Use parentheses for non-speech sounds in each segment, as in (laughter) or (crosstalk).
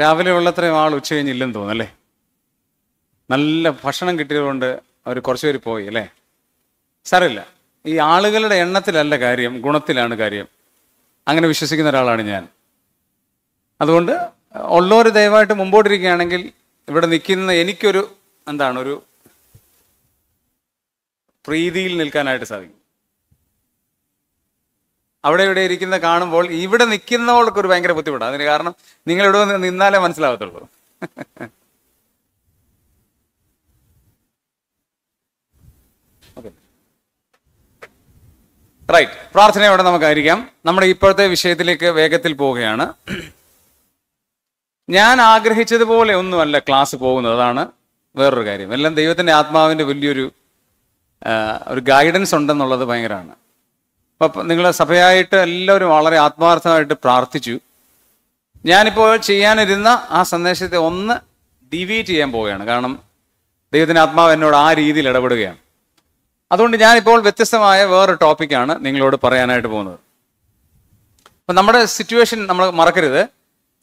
രാവിലെ ഉള്ളത്രയും ആൾ ഉച്ച കഴിഞ്ഞില്ലെന്ന് തോന്നുന്നല്ലേ നല്ല ഭക്ഷണം കിട്ടിയതുകൊണ്ട് അവർ കുറച്ച് പേര് പോയി അല്ലേ? സാരമില്ല. ഈ ആളുകളുടെ എണ്ണത്തിലല്ല കാര്യം ഗുണത്തിലാണ് കാര്യം. അങ്ങനെ വിശ്വസിക്കുന്ന ഒരാളാണ് ഞാൻ. അതുകൊണ്ട് ഉള്ളവർ ദയവായിട്ട് മുമ്പോട്ടിരിക്കുകയാണെങ്കിൽ ഇവിടെ നിൽക്കുന്ന എനിക്കൊരു എന്താണ് ഒരു പ്രീതിയിൽ നിൽക്കാനായിട്ട് സാധിക്കും. അവിടെ ഇവിടെ ഇരിക്കുന്ന കാണുമ്പോൾ ഇവിടെ നിൽക്കുന്നവർക്ക് ഒരു ഭയങ്കര ബുദ്ധിമുട്ടാണ് അതിന് കാരണം നിങ്ങൾ ഇവിടെ നിന്നാലേ മനസ്സിലാവത്തുള്ളൂ. റൈറ്റ് പ്രാർത്ഥനയോടെ നമുക്കായിരിക്കാം. നമ്മുടെ ഇപ്പോഴത്തെ വിഷയത്തിലേക്ക് വേഗത്തിൽ പോവുകയാണ്. ഞാൻ ആഗ്രഹിച്ചതുപോലെ ഒന്നുമല്ല ക്ലാസ് പോകുന്നത്. അതാണ് വേറൊരു കാര്യം. എല്ലാം ദൈവത്തിന്റെ ആത്മാവിന്റെ വലിയൊരു ഒരു ഗൈഡൻസ് ഉണ്ടെന്നുള്ളത് ഭയങ്കരമാണ്. അപ്പം നിങ്ങൾ സഭയായിട്ട് എല്ലാവരും വളരെ ആത്മാർത്ഥമായിട്ട് പ്രാർത്ഥിച്ചു. ഞാനിപ്പോൾ ചെയ്യാനിരുന്ന ആ സന്ദേശത്തെ ഒന്ന് ഡിവീറ്റ് ചെയ്യാൻ പോവുകയാണ്. കാരണം ദൈവത്തിന്റെ ആത്മാവ് എന്നോട് ആ രീതിയിൽ ഇടപെടുകയാണ്. അതുകൊണ്ട് ഞാനിപ്പോൾ വ്യത്യസ്തമായ വേറൊരു ടോപ്പിക്കാണ് നിങ്ങളോട് പറയാനായിട്ട് പോകുന്നത്. അപ്പം നമ്മുടെ സിറ്റുവേഷൻ നമ്മൾ മറക്കരുത്.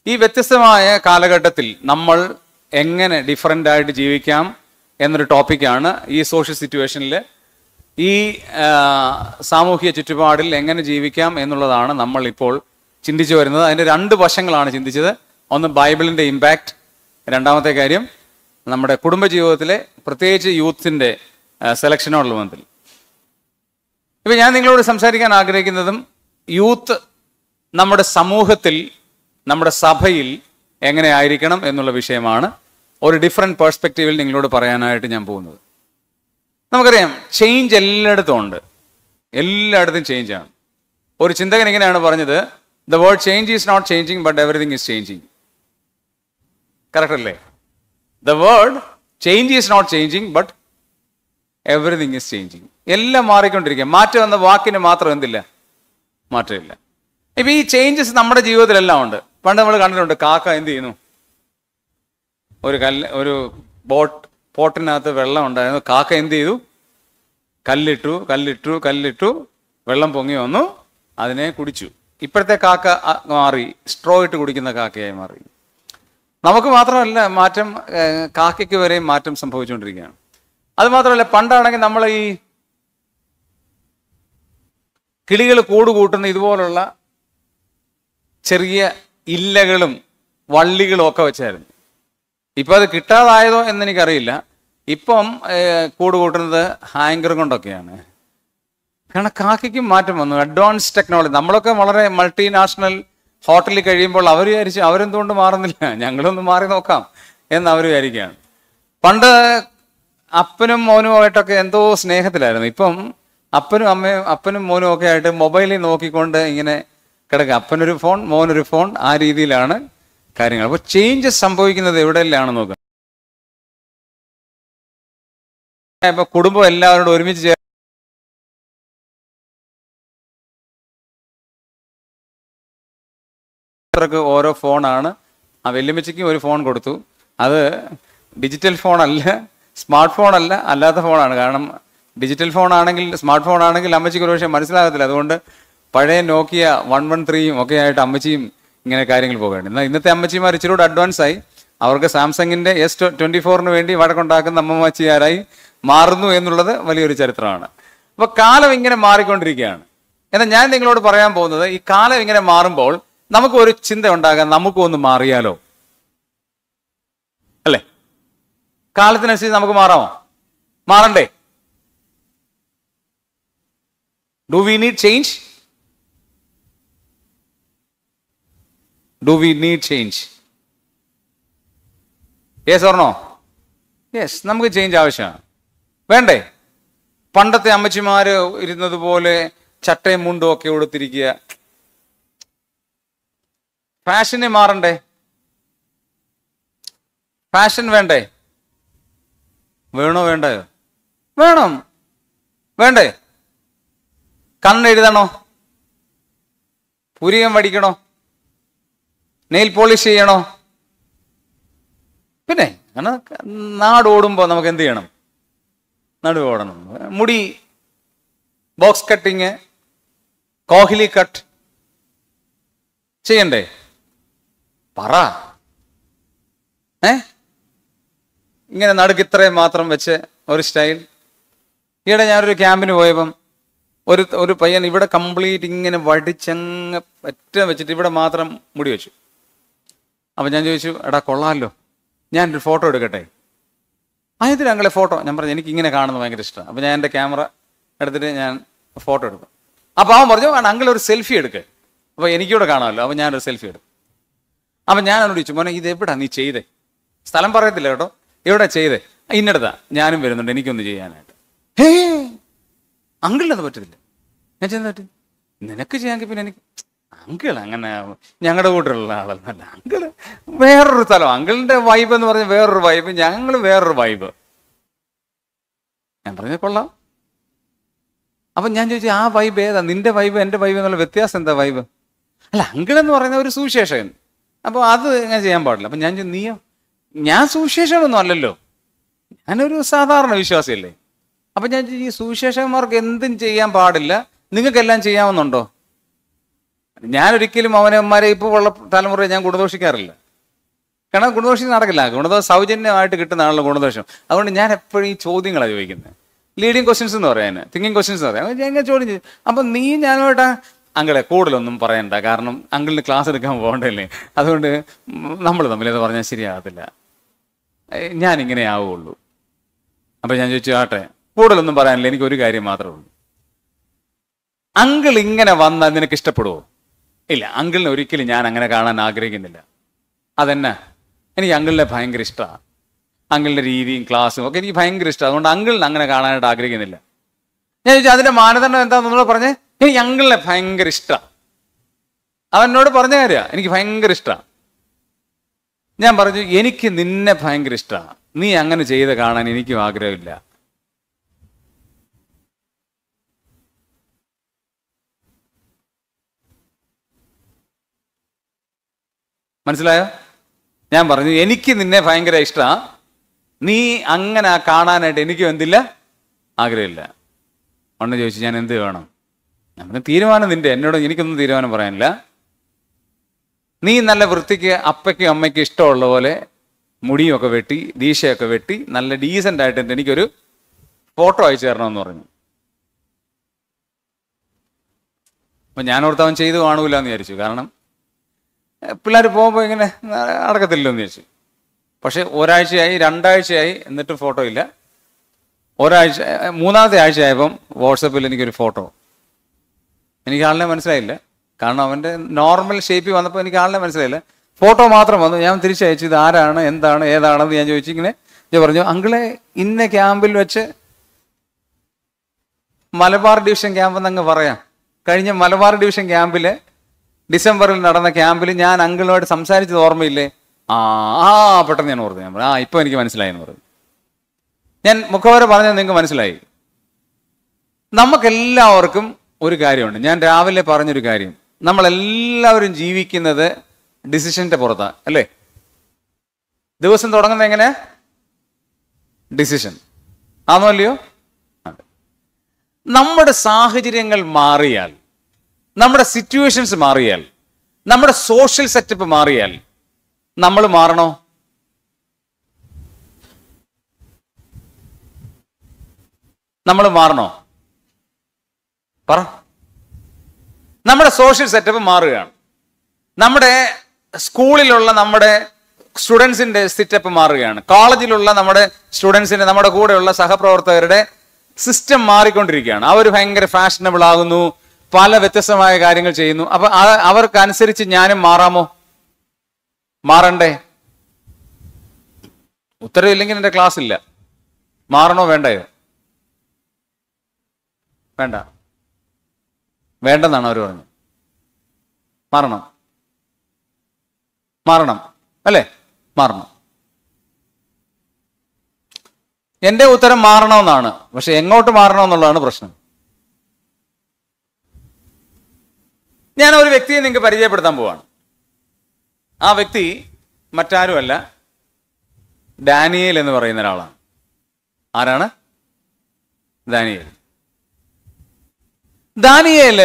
ഈ വ്യത്യസ്തമായ കാലഘട്ടത്തിൽ നമ്മൾ എങ്ങനെ ഡിഫറന്റ് ആയിട്ട് ജീവിക്കാം എന്നൊരു ടോപ്പിക്കാണ് ഈ സോഷ്യൽ സിറ്റുവേഷനിൽ ഈ സാമൂഹിക ചുറ്റുപാടിൽ എങ്ങനെ ജീവിക്കാം എന്നുള്ളതാണ് നമ്മൾ ഇപ്പോൾ ചിന്തിച്ചു വരുന്നത്. അതിന്റെ രണ്ട് വശങ്ങളാണ് ചിന്തിച്ചത്. ഒന്ന് ബൈബിളിന്റെ ഇമ്പാക്റ്റ് രണ്ടാമത്തെ കാര്യം നമ്മുടെ കുടുംബജീവിതത്തിലെ പ്രത്യേകിച്ച് യൂത്തിന്റെ സെലക്ഷനോടുള്ള ബന്ധത്തിൽ ഇപ്പം ഞാൻ നിങ്ങളോട് സംസാരിക്കാൻ ആഗ്രഹിക്കുന്നതും യൂത്ത് നമ്മുടെ സമൂഹത്തിൽ നമ്മുടെ സഭയിൽ എങ്ങനെ ആയിരിക്കണം എന്നുള്ള വിഷയമാണ്. ഒരു ഡിഫറെന്റ് പേഴ്സ്പെക്റ്റീവിൽ നിങ്ങളോട് പറയാനായിട്ട് ഞാൻ പോകുന്നത്. നമുക്കറിയാം ചേഞ്ച് എല്ലായിടത്തും ഉണ്ട്. എല്ലായിടത്തും ചേഞ്ച് ആണ്. ഒരു ചിന്തകൻ ഇങ്ങനെയാണ് പറഞ്ഞത് the world change is not changing but everything is changing correct അല്ലേ? The world change is not changing but everything is changing എല്ലാം മാറിക്കൊണ്ടിരിക്കുക മാറ്റം എന്ന വാക്കിന് മാത്രം എന്തില്ല? മാറ്റമില്ല. ഇപ്പൊ ഈ ചേഞ്ചസ് നമ്മുടെ ജീവിതത്തിലെല്ലാം ഉണ്ട്. പണ്ട് നമ്മൾ കണ്ടിട്ടുണ്ട് കാക്ക എന്ത് ചെയ്യുന്നു? ഒരു കല്ല് ഒരു ബോട്ട് പോട്ടിനകത്ത് വെള്ളം ഉണ്ടായിരുന്നു. കാക്ക എന്ത് ചെയ്തു? കല്ലിട്ടു കല്ലിട്ടു കല്ലിട്ടു വെള്ളം പൊങ്ങി വന്നു. അതിനെ കുടിച്ചു. ഇപ്പോഴത്തെ കാക്ക മാറി. സ്ട്രോ ഇട്ട് കുടിക്കുന്ന കാക്കയായി മാറി. നമുക്ക് മാത്രമല്ല മാറ്റം കാക്കയ്ക്ക് വരെയും മാറ്റം സംഭവിച്ചുകൊണ്ടിരിക്കുകയാണ്. അത് മാത്രമല്ല പണ്ടാണെങ്കിൽ നമ്മൾ ഈ കിളികൾ കൂട് കൂട്ടുന്ന ഇതുപോലുള്ള ചെറിയ ഇല്ലകളും വള്ളികളും ഒക്കെ വെച്ചായിരുന്നു. ഇപ്പം അത് കിട്ടാതായതോ എന്ന് എനിക്കറിയില്ല ഇപ്പം കൂട് കൂട്ടുന്നത് ഹാങ്കർ കൊണ്ടൊക്കെയാണ്. കാരണം കാക്കയ്ക്കും മാറ്റം വന്നു. അഡ്വാൻസ് ടെക്നോളജി നമ്മളൊക്കെ വളരെ മൾട്ടിനാഷണൽ ഹോട്ടലിൽ കഴിയുമ്പോൾ അവർ വിചാരിച്ചു അവരെന്തുകൊണ്ട് മാറുന്നില്ല? ഞങ്ങളൊന്ന് മാറി നോക്കാം എന്ന് അവർ വിചാരിക്കുകയാണ്. പണ്ട് അപ്പനും മോനുമായിട്ടൊക്കെ എന്തോ സ്നേഹത്തിലായിരുന്നു. ഇപ്പം അപ്പനും അമ്മയും അപ്പനും മോനും ഒക്കെ ആയിട്ട് മൊബൈലിൽ നോക്കിക്കൊണ്ട് ഇങ്ങനെ കിടക്കുക. അപ്പനൊരു ഫോൺ മോനൊരു ഫോൺ ആ രീതിയിലാണ് കാര്യങ്ങൾ. അപ്പോൾ ചേഞ്ചസ് സംഭവിക്കുന്നത് എവിടെയെല്ലാം നോക്കുക ഇപ്പൊ കുടുംബം എല്ലാവരോടും ഒരുമിച്ച് ചേർ ഓരോ ഫോണാണ്. ആ വെല്ലുമിച്ചയ്ക്കും ഒരു ഫോൺ കൊടുത്തു. അത് ഡിജിറ്റൽ ഫോൺ അല്ല സ്മാർട്ട് ഫോൺ അല്ല അല്ലാത്ത ഫോണാണ്. കാരണം ഡിജിറ്റൽ ഫോൺ ആണെങ്കിൽ സ്മാർട്ട് ഫോൺ ആണെങ്കിൽ അമ്മച്ചിക്ക് ഒരു പക്ഷേ മനസ്സിലാകത്തില്ല. അതുകൊണ്ട് പഴയ നോക്കിയ വൺ വൺ ത്രീയും ഒക്കെ ആയിട്ട് അമ്മച്ചിയും ഇങ്ങനെ കാര്യങ്ങൾ പോകേണ്ടി എന്നാൽ ഇന്നത്തെ അമ്മച്ചിമാർ ഇച്ചിരി കൂടെ അഡ്വാൻസ് ആയി. അവർക്ക് സാംസങ്ങിന്റെ എസ് ട്വന്റി ഫോറിന് വേണ്ടി വഴക്കുണ്ടാക്കുന്ന അമ്മമ്മച്ചിയാരായി മാറുന്നു എന്നുള്ളത് വലിയൊരു ചരിത്രമാണ്. അപ്പോൾ കാലം ഇങ്ങനെ മാറിക്കൊണ്ടിരിക്കുകയാണ്. എന്നാൽ ഞാൻ നിങ്ങളോട് പറയാൻ പോകുന്നത് ഈ കാലം ഇങ്ങനെ മാറുമ്പോൾ നമുക്ക് ഒരു ചിന്ത ഉണ്ടാകാം നമുക്കും ഒന്ന് മാറിയാലോ? അല്ലേ? കാലത്തിനനുസരിച്ച് നമുക്ക് മാറാമോ? മാറണ്ടേ? Do we need change do we need change yes or no yes നമുക്ക് ചേഞ്ച് ആവശ്യമാണ്. വേണ്ടേ? പണ്ടത്തെ അമ്മച്ചിമാര് ഇരുന്നത് പോലെ ചട്ടയും മുണ്ടും ഒക്കെ ഉടുത്തിരിക്കുക. ഫാഷന് മാറണ്ടേ? ഫാഷൻ വേണ്ടേ? വേണോ വേണ്ടയോ? വേണം. വേണ്ടേ? കണ്ണെഴുതണോ പുരികം വടിക്കണോ? നെയിൽ പോളിഷ് ചെയ്യണോ? പിന്നെ അങ്ങനെ നാടോടുമ്പോ നമുക്ക് എന്ത് ചെയ്യണം? നടു ഓടണം മുടി ബോക്സ് കട്ടിങ് കോഹ്ലി കട്ട്. ചെയ്യണ്ടേ? പറ. ഏ? ഇങ്ങനെ നടുക്ക് ഇത്രയും മാത്രം വെച്ച് ഒരു സ്റ്റൈൽ. ഈയിടെ ഞാനൊരു ക്യാമ്പിന് പോയപ്പം ഒരു ഒരു പയ്യൻ ഇവിടെ കംപ്ലീറ്റ് ഇങ്ങനെ വടിച്ചങ്ങ് പറ്റ വെച്ചിട്ട് ഇവിടെ മാത്രം മുടി വെച്ചു. അപ്പം ഞാൻ ചോദിച്ചു എടാ കൊള്ളാമല്ലോ. ഞാനൊരു ഫോട്ടോ എടുക്കട്ടെ? ആ ഇതിൽ അങ്ങളെ ഫോട്ടോ ഞാൻ പറഞ്ഞു എനിക്ക് ഇങ്ങനെ കാണുന്നത് ഭയങ്കര ഇഷ്ടമാണ് അപ്പം ഞാൻ എന്റെ ക്യാമറ എടുത്തിട്ട് ഞാൻ ഫോട്ടോ എടുക്കും. അപ്പോൾ അവൻ പറഞ്ഞു വേണം അങ്കിൾ ഒരു സെൽഫി എടുക്ക്. അപ്പോൾ എനിക്കൂടെ കാണാമല്ലോ അപ്പം ഞാനൊരു സെൽഫി എടുക്കും. അപ്പം ഞാൻ അവനോട് ചോദിച്ചു മോനെ ഇത് എവിടാ നീ ചെയ്തേ? സ്ഥലം പറയത്തില്ല കേട്ടോ. എവിടെ ചെയ്തേ? "ആ, ഇന്നടത്താ ഞാനും വരുന്നുണ്ട് എനിക്കൊന്ന് ചെയ്യാനായിട്ട്. ഹേ അങ്കിളിനത് പറ്റത്തില്ല. ഞാൻ ചെയ്യുന്നത് പറ്റും? നിനക്ക് ചെയ്യാമെങ്കിൽ പിന്നെ എനിക്ക് അങ്കിൾ അങ്ങനെ ഞങ്ങളുടെ കൂട്ടിലുള്ള ആളല്ല അങ്കിൾ വേറൊരു സ്ഥലം. അങ്കിളിന്റെ വൈബ് എന്ന് പറഞ്ഞാൽ വേറൊരു വൈബ് ഞങ്ങൾ വേറൊരു വൈബ് ഞാൻ പറഞ്ഞ കൊള്ളാം. അപ്പൊ ഞാൻ ചോദിച്ചു ആ വൈബ് ഏതാ? നിന്റെ വൈബ് എന്റെ വൈബ് എന്നുള്ള വ്യത്യാസം എന്താ വൈബ് അല്ല അങ്കിൾ എന്ന് പറയുന്ന ഒരു സുവിശേഷൻ അപ്പോൾ അത് ഞാൻ ചെയ്യാൻ പാടില്ല. അപ്പൊ ഞാൻ നീയോ? ഞാൻ സുവിശേഷനൊന്നും അല്ലല്ലോ. ഞാനൊരു സാധാരണ വിശ്വാസിയല്ലേ. അപ്പൊ ഞാൻ ഈ സുവിശേഷന്മാർക്ക് എന്തും ചെയ്യാൻ പാടില്ല. നിങ്ങൾക്കെല്ലാം ചെയ്യാമെന്നുണ്ടോ ഞാൻ ഒരിക്കലും അവനന്മാരെ ഇപ്പോൾ ഉള്ള തലമുറയെ ഞാൻ ഗുണദോഷിക്കാറില്ല. കാരണം ഗുണദോഷം നടക്കില്ല. ഗുണദോഷം സൗജന്യമായിട്ട് കിട്ടുന്ന ഗുണദോഷം. അതുകൊണ്ട് ഞാൻ എപ്പോഴും ഈ ചോദ്യങ്ങളാണ് ചോദിക്കുന്നത് ലീഡിങ് ക്വസ്റ്റ്യൻസ് എന്ന് പറയാൻ തിങ്കിങ് ക്വസ്റ്റ്യൻസ് എന്ന് പറയാം. ഞാൻ ചോദ്യം അപ്പം നീ ഞാനുമായിട്ടാ അങ്കിളെ കൂടുതലൊന്നും പറയണ്ട. കാരണം അങ്കിളിന് ക്ലാസ് എടുക്കാൻ പോകണ്ടല്ലേ? അതുകൊണ്ട് നമ്മൾ തമ്മിൽ അത് പറഞ്ഞാൽ ശരിയാകത്തില്ല. ഞാൻ ഞാനിങ്ങനെ ആവുള്ളൂ. അപ്പം ഞാൻ ചോദിച്ചു ആട്ടെ കൂടുതലൊന്നും പറയാനില്ല. എനിക്ക് ഒരു കാര്യം മാത്രമേ ഉള്ളൂ. അങ്കിൾ ഇങ്ങനെ വന്നാൽ നിനക്ക് ഇഷ്ടപ്പെടുവോ? ഇല്ല അങ്കിളിനെ ഒരിക്കലും ഞാൻ അങ്ങനെ കാണാൻ ആഗ്രഹിക്കുന്നില്ല. അതെന്നെ? എനിക്ക് അങ്കിളിനെ ഭയങ്കര ഇഷ്ടമാണ് അങ്കിളിന്റെ രീതിയും ക്ലാസ്സും ഒക്കെ എനിക്ക് ഭയങ്കര ഇഷ്ടമാണ് അതുകൊണ്ട് അങ്കിളിനെ അങ്ങനെ കാണാനായിട്ട് ആഗ്രഹിക്കുന്നില്ല. ഞാൻ ചോദിച്ചു അതിന്റെ മാനദണ്ഡം എന്താണെന്ന് പറഞ്ഞേ? എനിക്ക് അങ്കിളിനെ ഭയങ്കര ഇഷ്ടമാണ് അവനോട് പറഞ്ഞ കാര്യമാണ് എനിക്ക് ഭയങ്കര ഇഷ്ടമാണ് ഞാൻ പറഞ്ഞു എനിക്ക് നിന്നെ ഭയങ്കര ഇഷ്ടമാണ് നീ അങ്ങനെ ചെയ്ത് കാണാൻ എനിക്കും ആഗ്രഹമില്ല. മനസ്സിലായോ? ഞാൻ പറഞ്ഞു എനിക്ക് നിന്നെ ഭയങ്കര ഇഷ്ടമാണ് നീ അങ്ങനെ കാണാനായിട്ട് എനിക്കും എന്തില്ല? ആഗ്രഹമില്ല. അണ്ണ ചോദിച്ചു ഞാൻ എന്ത് വേണം? നമുക്ക് തീരുമാനം നിന്റെ എന്നോട് എനിക്കൊന്നും തീരുമാനം പറയാനില്ല. നീ നല്ല വൃത്തിക്ക് അപ്പയ്ക്കും അമ്മയ്ക്കും ഇഷ്ടമുള്ള പോലെ മുടിയൊക്കെ വെട്ടി ദീശയൊക്കെ വെട്ടി നല്ല ഡീസന്റ് ആയിട്ട് എനിക്കൊരു ഫോട്ടോ അയച്ചു തരണമെന്ന് പറഞ്ഞു. അപ്പൊ ഞാൻ ഓർത്ത് അവൻ ചെയ്തു കാണൂല എന്ന് വിചാരിച്ചു. കാരണം പിള്ളേർ പോകുമ്പോൾ ഇങ്ങനെ നടക്കത്തില്ലോ എന്ന് ചോദിച്ചു. പക്ഷെ ഒരാഴ്ചയായി രണ്ടാഴ്ചയായി എന്നിട്ടും ഫോട്ടോ ഇല്ല. ഒരാഴ്ച മൂന്നാമത്തെ ആഴ്ചയായപ്പം വാട്സപ്പിൽ എനിക്കൊരു ഫോട്ടോ എനിക്ക് ആളിനെ മനസ്സിലായില്ല. കാരണം അവന്റെ നോർമൽ ഷേപ്പിൽ വന്നപ്പോൾ എനിക്ക് ആളിനെ മനസ്സിലായില്ല. ഫോട്ടോ മാത്രം വന്നു. ഞാൻ തിരിച്ചയച്ചു ഇത് ആരാണ്? എന്താണ്? ഏതാണെന്ന്? ഞാൻ ചോദിച്ചു ഇങ്ങനെ ഞാൻ പറഞ്ഞു അങ്കിളെ ഇന്ന ക്യാമ്പിൽ വെച്ച് മലബാർ ഡിവിഷൻ ക്യാമ്പെന്ന് അങ്ങ് പറയാം. കഴിഞ്ഞ മലബാർ ഡിവിഷൻ ക്യാമ്പിൽ ഡിസംബറിൽ നടന്ന ക്യാമ്പിൽ ഞാൻ അങ്കിളുമായിട്ട് സംസാരിച്ചത് ഓർമ്മയില്ലേ? ആ ആ പെട്ടെന്ന് ഞാൻ ഓർത്തു ഞാൻ പറഞ്ഞു, ആ ഇപ്പൊ എനിക്ക് മനസ്സിലായി എന്ന് പറഞ്ഞു. ഞാൻ മുഖവര പറഞ്ഞത് നിങ്ങൾക്ക് മനസ്സിലായി. നമുക്കെല്ലാവർക്കും ഒരു കാര്യമുണ്ട്. ഞാൻ രാവിലെ പറഞ്ഞൊരു കാര്യം. നമ്മളെല്ലാവരും ജീവിക്കുന്നത് ഡിസിഷന്റെ പുറത്താണ് അല്ലേ? ദിവസം തുടങ്ങുന്നത് എങ്ങനെ? ഡിസിഷൻ. ആണോ അല്ലയോ? നമ്മുടെ സാഹചര്യങ്ങൾ മാറിയാൽ നമ്മുടെ സിറ്റുവേഷൻസ് മാറിയാൽ നമ്മുടെ സോഷ്യൽ സെറ്റപ്പ് മാറിയാൽ നമ്മൾ മാറണോ? നമ്മൾ മാറണോ? പറ. നമ്മുടെ സോഷ്യൽ സെറ്റപ്പ് മാറുകയാണ്. നമ്മുടെ സ്കൂളിലുള്ള നമ്മുടെ സ്റ്റുഡൻസിന്റെ സെറ്റപ്പ് മാറുകയാണ്. കോളേജിലുള്ള നമ്മുടെ സ്റ്റുഡൻസിന്റെ നമ്മുടെ കൂടെയുള്ള സഹപ്രവർത്തകരുടെ സിസ്റ്റം മാറിക്കൊണ്ടിരിക്കുകയാണ്. അവർ ഭയങ്കര ഫാഷനബിൾ ആകുന്നു. പല വ്യത്യസ്തമായ കാര്യങ്ങൾ ചെയ്യുന്നു. അപ്പൊ അവർക്കനുസരിച്ച് ഞാനും മാറാമോ? മാറണ്ടേ? ഉത്തരവില്ലെങ്കിൽ എന്റെ ക്ലാസ് ഇല്ല മാറണോ വേണ്ടയോ? വേണ്ട. വേണ്ടെന്നാണ് അവർ പറഞ്ഞു മാറണം. മാറണം. അല്ലേ? മാറണം. എന്റെ ഉത്തരം മാറണമെന്നാണ്. പക്ഷെ എങ്ങോട്ട് മാറണമെന്നുള്ളതാണ് പ്രശ്നം. ഞാൻ ഒരു വ്യക്തിയെ നിങ്ങൾക്ക് പരിചയപ്പെടുത്താൻ പോവാണ്. ആ വ്യക്തി മറ്റാരുമല്ല ഡാനിയേൽ എന്ന് പറയുന്ന ഒരാളാണ്. ആരാണ്? ദാനിയേൽ ദാനിയേൽ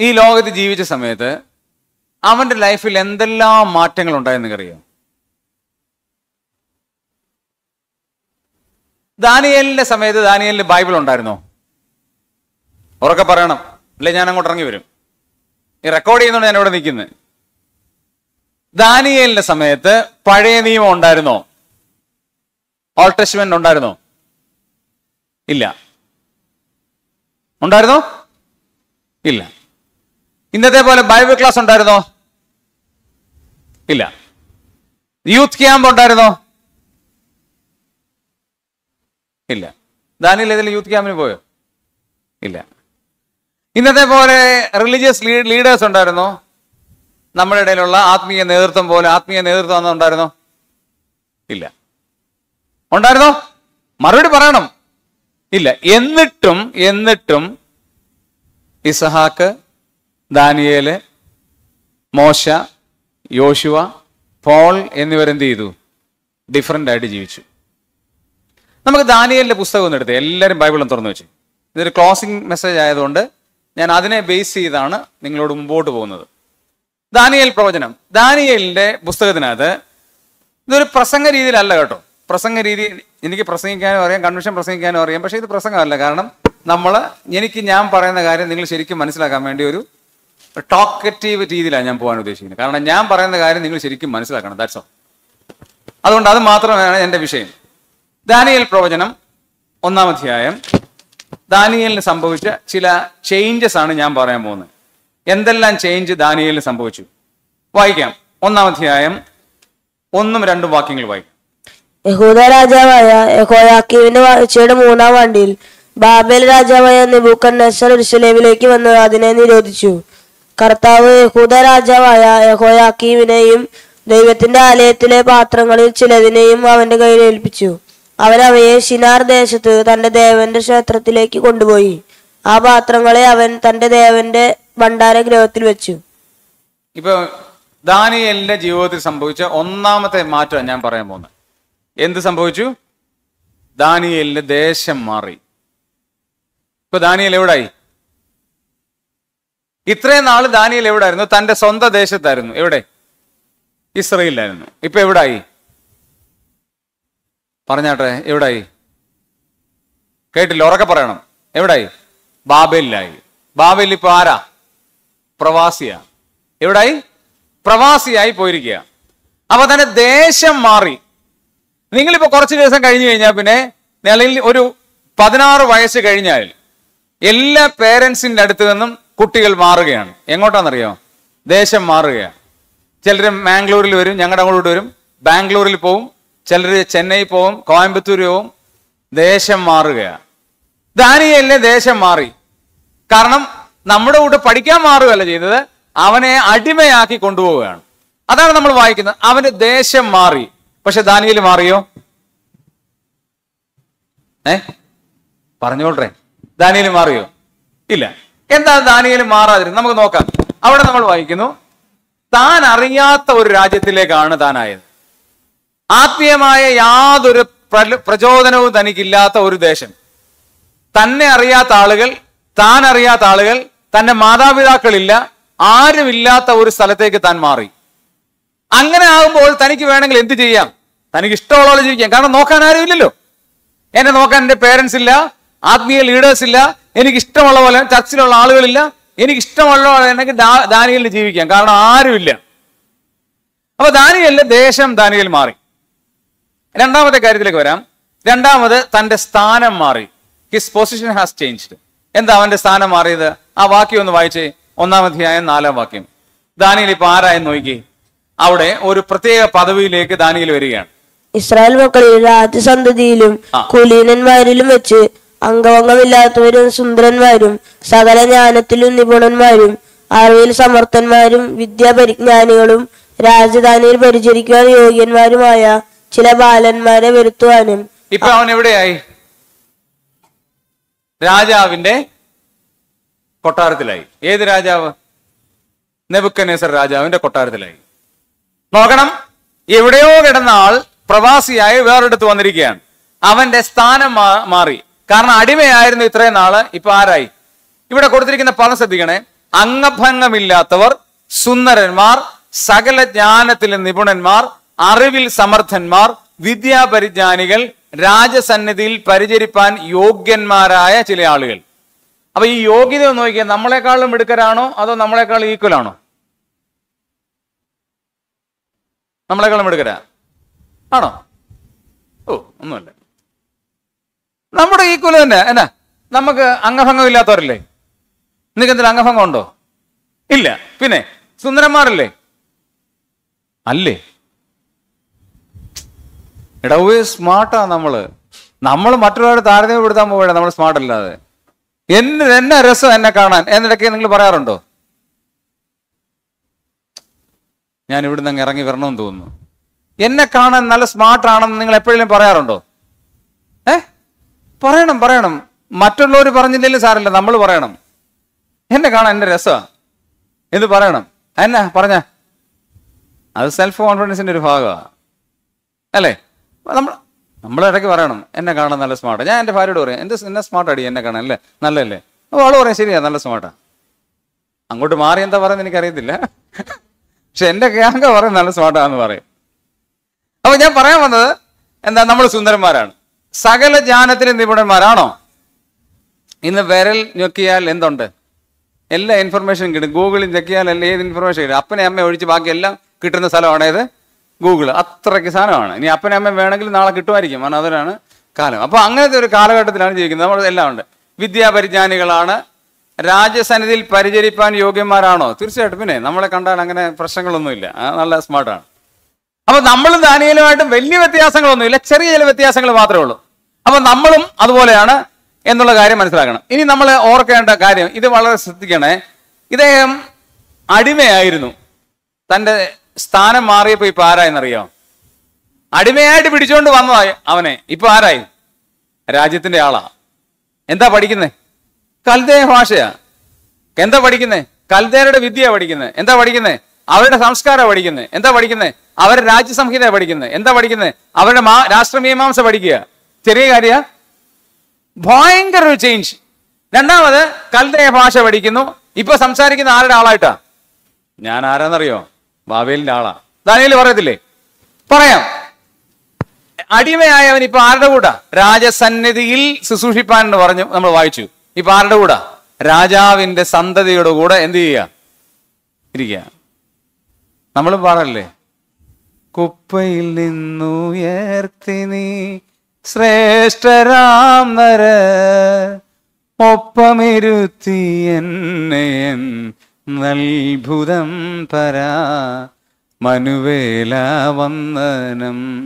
ഈ ലോകത്ത് ജീവിച്ച സമയത്ത് അവന്റെ ലൈഫിൽ എന്തെല്ലാം മാറ്റങ്ങൾ ഉണ്ടായെന്ന് അറിയോ ദാനിയേലിന്റെ സമയത്ത് ദാനിയേലിന് ബൈബിൾ ഉണ്ടായിരുന്നോ? ഉറക്കെ പറയണം. അല്ലെ ഞാൻ അങ്ങോട്ട് ഇറങ്ങി വരും. ഈ റെക്കോർഡ് ചെയ്യുന്നതുകൊണ്ട് ഞാൻ ഇവിടെ നിൽക്കുന്നത് ദാനിയേലിന്റെ സമയത്ത് പഴയ നിയമം ഉണ്ടായിരുന്നോ? ഓൾട്ടസ്റ്റ്മെന്റ് ഉണ്ടായിരുന്നോ? ഇല്ല. ഉണ്ടായിരുന്നോ? ഇല്ല. ഇന്നത്തെ പോലെ ബൈബിൾ ക്ലാസ് ഉണ്ടായിരുന്നോ? ഇല്ല. യൂത്ത് ക്യാമ്പ് ഉണ്ടായിരുന്നോ? ഇല്ല. ദാനിയിൽ ഏതെങ്കിലും യൂത്ത് ക്യാമ്പിന് പോയോ? ഇല്ല. ഇന്നത്തെ പോലെ റിലീജിയസ് ലീഡേഴ്സ് ഉണ്ടായിരുന്നോ. നമ്മുടെ ഇടയിലുള്ള ആത്മീയ നേതൃത്വം പോലെ ആത്മീയ നേതൃത്വം അന്ന് ഉണ്ടായിരുന്നോ? ഇല്ല. ഉണ്ടായിരുന്നോ? മറുപടി പറയണം. ഇല്ല. എന്നിട്ടും എന്നിട്ടും ഇസഹാക്ക് ദാനിയേൽ മോശ യോശുവ പോൾ എന്നിവരെന്ത് ചെയ്തു? ഡിഫറെന്റ് ആയിട്ട് ജീവിച്ചു. നമുക്ക് ദാനിയലിന്റെ പുസ്തകം ഒന്ന് എടുത്ത് എല്ലാവരും ബൈബിളും തുറന്നു വെച്ചു. ഇതൊരു ക്ലോസിംഗ് മെസ്സേജ് ആയതുകൊണ്ട് ഞാൻ അതിനെ ബേസ് ചെയ്താണ് നിങ്ങളോട് മുമ്പോട്ട് പോകുന്നത്. ദാനിയേൽ പ്രവചനം. ദാനിയേലിന്റെ പുസ്തകത്തിനകത്ത് ഇതൊരു പ്രസംഗ രീതിയിലല്ല കേട്ടോ. പ്രസംഗ രീതി എനിക്ക് പ്രസംഗിക്കാനും അറിയാം കൺവെൻഷൻ പ്രസംഗിക്കാനും അറിയാം പക്ഷേ ഇത് പ്രസംഗമല്ല. കാരണം നമ്മൾ എനിക്ക് ഞാൻ പറയുന്ന കാര്യം നിങ്ങൾ ശരിക്കും മനസ്സിലാക്കാൻ വേണ്ടി ഒരു ടോക്കറ്റീവ് രീതിയിലാണ് ഞാൻ പോകാൻ ഉദ്ദേശിക്കുന്നത്. കാരണം ഞാൻ പറയുന്ന കാര്യം നിങ്ങൾ ശരിക്കും മനസ്സിലാക്കണം. ദാറ്റ്സ് ഓൾ അതുകൊണ്ട് അത് മാത്രമാണ് എന്റെ വിഷയം. ദാനിയൽ പ്രവചനം ഒന്നാം അധ്യായം ദാനിയേലിന് സംഭവിച്ച ചില ചേഞ്ചസ് ആണ് ഞാൻ പറയാൻ പോകുന്നത്. എന്തെല്ലാം ചേഞ്ച് ദാനിയലിന് സംഭവിച്ചു? വായിക്കാം. ഒന്നാം അധ്യായം ഒന്നും രണ്ടും വാക്യങ്ങൾ വായിക്കാം. യഹൂദ രാജാവായ യഹോയാക്കീവിന്റെ മൂന്നാം വണ്ടിയിൽ ബാബേൽ രാജാവായ നെബൂക്കന്നസർ ഉരുസലേമിലേക്ക് വന്ന് അതിനെ നിരോധിച്ചു. കർത്താവ് യഹൂദ രാജാവായ യഹോയാക്കീവിനെയും ദൈവത്തിന്റെ ആലയത്തിലെ പാത്രങ്ങളിൽ ചിലതിനെയും അവന്റെ കയ്യിൽ ഏൽപ്പിച്ചു. അവൻ അവയെ ഷിനാർ ദേശത്ത് തന്റെ ദേവന്റെ ക്ഷേത്രത്തിലേക്ക് കൊണ്ടുപോയി. ആ പാത്രങ്ങളെ അവൻ തന്റെ ദേവന്റെ ഭണ്ഡാരഗ്രഹത്തിൽ വെച്ചു. ഇപ്പൊ ദാനിയലിന്റെ ജീവിതത്തിൽ സംഭവിച്ച ഒന്നാമത്തെ മാറ്റം ഞാൻ പറയാൻ പോകുന്നത്. എന്ത് സംഭവിച്ചു? ദാനിയലിന്റെ ദേശം മാറി. ഇപ്പൊ ദാനിയൽ എവിടായി? ഇത്രയും നാൾ ദാനിയേൽ എവിടായിരുന്നു? തന്റെ സ്വന്തം ദേശത്തായിരുന്നു. എവിടെ? ഇസ്രയേലിലായിരുന്നു. ഇപ്പൊ എവിടായി? പറഞ്ഞാട്ടെ എവിടായി? കേട്ടില്ല ഉറക്കെ പറയണം. എവിടായി? ബാബേലിലായി. ബാബേലിൽ ഇപ്പൊ ആരാ? പ്രവാസിയാ. എവിടായി? പ്രവാസിയായി പോയിരിക്കുക അപ്പൊ തന്നെ ദേശം മാറി. നിങ്ങളിപ്പോ കുറച്ച് ദിവസം കഴിഞ്ഞു കഴിഞ്ഞാൽ പിന്നെ നിലയിൽ ഒരു പതിനാറ് വയസ്സ് കഴിഞ്ഞാൽ എല്ലാ പേരൻസിന്റെ അടുത്ത് നിന്നും കുട്ടികൾ മാറുകയാണ്. എങ്ങോട്ടാണെന്നറിയോ ദേശം മാറുകയാണ്. ചിലർ മാംഗ്ലൂരിൽ വരും ഞങ്ങളുടെ അങ്ങോട്ട് വരും ബാംഗ്ലൂരിൽ പോവും ചിലർ ചെന്നൈ പോവും കോയമ്പത്തൂർ പോവും ദേശം മാറുകയാണ്. ദാനിയലിനെ ദേശം മാറി. കാരണം നമ്മുടെ കൂട്ട് പഠിക്കാൻ മാറുകയല്ല ചെയ്തത് അവനെ അടിമയാക്കി കൊണ്ടുപോവുകയാണ്. അതാണ് നമ്മൾ വായിക്കുന്നത്. അവന് ദേശം മാറി. പക്ഷെ ദാനിയൽ മാറിയോ? ഏ? പറഞ്ഞോട്ടെ ദാനിയൽ മാറിയോ? ഇല്ല. എന്താ ദാനിയൽ മാറാതിരുന്നത്? നമുക്ക് നോക്കാം. അവിടെ നമ്മൾ വായിക്കുന്നു താൻ അറിയാത്ത ഒരു രാജ്യത്തിലേക്കാണ് താനായത് ആത്മീയമായ യാതൊരു പ്ര- പ്രചോദനവും തനിക്കില്ലാത്ത ഒരു ദേശം. തന്നെ അറിയാത്ത ആളുകൾ താൻ അറിയാത്ത ആളുകൾ തന്റെ മാതാപിതാക്കളില്ല ആരുമില്ലാത്ത ഒരു സ്ഥലത്തേക്ക് താൻ മാറി. അങ്ങനെ ആകുമ്പോൾ തനിക്ക് വേണമെങ്കിൽ എന്ത് ചെയ്യാം? തനിക്ക് ഇഷ്ടമുള്ള ജീവിക്കാം. കാരണം നോക്കാൻ ആരുമില്ലല്ലോ. എന്നെ നോക്കാൻ എന്റെ പേരൻസ് ഇല്ല ആത്മീയ ലീഡേഴ്സ് ഇല്ല എനിക്ക് ഇഷ്ടമുള്ള പോലെ ചർച്ചിലുള്ള ആളുകളില്ല എനിക്ക് ഇഷ്ടമുള്ള എനിക്ക് ദാ- ജീവിക്കാം. കാരണം ആരുമില്ല. അപ്പൊ ദാനിയലിന്റെ ദേശം ദാനിയൽ മാറി. രണ്ടാമത്തെ കാര്യത്തിലേക്ക് വരാം. രണ്ടാമത് തന്റെ സ്ഥാനം മാറി. ഹിസ് പൊസിഷൻ ഹാസ് ചേഞ്ച്ഡ് എന്താ അവന്റെ സ്ഥാനം മാറിയത്? ആ വാക്യം ഒന്ന് വായിച്ചേ. ഒന്നാം അധ്യായം നാലാം വാക്യം. ദാനിയിൽ ഇപ്പൊ ആരായെന്ന് നോക്കി. അവിടെ ഒരു പ്രത്യേക പദവിയിലേക്ക് ദാനിയിൽ വരികയാണ്. ഇസ്രായേൽ മക്കളിൽ രാജ്യസന്തതിയിലും കുലീനന്മാരിലും വെച്ച് അംഗവംഗമില്ലാത്തവരും സുന്ദരന്മാരും സകല ജ്ഞാനത്തിലും നിപുണന്മാരും അറിവിൽ സമർത്ഥന്മാരും വിദ്യാപരിജ്ഞാനികളും രാജധാനിയിൽ പരിചരിക്കാൻ യോഗ്യന്മാരുമായ ചില ബാലന്മാരെ വരുത്തുവാനും. ഇപ്പൊ അവൻ എവിടെയായി? രാജാവിന്റെ കൊട്ടാരത്തിലായി. ഏത് രാജാവ്? നെബുക്കനേസർ രാജാവിന്റെ കൊട്ടാരത്തിലായി. നോക്കണം. എവിടെയോ കിടന്ന ആൾ പ്രവാസിയായി വേറൊരിടത്ത് വന്നിരിക്കുകയാണ്. അവന്റെ സ്ഥാനം മാറി. കാരണം അടിമയായിരുന്നു ഇത്രയും നാൾ. ഇപ്പൊ ആരായി? ഇവിടെ കൊടുത്തിരിക്കുന്ന പദം ശ്രദ്ധിക്കണേ. അംഗഭംഗമില്ലാത്തവർ സുന്ദരന്മാർ സകല ജ്ഞാനത്തിലെ നിപുണന്മാർ അറിവിൽ സമർത്ഥന്മാർ വിദ്യാപരിജ്ഞാനികൾ രാജസന്നിധിയിൽ പരിചരിപ്പാൻ യോഗ്യന്മാരായ ചില ആളുകൾ. അപ്പൊ ഈ യോഗ്യത ഒന്ന് നോക്കിയാൽ നമ്മളെക്കാളും മിടുക്കരാണോ അതോ നമ്മളെക്കാൾ ഈക്വൽ ആണോ? നമ്മളെക്കാളും മിടുക്കരാ? ആണോ? ഓ ഒന്നുമല്ല. നമ്മുടെ ഈക്വൽ തന്നെ. എന്നാ? നമുക്ക് അംഗഭംഗം ഇല്ലാത്തവരല്ലേ? നിങ്ങൾക്ക് എന്തെങ്കിലും അംഗഭംഗം ഉണ്ടോ? ഇല്ല. പിന്നെ സുന്ദരന്മാരല്ലേ? അല്ലേ? ഇടവ് സ്മാർട്ടാ നമ്മൾ. നമ്മൾ മറ്റുള്ളവരെ താരതമ്യപ്പെടുത്താൻ പോവുകയാണ് നമ്മൾ സ്മാർട്ട് അല്ലാതെ. എന്നെ എന്നെ രസം എന്നെ കാണാൻ? എന്നിടയ്ക്ക് നിങ്ങൾ പറയാറുണ്ടോ? ഞാൻ ഇവിടുന്ന് അങ്ങ് ഇറങ്ങി വരണമെന്ന് തോന്നുന്നു. എന്നെ കാണാൻ നല്ല സ്മാർട്ട് ആണെന്ന് നിങ്ങൾ എപ്പോഴെങ്കിലും പറയാറുണ്ടോ? ഏ? പറയണം പറയണം. മറ്റുള്ളവർ പറഞ്ഞില്ലെങ്കിലും സാരല്ല നമ്മൾ പറയണം. എന്നെ കാണാൻ എന്റെ രസമാണ് എന്ന് പറയണം. എന്നാ പറഞ്ഞ. അത് സെൽഫ് കോൺഫിഡൻസിന്റെ ഒരു ഭാഗമാണ് അല്ലേ? നമ്മൾ നമ്മൾ ഇടയ്ക്ക് പറയണം എന്നെ കാണാൻ നല്ല സ്മാർട്ട് ഞാൻ എന്റെ ഭാര്യയോട് പറയും എന്റെ എന്നെ സ്മാർട്ട് അടി എന്നെ കാണാൻ അല്ലേ? നല്ലല്ലേ അപ്പോൾ ആൾ പറയാം ശരിയാ നല്ല സ്മാർട്ടാണ് അങ്ങോട്ട് മാറി എന്താ പറയുന്നത് എനിക്കറിയത്തില്ല. പക്ഷെ എന്റെ കേങ്ക പറയും നല്ല സ്മാർട്ടാന്ന് പറയും. അപ്പോൾ ഞാൻ പറയാൻ വന്നത് എന്താ നമ്മൾ സുന്ദരന്മാരാണ്. സകല ജ്ഞാനത്തിന് നിപുണന്മാരാണോ? ഇന്ന് വിരൽ ഞൊക്കിയാൽ എന്തുണ്ട്? എല്ലാ ഇൻഫർമേഷനും കിട്ടും. ഗൂഗിളിൽ ഞെക്കിയാൽ എല്ലാ ഏത് ഇൻഫർമേഷൻ കിട്ടും? അപ്പനെ അമ്മ ഒഴിച്ച് ബാക്കി എല്ലാം കിട്ടുന്ന സ്ഥലമാണ് ഏത് ഗൂഗിൾ അത്രയ്ക്ക് സാധനമാണ്. ഇനി അപ്പനെ അമ്മയും വേണമെങ്കിൽ നാളെ കിട്ടുമായിരിക്കും. കാരണം അതിനാണ് കാലം. അപ്പോൾ അങ്ങനത്തെ ഒരു കാലഘട്ടത്തിലാണ് ജീവിക്കുന്നത്. നമ്മൾ എല്ലാം ഉണ്ട്. വിദ്യാപരിജ്ഞാനികളാണ് രാജ്യസന്നിധിയിൽ പരിചരിപ്പാൻ യോഗ്യന്മാരാണോ? തീർച്ചയായിട്ടും. പിന്നെ നമ്മളെ കണ്ടാൽ അങ്ങനെ പ്രശ്നങ്ങളൊന്നുമില്ല നല്ല സ്മാർട്ടാണ്. അപ്പൊ നമ്മളും ദാനിയലുമായിട്ടും വലിയ വ്യത്യാസങ്ങളൊന്നുമില്ല ചെറിയ ചില വ്യത്യാസങ്ങൾ മാത്രമേ ഉള്ളൂ. അപ്പൊ നമ്മളും അതുപോലെയാണ് എന്നുള്ള കാര്യം മനസ്സിലാക്കണം. ഇനി നമ്മൾ ഓർക്കേണ്ട കാര്യം ഇത് വളരെ ശ്രദ്ധിക്കണേ. ഇദ്ദേഹം അടിമയായിരുന്നു. തന്റെ സ്ഥാനം മാറിയപ്പോ ഇപ്പൊ ആരായെന്നറിയോ? അടിമയായിട്ട് പിടിച്ചോണ്ട് വന്നതായി അവനെ. ഇപ്പൊ ആരായി? രാജ്യത്തിന്റെ ആളാ. എന്താ പഠിക്കുന്നേ? കൽദേയ ഭാഷയാ. എന്താ പഠിക്കുന്നേ? കൽദേരുടെ വിദ്യ പഠിക്കുന്നത് എന്താ പഠിക്കുന്നേ? അവരുടെ സംസ്കാരം പഠിക്കുന്നത് എന്താ പഠിക്കുന്നേ? അവരുടെ രാജ്യസംഹിത പഠിക്കുന്നത് എന്താ പഠിക്കുന്നേ? അവരുടെ രാഷ്ട്രമീമാംസ പഠിക്കുക. ചെറിയ കാര്യ. ഭയങ്കര ഒരു ചേഞ്ച് രണ്ടാമത് കൽദേയ ഭാഷ പഠിക്കുന്നു. ഇപ്പൊ സംസാരിക്കുന്ന ആരുടെ ആളായിട്ടാ? ഞാൻ ആരാന്നറിയോ? ബാബേലിന്റെ ആളാ. ദാനിയേൽ പറയത്തില്ലേ? പറയാം. അടിമയായവൻ ഇപ്പൊ ആരുടെ കൂടാ? രാജസന്നിധിയിൽ ശുശ്രൂഷിപ്പാൻ എന്ന് പറഞ്ഞു നമ്മൾ വായിച്ചു. ഇപ്പൊ ആരുടെ കൂടാ? രാജാവിന്റെ സന്തതിയുടെ കൂടെ എന്ത് ചെയ്യുക ഇരിക്കുക. നമ്മളും പാടല്ലേ? കുപ്പയിൽ നിന്നുയർത്തി നീ ശ്രേഷ്ഠരാം ഒപ്പമിരുത്തി എന്നെ നൽഭുതം പരാ മനുവേല വന്ദനം.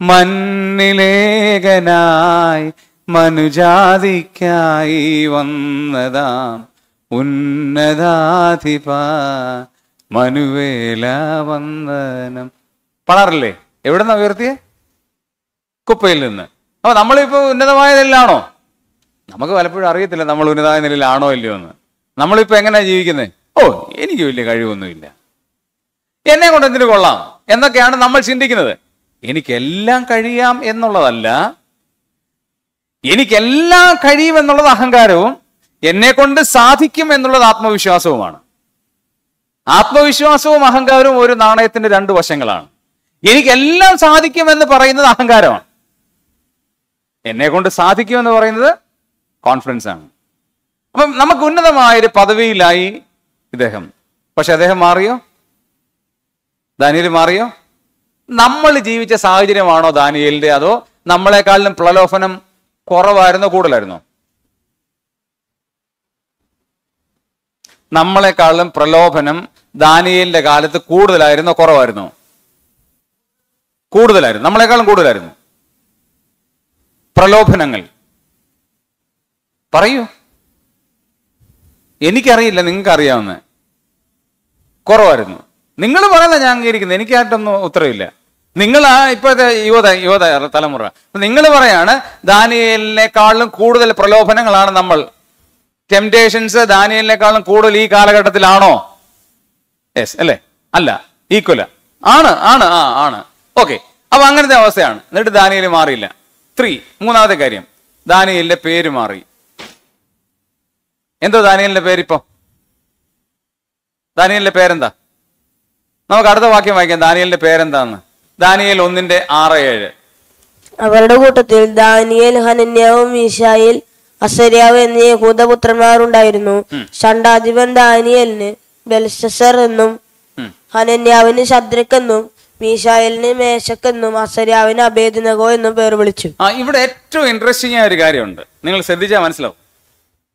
മണ്ണിലേകനായി മനുജാതിക്കായി വന്നതാം ഉന്നതാധിപ മനുവേല വന്ദനം. പാടാറില്ലേ നിന്നാ ഉയർത്തിയേ? കുപ്പയിൽ നിന്ന്. അപ്പൊ നമ്മളിപ്പോ ഉന്നതമായ നിലയിലാണോ? നമുക്ക് പലപ്പോഴും അറിയത്തില്ല നമ്മൾ ഉന്നതമായ നിലയിലാണോ ഇല്ലയോ എന്ന് നമ്മളിപ്പോ എങ്ങനെയാ ജീവിക്കുന്നത് ഓ എനിക്ക് വലിയ കഴിവൊന്നുമില്ല. എന്നെ കൊണ്ട് എന്തിനു കൊള്ളാം? എന്നൊക്കെയാണ് നമ്മൾ ചിന്തിക്കുന്നത്. എനിക്കെല്ലാം കഴിയാം എന്നുള്ളതല്ല എനിക്കെല്ലാം കഴിയും എന്നുള്ളത് അഹങ്കാരവും എന്നെ കൊണ്ട് സാധിക്കും എന്നുള്ളത് ആത്മവിശ്വാസവുമാണ്. ആത്മവിശ്വാസവും അഹങ്കാരവും ഒരു നാണയത്തിന്റെ രണ്ട് വശങ്ങളാണ്. എനിക്കെല്ലാം സാധിക്കും എന്ന് പറയുന്നത് അഹങ്കാരമാണ്. എന്നെ കൊണ്ട് സാധിക്കുമെന്ന് പറയുന്നത് കോൺഫിഡൻസ് ആണ്. അപ്പം നമുക്ക് ഉന്നതമായൊരു പദവിയിലായി ഇദ്ദേഹം. പക്ഷെ അദ്ദേഹം മാറിയോ? ദാനിയൽ മാറിയോ? നമ്മൾ ജീവിച്ച സാഹചര്യമാണോ ദാനിയലിന്റെ? അതോ നമ്മളെക്കാളിലും പ്രലോഭനം കുറവായിരുന്നോ കൂടുതലായിരുന്നോ? നമ്മളെക്കാളും പ്രലോഭനം ദാനിയലിന്റെ കാലത്ത് കൂടുതലായിരുന്നോ കുറവായിരുന്നോ? കൂടുതലായിരുന്നു. നമ്മളെക്കാളും കൂടുതലായിരുന്നു. പ്രലോഭനങ്ങൾ. പറയൂ. എനിക്കറിയില്ല നിങ്ങൾക്ക് അറിയാവുന്ന കുറവായിരുന്നു. നിങ്ങൾ പറയുന്നത് ഞാൻ അംഗീകരിക്കുന്നത്? എനിക്കായിട്ടൊന്നും ഉത്തരവില്ല. നിങ്ങൾ ആ ഇപ്പോഴത്തെ യുവത യുവത തലമുറ. നിങ്ങൾ പറയാണ് ദാനിയലിനേക്കാളും കൂടുതൽ പ്രലോഭനങ്ങളാണ് നമ്മൾ. ടെംപ്ടേഷൻസ് ദാനിയലിനേക്കാളും കൂടുതൽ ഈ കാലഘട്ടത്തിലാണോ? യെസ് അല്ലേ? അല്ല ഈക്വല ആണ് ആണ് ആ ആണ്. ഓക്കെ അപ്പൊ അങ്ങനത്തെ അവസ്ഥയാണ്. എന്നിട്ട് ദാനിയൽ മാറിയില്ല. ത്രീ മൂന്നാമത്തെ കാര്യം. ദാനിയലിന്റെ പേര് മാറി. എന്തോ ദാനിയലിന്റെ പേരിപ്പോ? ദാനിയലിന്റെ പേരെന്താ? നമുക്ക് അടുത്ത വാക്യം വായിക്കാം. ദാനിയലിന്റെ പേരെന്താന്ന്? ദാനിയൽ ഒന്നിന്റെ ആറ് ഏഴ്. അവരുടെ കൂട്ടത്തിൽ ദാനിയൽ ഹനന്യാവും മീശായിൽ അസര്യാവ് എന്നീ യഹൂദപുത്രന്മാർ ഉണ്ടായിരുന്നു ഷണ്ടാധിപൻ ദാനിയലിന് ബെൽസസർ എന്നും. ഹനന്യാവിന് ശദ്രക്കെന്നും മീശായലിന് മേശക്കെന്നും അസര്യാവിന് അഭേദനകോ എന്നും പേര് വിളിച്ചു. ആ ഇവിടെ ഏറ്റവും ഇൻട്രസ്റ്റിംഗ് ആയ ഒരു കാര്യമുണ്ട്. നിങ്ങൾ ശ്രദ്ധിച്ചാൽ മനസ്സിലാവും.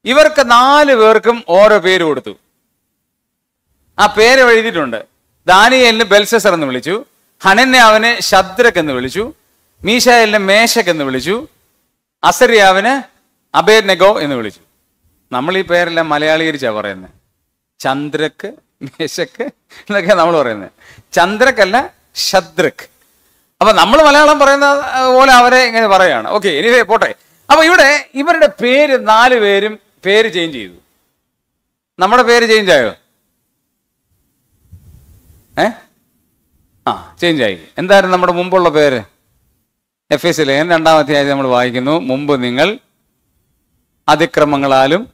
ഇവർക്ക് നാല് പേർക്കും ഓരോ പേര് കൊടുത്തു. ആ പേര് എഴുതിയിട്ടുണ്ട്. ദാനിയലിന് ബെൽസസർ എന്ന് വിളിച്ചു. ഹനന്യാവിനെ ശദ്രക് എന്ന് വിളിച്ചു. മീശായലിനെ മേശക് എന്ന് വിളിച്ചു. അസരിയാവിന് അബേനഗോ എന്ന് വിളിച്ചു. നമ്മൾ ഈ പേരെല്ലാം മലയാളീകരിച്ചാ പറയുന്നത് ചന്ദ്രക്ക് മേശക്ക് എന്നൊക്കെ നമ്മൾ പറയുന്നത് ചന്ദ്രക്കല്ല ശദ്രക്. അപ്പൊ നമ്മൾ മലയാളം പറയുന്ന പോലെ അവരെ ഇങ്ങനെ പറയാണ്. ഓക്കെ ഇനി പോട്ടെ. അപ്പൊ ഇവിടെ ഇവരുടെ പേര് നാല് പേരും പേര് ചേഞ്ച് ചെയ്തു. നമ്മുടെ പേര് ചേഞ്ച് ആയോ? ഏ? ആ ചേഞ്ച് ആയി. എന്തായിരുന്നു നമ്മുടെ മുമ്പുള്ള പേര്? എഫ് എസ് ലേഖൻ രണ്ടാം അധ്യായത്തിൽ നമ്മൾ വായിക്കുന്നു മുമ്പ് നിങ്ങൾ അതിക്രമങ്ങളാലും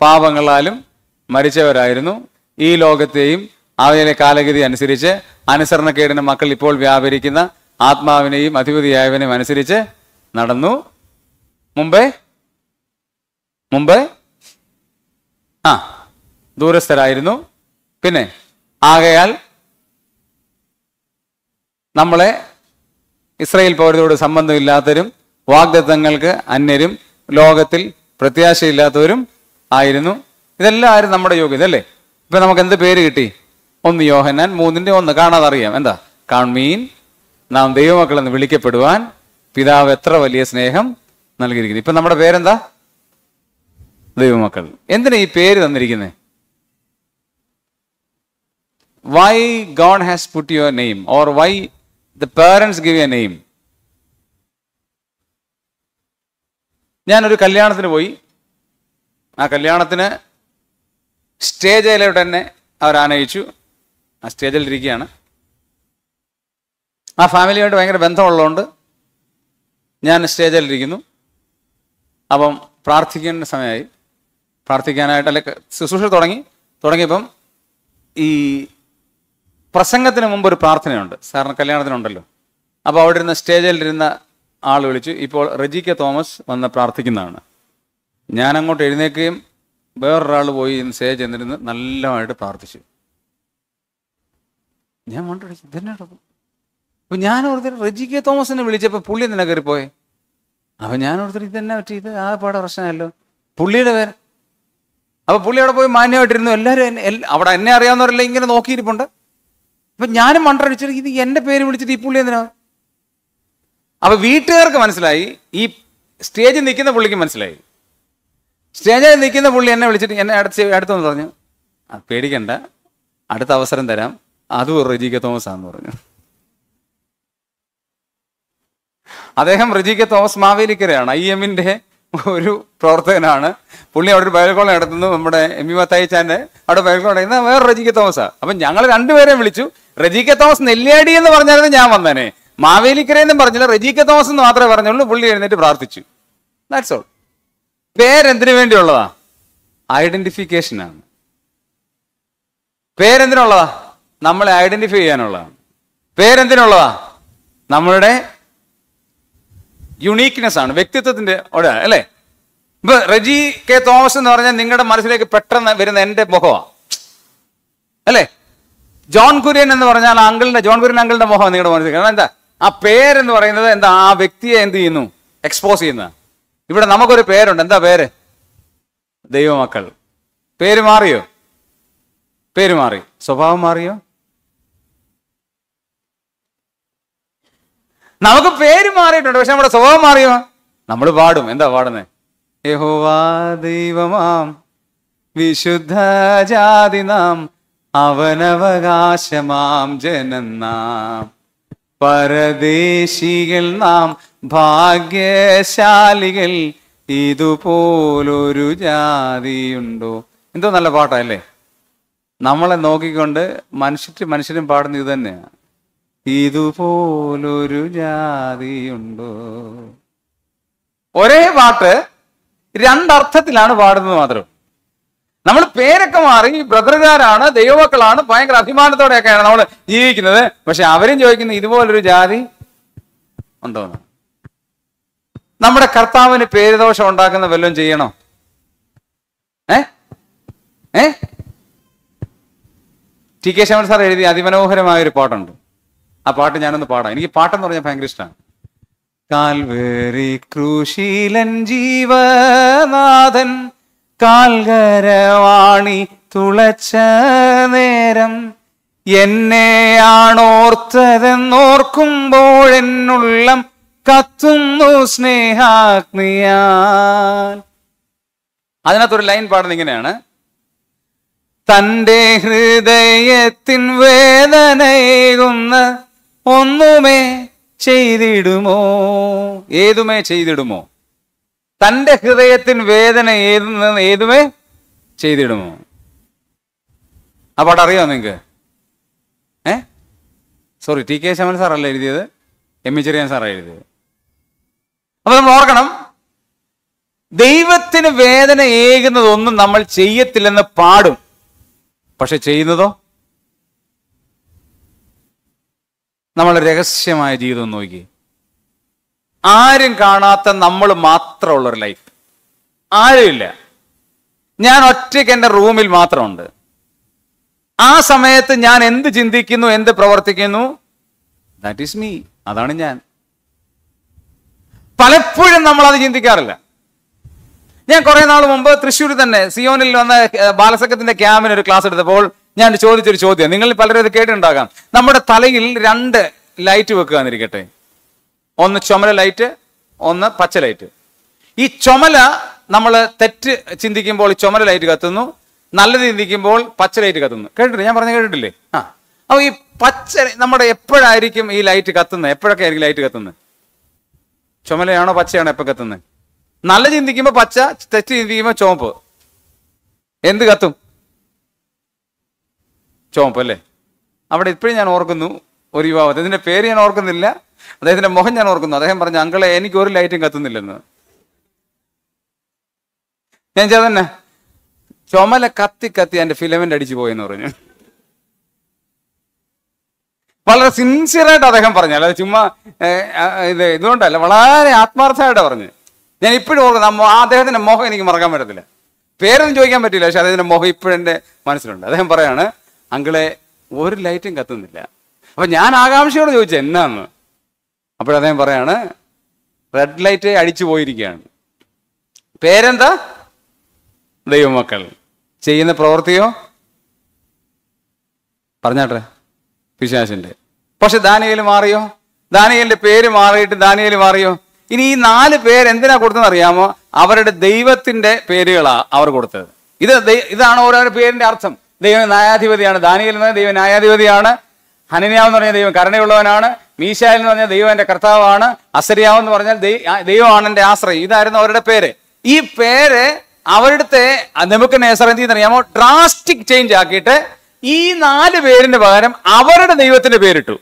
പാപങ്ങളാലും മരിച്ചവരായിരുന്നു. ഈ ലോകത്തെയും അവയിലെ കാലഗതി അനുസരിച്ച് അനുസരണക്കേടിന് മക്കൾ ഇപ്പോൾ വ്യാപരിക്കുന്ന ആത്മാവിനെയും അധിപതിയായവനെയും അനുസരിച്ച് നടന്നു. മുമ്പേ? മുമ്പേ? ആ ദൂരസ്ഥരായിരുന്നു. പിന്നെ ആകയാൽ നമ്മളെ ഇസ്രയേൽ പൗരതയോട് സംബന്ധമില്ലാത്തവരും വാഗ്ദത്തങ്ങൾക്ക് അന്യരും ലോകത്തിൽ പ്രത്യാശയില്ലാത്തവരും ആയിരുന്നു. ഇതെല്ലാവരും നമ്മുടെ യോഗ്യത അല്ലേ? ഇപ്പൊ നമുക്ക് എന്ത് പേര് കിട്ടി? ഒന്ന് യോഹന്നാൻ മൂന്നിന്റെ ഒന്ന്. കാണാതെ അറിയാം എന്താ? കാൺമീൻ. നാം ദൈവമക്കളെന്ന് വിളിക്കപ്പെടുവാൻ പിതാവ് എത്ര വലിയ സ്നേഹം നൽകിയിരിക്കുന്നു. ഇപ്പൊ നമ്മുടെ പേരെന്താ? ദൈവമക്കൾ. എന്തിനാ ഈ പേര് തന്നിരിക്കുന്നത് why God has put your name or why the parents give a name ഞാനൊരു കല്യാണത്തിന് പോയി. ആ കല്യാണത്തിന് സ്റ്റേജിലോട്ട് തന്നെ അവരാനയിച്ചു ആ സ്റ്റേജിൽ ഇരിക്കുകയാണ്. ആ ഫാമിലിയായിട്ട് ഭയങ്കര ബന്ധമുള്ളതുകൊണ്ട് ഞാൻ സ്റ്റേജിലിരിക്കുന്നു അപ്പം പ്രാർത്ഥിക്കേണ്ട സമയമായി. പ്രാർത്ഥിക്കാനായിട്ട് അല്ലെ ശുശ്രൂഷ തുടങ്ങി. തുടങ്ങിയപ്പം ഈ പ്രസംഗത്തിന് മുമ്പ് ഒരു പ്രാർത്ഥനയുണ്ട്. സാറിന് കല്യാണത്തിനുണ്ടല്ലോ. അപ്പോൾ അവിടെ ഇരുന്ന സ്റ്റേജിലിരുന്ന ആൾ വിളിച്ചു. ഇപ്പോൾ റെജി തോമസ് വന്ന് പ്രാർത്ഥിക്കുന്നതാണ്. ഞാൻ അങ്ങോട്ട് എഴുന്നേക്കുകയും വേറൊരാൾ പോയി സ്റ്റേജ് എന്നിരുന്ന് നല്ലതായിട്ട് പ്രാർത്ഥിച്ചു. ഞാൻ കൊണ്ടടിച്ചു ഇതന്നെ അപ്പൊ ഞാൻ ഓർത്തിട്ട് കെ തോമസിനെ വിളിച്ചപ്പോൾ പുള്ളി എന്തിനാ കയറിപ്പോയെ. അപ്പൊ ഞാൻ ഓർത്തിട്ട് ഇതെന്നാ പറ്റി? ഇത് ആ പാടെ പ്രശ്നമല്ലോ. പുള്ളിയുടെ പേര് അപ്പൊ പുള്ളി അവിടെ പോയി മാന്യമായിട്ടിരുന്നു. എല്ലാവരും അവിടെ എന്നെ അറിയാവുന്നവരെല്ലാം ഇങ്ങനെ നോക്കിയിരിപ്പുണ്ട്. അപ്പൊ ഞാനും മണ്ടടിച്ചിട്ട് ഇത് എന്റെ പേര് വിളിച്ചിട്ട് ഈ പുള്ളി എന്തിനാ? അപ്പൊ വീട്ടുകാർക്ക് മനസ്സിലായി. ഈ സ്റ്റേജിൽ നിൽക്കുന്ന പുള്ളിക്ക് മനസ്സിലായി. സ്റ്റേജിൽ നിൽക്കുന്ന പുള്ളി എന്നെ വിളിച്ചിട്ട് എന്നെ അടുത്ത് അടുത്തെന്ന് പറഞ്ഞു പേടിക്കണ്ട. അടുത്ത അവസരം തരാം. അതും റെജി കെ തോമസ് ആന്ന് പറഞ്ഞു. അദ്ദേഹം റെജി കെ തോമസ് മാവേലിക്കരയാണ് ഐ എമ്മിന്റെ ഒരു പ്രവർത്തകനാണ്. പുള്ളി അവിടെ ഒരു ബയൽക്കോളം നടത്തുന്നു. നമ്മുടെ എം വി മത്തായിച്ചാന്റെ അവിടെ ബയൽക്കോളം നടത്തുന്ന. വേറെ റജി കെ തോമസാ. അപ്പം ഞങ്ങൾ രണ്ടുപേരെയും വിളിച്ചു. റജി കെ തോമസ് നെല്ലിയാടി എന്ന് പറഞ്ഞായിരുന്നു ഞാൻ വന്നേനെ. മാവേലിക്കര എന്നും പറഞ്ഞില്ല. റജി കെ തോമസ് എന്ന് മാത്രമേ പറഞ്ഞുള്ളൂ. പുള്ളി എഴുന്നേറ്റ് പ്രാർത്ഥിച്ചു. ദാറ്റ്സ് ഓൾ പേരെന്തിനു വേണ്ടിയുള്ളതാ? ഐഡന്റിഫിക്കേഷനാണ് പേരെന്തിനുള്ളതാ? നമ്മളെ ഐഡന്റിഫൈ ചെയ്യാനുള്ളതാണ്. പേരെന്തിനുള്ളതാ? നമ്മളുടെ യുണീക്നെസ് ആണ് വ്യക്തിത്വത്തിന്റെ ഒരു അല്ലേ? ഇപ്പൊ റെജി കെ തോമസ് എന്ന് പറഞ്ഞാൽ നിങ്ങളുടെ മനസ്സിലേക്ക് പെട്ടെന്ന് വരുന്ന എന്റെ മുഖമാണ് അല്ലേ? ജോൺ കുര്യൻ എന്ന് പറഞ്ഞാൽ അങ്കിളിന്റെ ജോൺ കുര്യൻ അങ്കിളിന്റെ മുഖം നിങ്ങളുടെ മനസ്സിൽ കാരണം എന്താ? ആ പേരെന്ന് പറയുന്നത് എന്താ? ആ വ്യക്തിയെ എന്ത് ചെയ്യുന്നു? എക്സ്പോസ് ചെയ്യുന്ന ഇവിടെ നമുക്കൊരു പേരുണ്ട്. എന്താ പേര്? ദൈവമക്കൾ. പേര് മാറിയോ? പേര് മാറി. സ്വഭാവം മാറിയോ? നമുക്ക് പേര് മാറിയിട്ടുണ്ട് പക്ഷെ നമ്മുടെ സ്വഭാവം മാറിയോ? നമ്മൾ പാടും. എന്താ പാടുന്നത് യഹോവാ ദൈവമാം വിശുദ്ധ ജാതി നാം അവനവകാശമാം ജനം നാം. പരദേശികൾ നാം ഭാഗ്യശാലികൾ ഇതുപോലൊരു ജാതിയുണ്ടോ? എന്തോ നല്ല പാട്ടല്ലേ നമ്മളെ നോക്കിക്കൊണ്ട് മനുഷ്യർ മനുഷ്യരും പാടുന്ന ഇത് തന്നെയാണ് ഇതുപോലൊരു ജാതിയുണ്ടോ? ഒരേ പാട്ട് രണ്ടർത്ഥത്തിലാണ് പാടുന്നത് മാത്രം. നമ്മൾ പേരൊക്കെ മാറി ബ്രദറുകാരാണ് ദൈവമക്കളാണ് ഭയങ്കര അഭിമാനത്തോടെയൊക്കെയാണ് നമ്മൾ ജീവിക്കുന്നത്. പക്ഷെ അവരും ചോദിക്കുന്നത് ഇതുപോലൊരു ജാതി ഉണ്ടോന്ന്. നമ്മുടെ കർത്താവിന് പേരുദോഷം ഉണ്ടാക്കുന്ന വല്ലതും ചെയ്യണോ? ഏ? ഏ? ടി കെ ശമൻ സാർ എഴുതിയ അതിമനോഹരമായ ഒരു പാട്ടുണ്ട്. ആ പാട്ട് ഞാനൊന്ന് പാടാം. എനിക്ക് പാട്ടെന്ന് പറഞ്ഞാൽ ഭയങ്കര ഇഷ്ടമാണ് കാൽവേറി ക്രൂശീലൻ ജീവനാഥൻ കാൽകരവാണി തുളച്ച നേരം. എന്നെയാണോർത്തതെന്നോർക്കുമ്പോഴെന്നുള്ളം കത്തുന്നു സ്നേഹാഗ്നിയാൽ. അതിനകത്തൊരു ലൈൻ പാടുന്നത് ഇങ്ങനെയാണ്. തന്റെ ഹൃദയത്തിൻ വേദനയേകുന്ന ഒന്നുമേ ചെയ്തിടുമോ? ഏതുമേ ചെയ്തിടുമോ? തന്റെ ഹൃദയത്തിൻ വേദന ഏത് ഏതുമേ ചെയ്തിടുമോ? ആ പാട്ട് അറിയാമോ നിങ്ങൾക്ക് ഏ? സോറി ടി കെ ശമൻ സാറല്ല എഴുതിയത്? എം ഇ ചെറിയാൻ സാറാണ് എഴുതിയത്. അപ്പൊ നമ്മൾ ഓർക്കണം ദൈവത്തിന് വേദന ഏകുന്നതൊന്നും നമ്മൾ ചെയ്യത്തില്ലെന്ന് പാടും. പക്ഷെ ചെയ്യുന്നതോ? നമ്മൾ രഹസ്യമായ ജീവിതം നോക്കി. ആരും കാണാത്ത നമ്മൾ മാത്രമുള്ള ഒരു ലൈഫ് ആരുമില്ല. ഞാൻ ഒറ്റയ്ക്ക് എന്റെ റൂമിൽ മാത്രമുണ്ട്. ആ സമയത്ത് ഞാൻ എന്ത് ചിന്തിക്കുന്നു എന്ത് പ്രവർത്തിക്കുന്നു? ദാറ്റ് ഈസ് മീ അതാണ് ഞാൻ. പലപ്പോഴും നമ്മൾ അത് ചിന്തിക്കാറില്ല. ഞാൻ കുറെ നാൾ മുമ്പ് തൃശ്ശൂരിൽ തന്നെ സിയോനിൽ വന്ന ബാലസഖ്യത്തിന്റെ ക്യാമ്പിന് ഒരു ക്ലാസ് എടുത്തപ്പോൾ ഞാൻ ചോദിച്ചൊരു ചോദ്യം. നിങ്ങൾ പലരും ഇത് കേട്ടിട്ടുണ്ടാകാം. നമ്മുടെ തലയിൽ രണ്ട് ലൈറ്റ് വെക്കുക എന്നിരിക്കട്ടെ. ഒന്ന് ചുമല ലൈറ്റ് ഒന്ന് പച്ച ലൈറ്റ്. ഈ ചുമല നമ്മൾ തെറ്റ് ചിന്തിക്കുമ്പോൾ ചുമല ലൈറ്റ് കത്തുന്നു. നല്ലത് ചിന്തിക്കുമ്പോൾ പച്ച ലൈറ്റ് കത്തുന്നു. കേട്ടിട്ടില്ലേ? ഞാൻ പറഞ്ഞ കേട്ടിട്ടില്ലേ? ആ. അപ്പോൾ ഈ പച്ച നമ്മുടെ എപ്പോഴായിരിക്കും ഈ ലൈറ്റ് കത്തുന്നത്? എപ്പോഴൊക്കെ ആയിരിക്കും ലൈറ്റ് കത്തുന്നത്? ചുമലയാണോ പച്ചയാണോ എപ്പോൾ കത്തുന്നത്? നല്ല ചിന്തിക്കുമ്പോൾ പച്ച തെറ്റ് ചിന്തിക്കുമ്പോൾ ചുവപ്പ് എന്ത് കത്തും? ചുവപ്പ് അല്ലേ? അവിടെ ഇപ്പോഴും ഞാൻ ഓർക്കുന്നു ഒരു യുവാവ്. അദ്ദേഹത്തിന്റെ പേര് ഞാൻ ഓർക്കുന്നില്ല. അദ്ദേഹത്തിന്റെ മുഖം ഞാൻ ഓർക്കുന്നു. അദ്ദേഹം പറഞ്ഞു അങ്കളെ എനിക്ക് ഒരു ലൈറ്റും കത്തുന്നില്ലെന്ന്. ഞാൻ ചെയ്തന്നെ ചുമല കത്തി കത്തി എന്റെ ഫിലമെന്റ് അടിച്ചു പോയെന്ന് പറഞ്ഞു. വളരെ സിൻസിയറായിട്ട് അദ്ദേഹം പറഞ്ഞു. അല്ലാതെ ചുമ്മാ ഇത് ഇതുകൊണ്ടല്ല വളരെ ആത്മാർത്ഥമായിട്ട് പറഞ്ഞു. ഞാൻ ഇപ്പോഴും ഓർക്കുന്നു ആ അദ്ദേഹത്തിന്റെ മുഖം എനിക്ക് മറക്കാൻ പറ്റത്തില്ല. പേരൊന്നും ചോദിക്കാൻ പറ്റില്ല പക്ഷെ അദ്ദേഹത്തിന്റെ മുഖം ഇപ്പോഴും എന്റെ മനസ്സിലുണ്ട്. അദ്ദേഹം പറയാണ് അങ്കിളെ ഒരു ലൈറ്റും കത്തുന്നില്ല. അപ്പൊ ഞാൻ ആകാംക്ഷയോട് ചോദിച്ചു എന്നാന്ന്? അപ്പോൾ അദ്ദേഹം പറയാണ് റെഡ് ലൈറ്റ് അടിച്ചു പോയിരിക്കുകയാണ്. പേരെന്താ? ദൈവമക്കൾ. ചെയ്യുന്ന പ്രവൃത്തിയോ? പറഞ്ഞാട്ടെ പിശാശിന്റെ. പക്ഷെ ദാനിയേൽ മാറിയോ? ദാനിയേലിന്റെ പേര് മാറിയിട്ട് ദാനിയേൽ മാറിയോ? ഇനി ഈ നാല് പേര് എന്തിനാ കൊടുത്തതെന്ന് അറിയാമോ? അവരുടെ ദൈവത്തിന്റെ പേരുകളാ അവർ കൊടുത്തത്. ഇത് ഇതാണ് ഓരോരോ പേരിന്റെ അർത്ഥം. ദൈവം ന്യായാധിപതിയാണ്. ദാനിയിൽ പറഞ്ഞാൽ ദൈവം ന്യായാധിപതിയാണ്. ഹനനിയാവ് എന്ന് പറഞ്ഞാൽ ദൈവം കരുണയുള്ളവനാണ്. മീശായൽ എന്ന് പറഞ്ഞാൽ ദൈവം എന്റെ കർത്താവാണ്. അസരിയാവ് എന്ന് പറഞ്ഞാൽ ദൈവമാണ് എന്റെ ആശ്രയം. ഇതായിരുന്നു അവരുടെ പേര്. ഈ പേര് അവരുടെ നമുക്ക് നേസർ എന്ത് ഡ്രാസ്റ്റിക് ചേഞ്ച് ആക്കിയിട്ട് ഈ നാല് പേരിന് പകരം അവരുടെ ദൈവത്തിന്റെ പേരിട്ടു.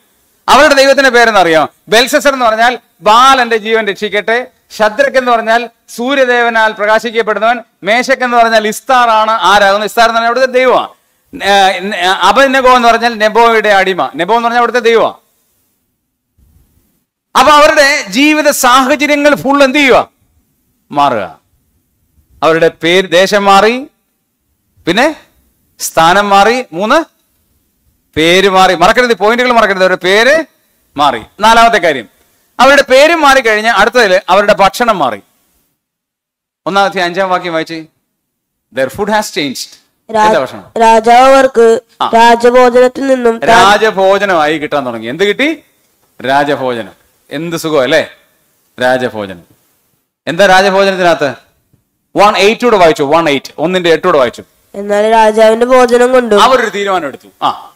അവരുടെ ദൈവത്തിന്റെ പേരെന്നറിയാം ബെൽസസർ എന്ന് പറഞ്ഞാൽ ബാൽ എന്റെ ജീവൻ രക്ഷിക്കട്ടെ. ശദ്രക് എന്ന് പറഞ്ഞാൽ സൂര്യദേവനാൽ പ്രകാശിക്കപ്പെടുന്നവൻ. മേശക് എന്ന് പറഞ്ഞാൽ ഇസ്താറാണ് ആരാകുന്നു ഇസ്താർ എന്ന് പറഞ്ഞാൽ അവിടുത്തെ ദൈവമാണ്. അബനെബോ എന്ന് പറഞ്ഞാൽ നെബോയുടെ അടിമ. നെബോ എന്ന് പറഞ്ഞാൽ അവിടുത്തെ ദൈവമാണ് അപ്പൊ അവരുടെ ജീവിത സാഹചര്യങ്ങൾ ഫുൾ എന്ത് ചെയ്യുക മാറുക. അവരുടെ പേര് ദേശം മാറി പിന്നെ സ്ഥാനം മാറി മൂന്ന് പേര് മാറി. മറക്കരുത് പോയിന്റുകൾ മറക്കരുത്. അവരുടെ പേര് മാറി. നാലാമത്തെ കാര്യം. അവരുടെ പേര് മാറി കഴിഞ്ഞ അടുത്തതിൽ അവരുടെ ഭക്ഷണം മാറി. ഒന്നാമത്തെ അഞ്ചാം വാക്യം വായിച്ച്. ദർ ഫുഡ് ഹാസ് ചേഞ്ച്ഡ് രാജാവ് അവർക്ക് രാജഭോജനത്തിൽ നിന്നും രാജഭോജനമായി കിട്ടാൻ തുടങ്ങി. എന്ത് കിട്ടി? രാജഭോജനം. എന്ത് സുഖം അല്ലേ? രാജഭോജനം. എന്താ രാജഭോജനത്തിനകത്ത്? വൺ എയ്റ്റൂടെ വായിച്ചു വൺ എയ്റ്റ് ഒന്നിന്റെ എട്ടൂടെ വായിച്ചു. എന്നാൽ രാജാവിന്റെ ഭോജനം കൊണ്ടും അവരൊരു തീരുമാനം എടുത്തു ആ.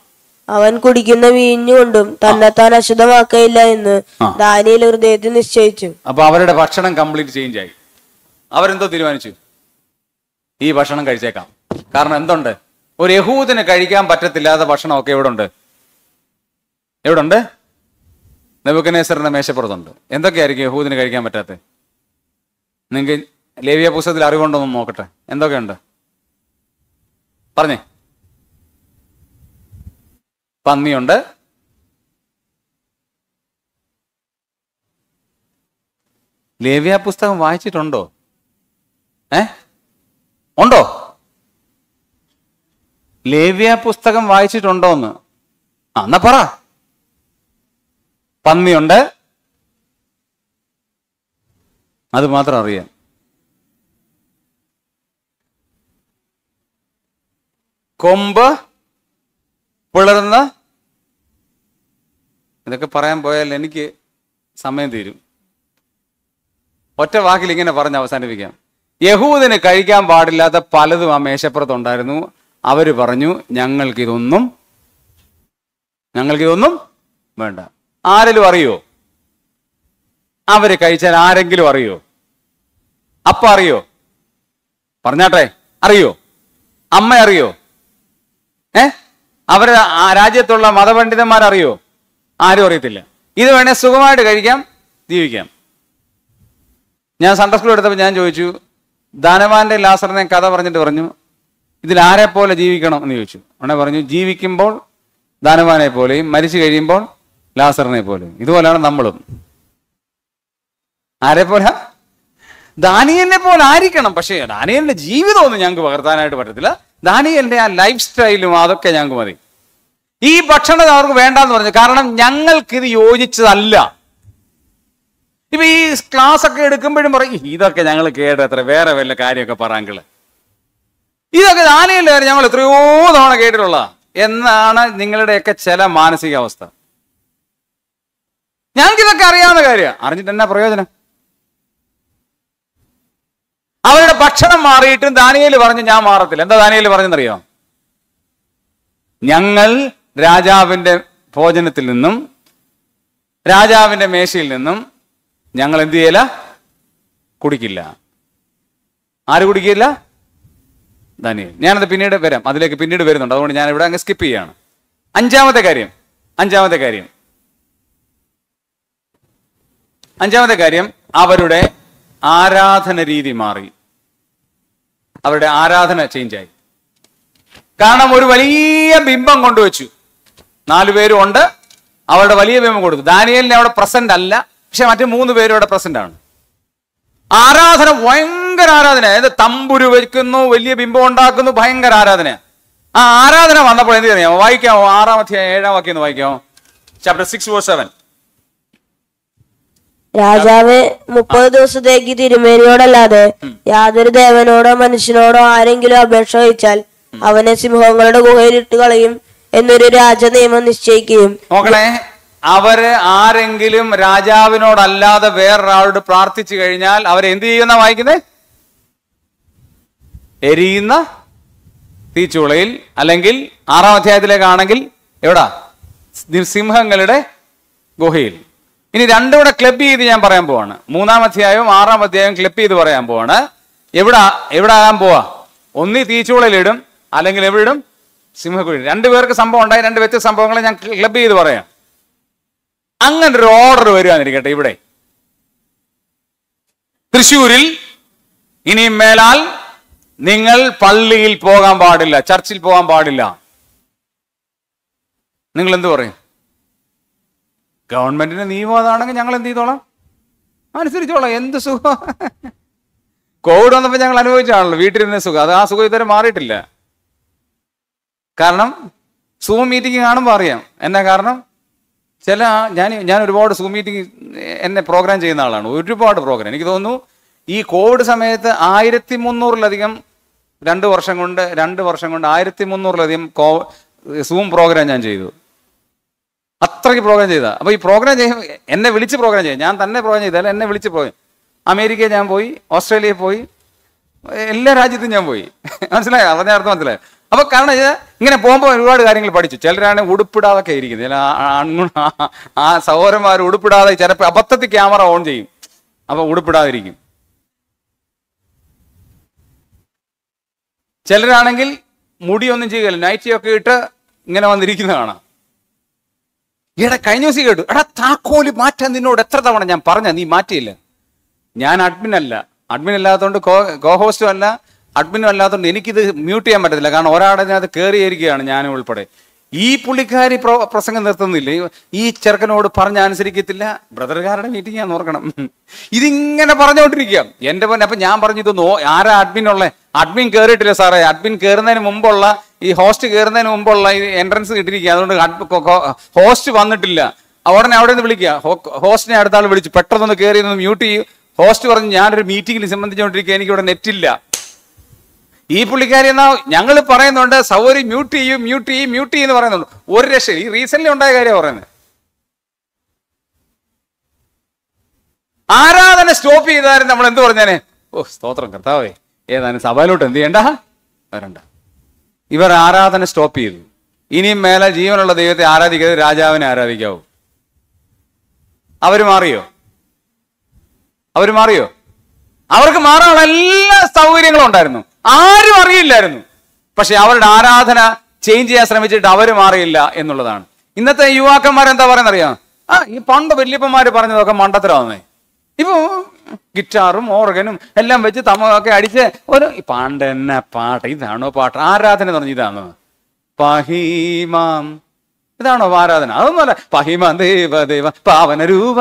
അവൻ കുടിക്കുന്ന വീഞ്ഞുകൊണ്ടും തന്നെത്താൻ അശുദ്ധമാക്കയില്ല എന്ന് ദാനിയിൽ ദാനിയേൽ ഹൃദയത്തിൽ നിശ്ചയിച്ചു. അപ്പൊ അവരുടെ ഭക്ഷണം കംപ്ലീറ്റ് ചേഞ്ച് ആയി അവരെന്തോ തീരുമാനിച്ചു? ഈ ഭക്ഷണം കഴിച്ചേക്കാം. കാരണം എന്തുണ്ട്? ഒരു യഹൂദിന് കഴിക്കാൻ പറ്റത്തില്ലാത്ത ഭക്ഷണമൊക്കെ എവിടെ ഉണ്ട് എവിടെ ഉണ്ട് നെബുക്കനേശ്വറിന്റെ മേശപ്പുറത്തുണ്ട്. എന്തൊക്കെയായിരിക്കും യഹൂദിന് കഴിക്കാൻ പറ്റാത്തത് നിങ്ങൾക്ക് ലേവിയ പുസ്തകത്തിൽ അറിവുണ്ടോന്ന് നോക്കട്ടെ. എന്തൊക്കെയുണ്ട്? പറഞ്ഞേ. പന്നിയുണ്ട്. ലേവ്യ പുസ്തകം വായിച്ചിട്ടുണ്ടോ? ഏ? ഉണ്ടോ? ലേവ്യ പുസ്തകം വായിച്ചിട്ടുണ്ടോ എന്ന് എന്നാ പറ. പന്നിയുണ്ട്. അത് മാത്രം അറിയാം. കൊമ്പ് പിളർന്ന്. ഇതൊക്കെ പറയാൻ പോയാൽ എനിക്ക് സമയം തീരും. ഒറ്റ വാക്കിൽ ഇങ്ങനെ പറഞ്ഞ് അവസാനിപ്പിക്കാം. യഹൂദിന് കഴിക്കാൻ പാടില്ലാത്ത പലതും ആ മേശപ്പുറത്തുണ്ടായിരുന്നു. അവർ പറഞ്ഞു ഞങ്ങൾക്കിതൊന്നും ഞങ്ങൾക്കിതൊന്നും വേണ്ട. ആരെങ്കിലും അറിയോ? അവർ കഴിച്ചാൽ ആരെങ്കിലും അറിയോ? അപ്പ അറിയോ? പറഞ്ഞാട്ടെ അറിയോ? അമ്മ അറിയോ? ഏ? അവരെ രാജ്യത്തുള്ള മതപണ്ഡിതന്മാരറിയോ? ആരും അറിയത്തില്ല. ഇത് വേണേ സുഖമായിട്ട് കഴിക്കാം ജീവിക്കാം. ഞാൻ സൺഡേ സ്കൂൾ എടുത്തപ്പോൾ ഞാൻ ചോദിച്ചു ധനവാന്റെ ലാസറിനെ കഥ പറഞ്ഞിട്ട് പറഞ്ഞു ഇതിൽ പോലെ ജീവിക്കണം എന്ന് ചോദിച്ചു. ഉടനെ പറഞ്ഞു ജീവിക്കുമ്പോൾ ദാനവാനെ പോലെയും മരിച്ചു കഴിയുമ്പോൾ ലാസറിനെ പോലെയും. ഇതുപോലെയാണ് നമ്മളും. ആരെ പോലെ? ദാനിയലിനെ പോലെ ആയിരിക്കണം. പക്ഷേ ദാനിയലിന്റെ ജീവിതമൊന്നും ഞങ്ങൾക്ക് പകർത്താനായിട്ട് പറ്റത്തില്ല. ദാനിയലിന്റെ ആ ലൈഫ് സ്റ്റൈലും അതൊക്കെ ഞങ്ങൾക്ക് മതി. ഈ ഭക്ഷണം അവർക്ക് വേണ്ടെന്ന് പറഞ്ഞു. കാരണം ഞങ്ങൾക്കിത് യോജിച്ചതല്ല. ഇപ്പൊ ഈ ക്ലാസ് ഒക്കെ എടുക്കുമ്പോഴും പറയും ഇതൊക്കെ ഞങ്ങൾ കേട്ടത്ര വേറെ വല്ല കാര്യമൊക്കെ പറയാങ്കൾ ഇതൊക്കെ ദാനിയല്ലേ ഞങ്ങൾ എത്രയോ തവണ കേട്ടിട്ടുള്ള എന്നാണ് നിങ്ങളുടെയൊക്കെ ചില മാനസികാവസ്ഥ. ഞങ്ങൾക്ക് ഇതൊക്കെ അറിയാവുന്ന കാര്യമാണ് അറിഞ്ഞിട്ട് എന്നാ പ്രയോജനം? അവരുടെ ഭക്ഷണം മാറിയിട്ടും ദാനിയേൽ പറഞ്ഞു ഞാൻ മാറത്തില്ല. എന്താ ദാനിയേൽ പറഞ്ഞെന്നറിയോ? ഞങ്ങൾ രാജാവിന്റെ ഭോജനത്തിൽ നിന്നും രാജാവിന്റെ മേശയിൽ നിന്നും ഞങ്ങൾ എന്ത് ചെയ്യല? കുടിക്കില്ല. ആര് കുടിക്കില്ല? ദാനിയേൽ ഞാനത് പിന്നീട് വരാം. അതിലേക്ക് പിന്നീട് വരുന്നുണ്ട്. അതുകൊണ്ട് ഞാൻ ഇവിടെ അങ്ങ് സ്കിപ്പ് ചെയ്യാണ്. അഞ്ചാമത്തെ കാര്യം. അഞ്ചാമത്തെ കാര്യം. അഞ്ചാമത്തെ കാര്യം അവരുടെ ആരാധന രീതി മാറി. അവരുടെ ആരാധന ചേഞ്ചായി കാരണം ഒരു വലിയ ബിംബം കൊണ്ടുവച്ചു. നാലു പേരും ഉണ്ട്. അവരുടെ വലിയ ബിംബം കൊടുത്തു. ദാനിയലിന് അവിടെ പ്രസന്റ് അല്ല. പക്ഷെ മറ്റു മൂന്ന് പേരും അവിടെ പ്രസന്റ് ആണ്. ആരാധന ഭയങ്കര ആരാധന. അതായത് തമ്പുരു വെക്കുന്നു വലിയ ബിംബം ഉണ്ടാക്കുന്നു ഭയങ്കര ആരാധന. ആ ആരാധന വന്നപ്പോൾ എന്ത് ചെയ്യാമോ വായിക്കാമോ? ആറാം അധ്യായം ഏഴാം വാക്യം ഒന്ന് വായിക്കാമോ? ചാപ്റ്റർ സിക്സ് ഫോർ സെവൻ രാജാവ് മുപ്പത് ദിവസത്തേക്ക് തിരുമേനിയോടല്ലാതെ യാതൊരു ദേവനോടോ മനുഷ്യനോടോ ആരെങ്കിലും അപേക്ഷ വഹിച്ചാൽ അവനെ സിംഹങ്ങളുടെ ഗുഹയിലിട്ട് കളയും എന്നൊരു രാജ നിയമം നിശ്ചയിക്കുകയും നോക്കണേ. അവർ ആരെങ്കിലും രാജാവിനോടല്ലാതെ വേറൊരാളോട് പ്രാർത്ഥിച്ചു കഴിഞ്ഞാൽ അവരെന്ത് ചെയ്യുന്ന വായിക്കുന്നേ? എരിയുന്ന തീച്ചുളയിൽ അല്ലെങ്കിൽ ആറാം അധ്യായത്തിലേക്കാണെങ്കിൽ എവിടാ? സിംഹങ്ങളുടെ ഗുഹയിൽ. ഇനി രണ്ടും കൂടെ ക്ലബ് ചെയ്ത് ഞാൻ പറയാൻ പോവാണ്. മൂന്നാം അധ്യായവും ആറാം അധ്യായവും ക്ലബ് ചെയ്ത് പറയാൻ പോവാണ്. എവിടാ? എവിടെ ആകാൻ പോവാ? ഒന്നി തീച്ചുളയിലിടും അല്ലെങ്കിൽ എവിടെ ഇടും? സിംഹക്കുഴി രണ്ടു പേർക്ക് സംഭവം ഉണ്ടായി രണ്ട് വ്യത്യസ്ത സംഭവങ്ങളെ ഞാൻ ക്ലബ് ചെയ്ത് പറയാം. അങ്ങനെ ഒരു ഓർഡർ വരുവാന്നിരിക്കട്ടെ ഇവിടെ. തൃശ്ശൂരിൽ ഇനിയും മേലാൽ നിങ്ങൾ പള്ളിയിൽ പോകാൻ പാടില്ല ചർച്ചിൽ പോകാൻ പാടില്ല. നിങ്ങൾ എന്ത് പറയും? ഗവൺമെന്റിന്റെ നിയമം അതാണെങ്കിൽ ഞങ്ങൾ എന്ത് ചെയ്തോളാം? അനുസരിച്ചോളാം എന്ത് സുഖം? കോവിഡ് വന്നപ്പോൾ ഞങ്ങൾ അനുഭവിച്ചാണല്ലോ വീട്ടിലിരുന്ന സുഖം. അത് ആ സുഖം ഇതുവരെ മാറിയിട്ടില്ല. കാരണം സൂം മീറ്റിംഗ് കാണുമ്പോൾ അറിയാം. എന്നാ കാരണം? ചില ഞാൻ ഞാൻ ഒരുപാട് സൂം മീറ്റിംഗ് എന്നെ പ്രോഗ്രാം ചെയ്യുന്ന ആളാണ്. ഒരുപാട് പ്രോഗ്രാം എനിക്ക് തോന്നുന്നു ഈ കോവിഡ് സമയത്ത് ആയിരത്തി മുന്നൂറിലധികം രണ്ട് വർഷം കൊണ്ട് രണ്ട് വർഷം കൊണ്ട് ആയിരത്തി മുന്നൂറിലധികം കോ സൂം പ്രോഗ്രാം ഞാൻ ചെയ്തു. അത്രയ്ക്ക് പ്രോഗ്രാം ചെയ്താൽ അപ്പോൾ ഈ പ്രോഗ്രാം ചെയ്യും എന്നെ വിളിച്ച് പ്രോഗ്രാം ചെയ്യും ഞാൻ തന്നെ പ്രോഗ്രാം ചെയ്താൽ എന്നെ വിളിച്ച് പ്രോഗ്രാം അമേരിക്കയിൽ ഞാൻ പോയി ഓസ്ട്രേലിയയിൽ പോയി എല്ലാ രാജ്യത്തും ഞാൻ പോയി. (laughs) മനസ്സിലായോ? പറഞ്ഞ അർത്ഥം മനസ്സിലായോ? അപ്പൊ കാരണം ഇങ്ങനെ പോകുമ്പോൾ ഒരുപാട് കാര്യങ്ങൾ പഠിച്ചു. ചിലരാണ് ഉടുപ്പിടാതൊക്കെ ഇരിക്കുന്നത്. ആ സഹോദരന്മാർ ഉടുപ്പിടാതെ ചിലപ്പോൾ അബദ്ധത്തിൽ ക്യാമറ ഓൺ ചെയ്യും. അപ്പൊ ഉടുപ്പിടാതിരിക്കും. ചിലരാണെങ്കിൽ മുടിയൊന്നും ചെയ്യുകയില്ല നൈറ്റിയൊക്കെ ഇട്ട് ഇങ്ങനെ വന്നിരിക്കുന്ന കാണാം. എടാ കഴിഞ്ഞ ദിവസം കേട്ടു. എടാ താക്കോൽ മാറ്റാൻ നിന്നോട് എത്ര തവണ ഞാൻ പറഞ്ഞ നീ മാറ്റിയില്ല. ഞാൻ അഡ്മിൻ അല്ല. അഡ്മിൻ അല്ലാത്തതുകൊണ്ട് കോ കോ ഹോസ്റ്റും അല്ല അഡ്മിനും അല്ലാത്തതുകൊണ്ട് എനിക്കിത് മ്യൂട്ട് ചെയ്യാൻ പറ്റത്തില്ല. കാരണം ഒരാളെ അതിനകത്ത് കയറിയിരിക്കുകയാണ് ഞാനും ഉൾപ്പെടെ. ഈ പുള്ളിക്കാരി പ്ര- പ്രസംഗം നിർത്തുന്നില്ല? ഈ- ചെറുക്കനോട് പറഞ്ഞ അനുസരിക്കത്തില്ല. ബ്രദർകാരുടെ മീറ്റിംഗ് ഞാൻ ഓർക്കണം. ഇതിങ്ങനെ പറഞ്ഞുകൊണ്ടിരിക്കുക എന്റെ പോലെ അപ്പൊ ഞാൻ പറഞ്ഞു ഇത് നോ ആരാ അഡ്മിൻ ഉള്ള? അഡ്മിൻ കയറിയിട്ടില്ല സാറേ. അഡ്മിൻ കയറുന്നതിന് മുമ്പുള്ള ഈ ഹോസ്റ്റ് കയറുന്നതിന് മുമ്പുള്ള ഈ എൻട്രൻസ് കിട്ടിയിരിക്കുക അതുകൊണ്ട് ഹോസ്റ്റ് വന്നിട്ടില്ല. ഉടനെ അവിടെ നിന്ന് വിളിക്കുക. ഹോസ്റ്റിനെ അടുത്ത ആൾ വിളിച്ചു പെട്ടെന്ന് കയറി ഒന്ന് മ്യൂട്ട് ചെയ്യും. ഹോസ്റ്റ് പറഞ്ഞു ഞാനൊരു മീറ്റിംഗിൽ സംബന്ധിച്ചുകൊണ്ടിരിക്കുക എനിക്കിവിടെ നെറ്റില്ല ഈ പുള്ളിക്കാരി എന്നാ ഞങ്ങൾ പറയുന്നുണ്ട് സൗകര്യം മ്യൂട്ട് ചെയ്യും മ്യൂട്ട് ചെയ്യും മ്യൂട്ട് ചെയ്യും എന്ന് പറയുന്നുണ്ട്. ഒരു രക്ഷ ഈ റീസെന്റ് ഉണ്ടായ കാര്യമാണ് പറയുന്നത് ആരാധന സ്റ്റോപ്പ് ചെയ്താലും നമ്മൾ എന്ത് പറഞ്ഞേനെ? ഓ സ്തോത്രം കർത്താവേ. ഏതാനും സഭയിലോട്ട് എന്ത് ചെയ്യണ്ട? വരണ്ട. ഇവർ ആരാധന സ്റ്റോപ്പ് ചെയ്തു. ഇനിയും മേലെ ജീവനുള്ള ദൈവത്തെ ആരാധിക്കാതെ രാജാവിനെ ആരാധിക്കാവൂ. അവർ മാറിയോ? അവർ മാറിയോ? അവർക്ക് മാറാനുള്ള എല്ലാ സൗകര്യങ്ങളും ഉണ്ടായിരുന്നു. ആരും അറിയില്ലായിരുന്നു. പക്ഷെ അവരുടെ ആരാധന ചേഞ്ച് ചെയ്യാൻ ശ്രമിച്ചിട്ട് അവർ മാറിയില്ല എന്നുള്ളതാണ്. ഇന്നത്തെ യുവാക്കന്മാരെന്താ അറിയാം ആ ഈ പണ്ട് വല്യപ്പന്മാര് പറഞ്ഞതൊക്കെ മണ്ടത്തരാവുന്നേ ഇപ്പൊ ഗിറ്റാറും ഓർഗനും എല്ലാം വെച്ച് തമൊക്കെ അടിച്ച് ഒരു പാണ്ട് എന്നെ പാട്ട് ഇതാണോ പാട്ട്? ആരാധന എന്ന് പറഞ്ഞ ഇതാണോ? പഹിമാം. ഇതാണോ ആരാധന? അതൊന്നുമല്ല പഹിമ ദേവ ദേവ പാവന രൂപ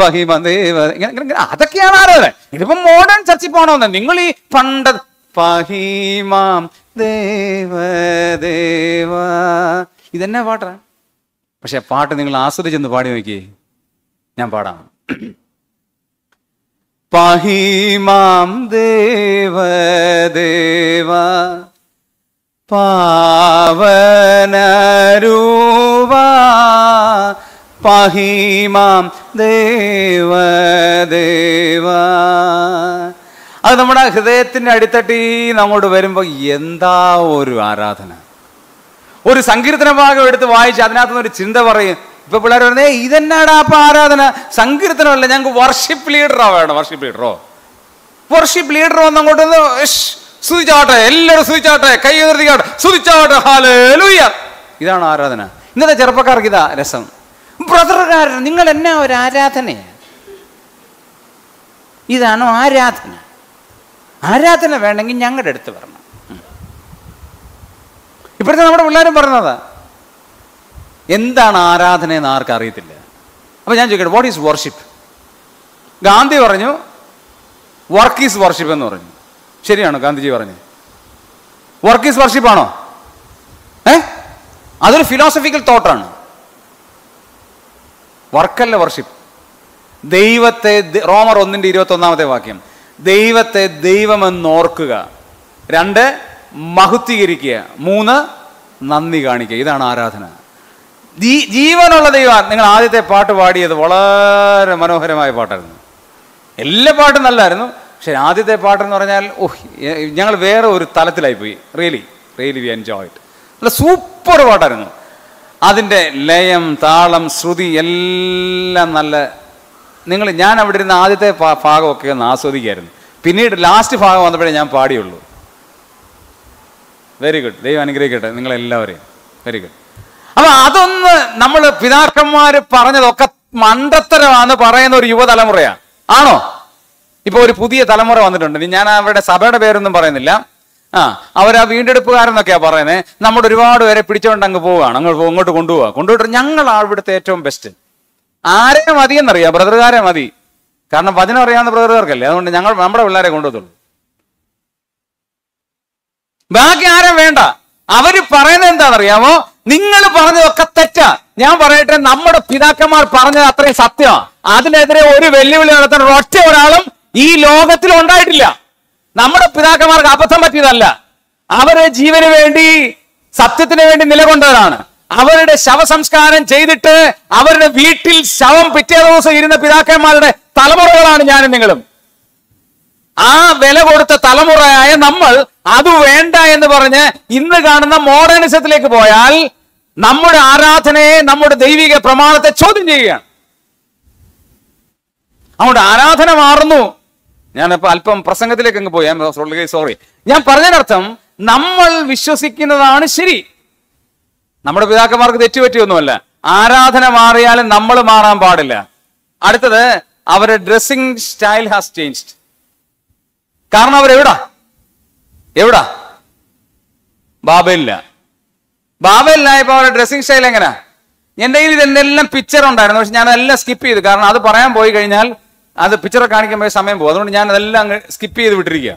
പഹിമ ദേവ ഇങ്ങനെ അതൊക്കെയാണ് ആരാധന. ഇതിപ്പോ മോഡേൺ ചർച്ചിൽ പോകണമെന്ന് നിങ്ങൾ ഈ പണ്ട് പഹിമാം ദേവദേവ. ദേവ പാട്ടാ? പക്ഷെ പാട്ട് നിങ്ങൾ ആസ്വദിച്ചെന്ന് പാടി നോക്കി ഞാൻ പാടാം. പഹിമാം ദേവദേവ. ദേവ പാവനരൂപ. പഹിമാം ദേവ ദേവ അത് നമ്മുടെ ഹൃദയത്തിന്റെ അടിത്തട്ടി നമ്മോട് വരുമ്പോൾ എന്താ ഒരു ആരാധന? ഒരു സങ്കീർത്തന ഭാഗം എടുത്ത് വായിച്ച് അതിനകത്ത് ഒരു ചിന്ത പറയും. ഇപ്പൊ പിള്ളേർ പറഞ്ഞേ ഇതെന്നാടാ അപ്പൊ ആരാധന? സങ്കീർത്തനമല്ല ഞങ്ങൾക്ക് വർഷിപ്പ് ലീഡറോ വേണം വർഷിപ്പ് ലീഡറോ വർഷിപ്പ് ലീഡറോ വന്ന് അങ്ങോട്ട് സ്തുതിച്ചാട്ടെ എല്ലാവരും സ്തുതിച്ചാട്ടെ കൈ ഉയർത്തിക്കാട്ടെ സ്തുതിച്ചാട്ടെ ലൂയ ഇതാണ് ആരാധന. ഇന്നത്തെ ചെറുപ്പക്കാർക്ക് ഇതാ രസം. ബ്രദറുകാരൻ നിങ്ങൾ എന്നാ ഒരു ആരാധനയാണ് ഇതാണോ ആരാധന? ആരാധന വേണമെങ്കിൽ ഞങ്ങളുടെ അടുത്ത് വരണം. ഇപ്പോഴത്തെ നമ്മുടെ പിള്ളേരും പറഞ്ഞതാ എന്താണ് ആരാധന എന്ന് ആർക്കും അറിയത്തില്ല. അപ്പൊ ഞാൻ ചോദിക്കട്ടെ വാട്ട് ഈസ് വർഷിപ്പ് ഗാന്ധി പറഞ്ഞു വർക്ക് ഈസ് വർഷിപ്പ് എന്ന് പറഞ്ഞു. ശരിയാണോ ഗാന്ധിജി പറഞ്ഞു വർക്ക് ഈസ് വർഷിപ്പ് ആണോ? ഏ? അതൊരു ഫിലോസഫിക്കൽ തോട്ടാണ് വർക്കല്ല വർഷിപ്പ് ദൈവത്തെ റോമർ ഒന്നിന്റെ ഇരുപത്തി ഒന്നാമത്തെ വാക്യം. ദൈവത്തെ ദൈവമെന്നോർക്കുക. രണ്ട് മഹുത്തീകരിക്കുക മൂന്ന് നന്ദി കാണിക്കുക. ഇതാണ് ആരാധന. ജീവനുള്ള ദൈവം. നിങ്ങൾ ആദ്യത്തെ പാട്ട് പാടിയത് വളരെ മനോഹരമായ പാട്ടായിരുന്നു. എല്ലാ പാട്ടും നല്ലായിരുന്നു. പക്ഷെ ആദ്യത്തെ പാട്ടെന്ന് പറഞ്ഞാൽ ഓഹ് ഞങ്ങൾ വേറെ ഒരു തലത്തിലായി പോയി റിയലി റിയലി വി എൻജോയ് നല്ല സൂപ്പർ പാട്ടായിരുന്നു. അതിന്റെ ലയം താളം ശ്രുതി എല്ലാം നല്ല നിങ്ങൾ ഞാൻ അവിടെ ഇരുന്ന ആദ്യത്തെ ഭാഗമൊക്കെ ഒന്ന് ആസ്വദിക്കായിരുന്നു. പിന്നീട് ലാസ്റ്റ് ഭാഗം വന്നപ്പോഴേ ഞാൻ പാടിയുള്ളൂ. വെരി ഗുഡ് ദൈവം അനുഗ്രഹിക്കട്ടെ നിങ്ങളെല്ലാവരെയും. വെരി ഗുഡ് അപ്പൊ അതൊന്ന് നമ്മൾ പിതാക്കന്മാർ പറഞ്ഞതൊക്കെ മണ്ടത്തരമാണെന്ന് പറയുന്ന ഒരു യുവതലമുറയാണ്. ആണോ? ഇപ്പൊ ഒരു പുതിയ തലമുറ വന്നിട്ടുണ്ട്. ഞാൻ അവരുടെ സഭയുടെ പേരൊന്നും പറയുന്നില്ല. ആ അവർ ആ വീണ്ടെടുപ്പുകാരെന്നൊക്കെയാ പറയുന്നത് നമ്മുടെ ഒരുപാട് പേരെ പിടിച്ചോണ്ട് അങ്ങ് പോവുകയാണ്. അങ്ങോട്ട് ഇങ്ങോട്ട് കൊണ്ടുപോവുക കൊണ്ടുപോയിട്ട് ഞങ്ങളാണ് ഇവിടുത്തെ ഏറ്റവും ബെസ്റ്റ് ആരെ മതി എന്നറിയാം ബ്രദറുകാരെ മതി. കാരണം വചനം അറിയാവുന്ന ബ്രദറുകാർക്കല്ലേ? അതുകൊണ്ട് ഞങ്ങൾ നമ്മുടെ പിള്ളേരെ കൊണ്ടുപോകത്തുള്ളൂ ബാക്കി ആരും വേണ്ട? അവർ പറയുന്നത് എന്താണെന്നറിയാമോ? നിങ്ങൾ പറഞ്ഞതൊക്കെ തെറ്റാ. ഞാൻ പറയട്ടെ നമ്മുടെ പിതാക്കന്മാർ പറഞ്ഞത് അത്രയും സത്യമാണ് അതിനെതിരെ ഒരു വെല്ലുവിളി നടത്തുന്ന ഒറ്റ ഒരാളും ഈ ലോകത്തിൽ ഉണ്ടായിട്ടില്ല. നമ്മുടെ പിതാക്കന്മാർക്ക് അബദ്ധം പറ്റിയതല്ല. അവർ ജീവന് വേണ്ടി സത്യത്തിന് വേണ്ടി നിലകൊണ്ടവരാണ്. അവരുടെ ശവസംസ്കാരം ചെയ്തിട്ട് അവരുടെ വീട്ടിൽ ശവം പിറ്റേ ദിവസം ഇരുന്ന പിതാക്കന്മാരുടെ തലമുറകളാണ് ഞാനും നിങ്ങളും. ആ വില കൊടുത്ത തലമുറയായ നമ്മൾ അത് വേണ്ട എന്ന് പറഞ്ഞ് ഇന്ന് കാണുന്ന മോഡേണിസത്തിലേക്ക് പോയാൽ നമ്മുടെ ആരാധനയെ നമ്മുടെ ദൈവിക പ്രമാണത്തെ ചോദ്യം ചെയ്യുകയാണ്. അതുകൊണ്ട് ആരാധന മാറുന്നു. ഞാനിപ്പോ അല്പം പ്രസംഗത്തിലേക്ക് അങ്ങ് പോയി. സോറി ഞാൻ പറഞ്ഞതിനർത്ഥം നമ്മൾ വിശ്വസിക്കുന്നതാണ് ശരി. നമ്മുടെ പിതാക്കന്മാർക്ക് തെറ്റുപറ്റിയൊന്നുമല്ല. ആരാധന മാറിയാലും നമ്മൾ മാറാൻ പാടില്ല. അടുത്തത് അവരുടെ ഡ്രസ്സിംഗ് സ്റ്റൈൽ ഹാസ് ചേഞ്ച്ഡ് കാരണം അവരെവിടാ? എവിടാ? ബാബയില്ല ബാബേലിലായപ്പോ അവരുടെ ഡ്രസ്സിംഗ് സ്റ്റൈൽ എങ്ങനെയാ എന്റെ കയ്യിൽ ഇതെന്തെല്ലാം പിക്ചർ ഉണ്ടായിരുന്നു? പക്ഷെ ഞാൻ അതെല്ലാം സ്കിപ്പ് ചെയ്തു. കാരണം അത് പറയാൻ പോയി കഴിഞ്ഞാൽ അത് പിക്ചർ കാണിക്കുമ്പോൾ സമയം പോകും. അതുകൊണ്ട് ഞാൻ അതെല്ലാം സ്കിപ്പ് ചെയ്ത് വിട്ടിരിക്കുക.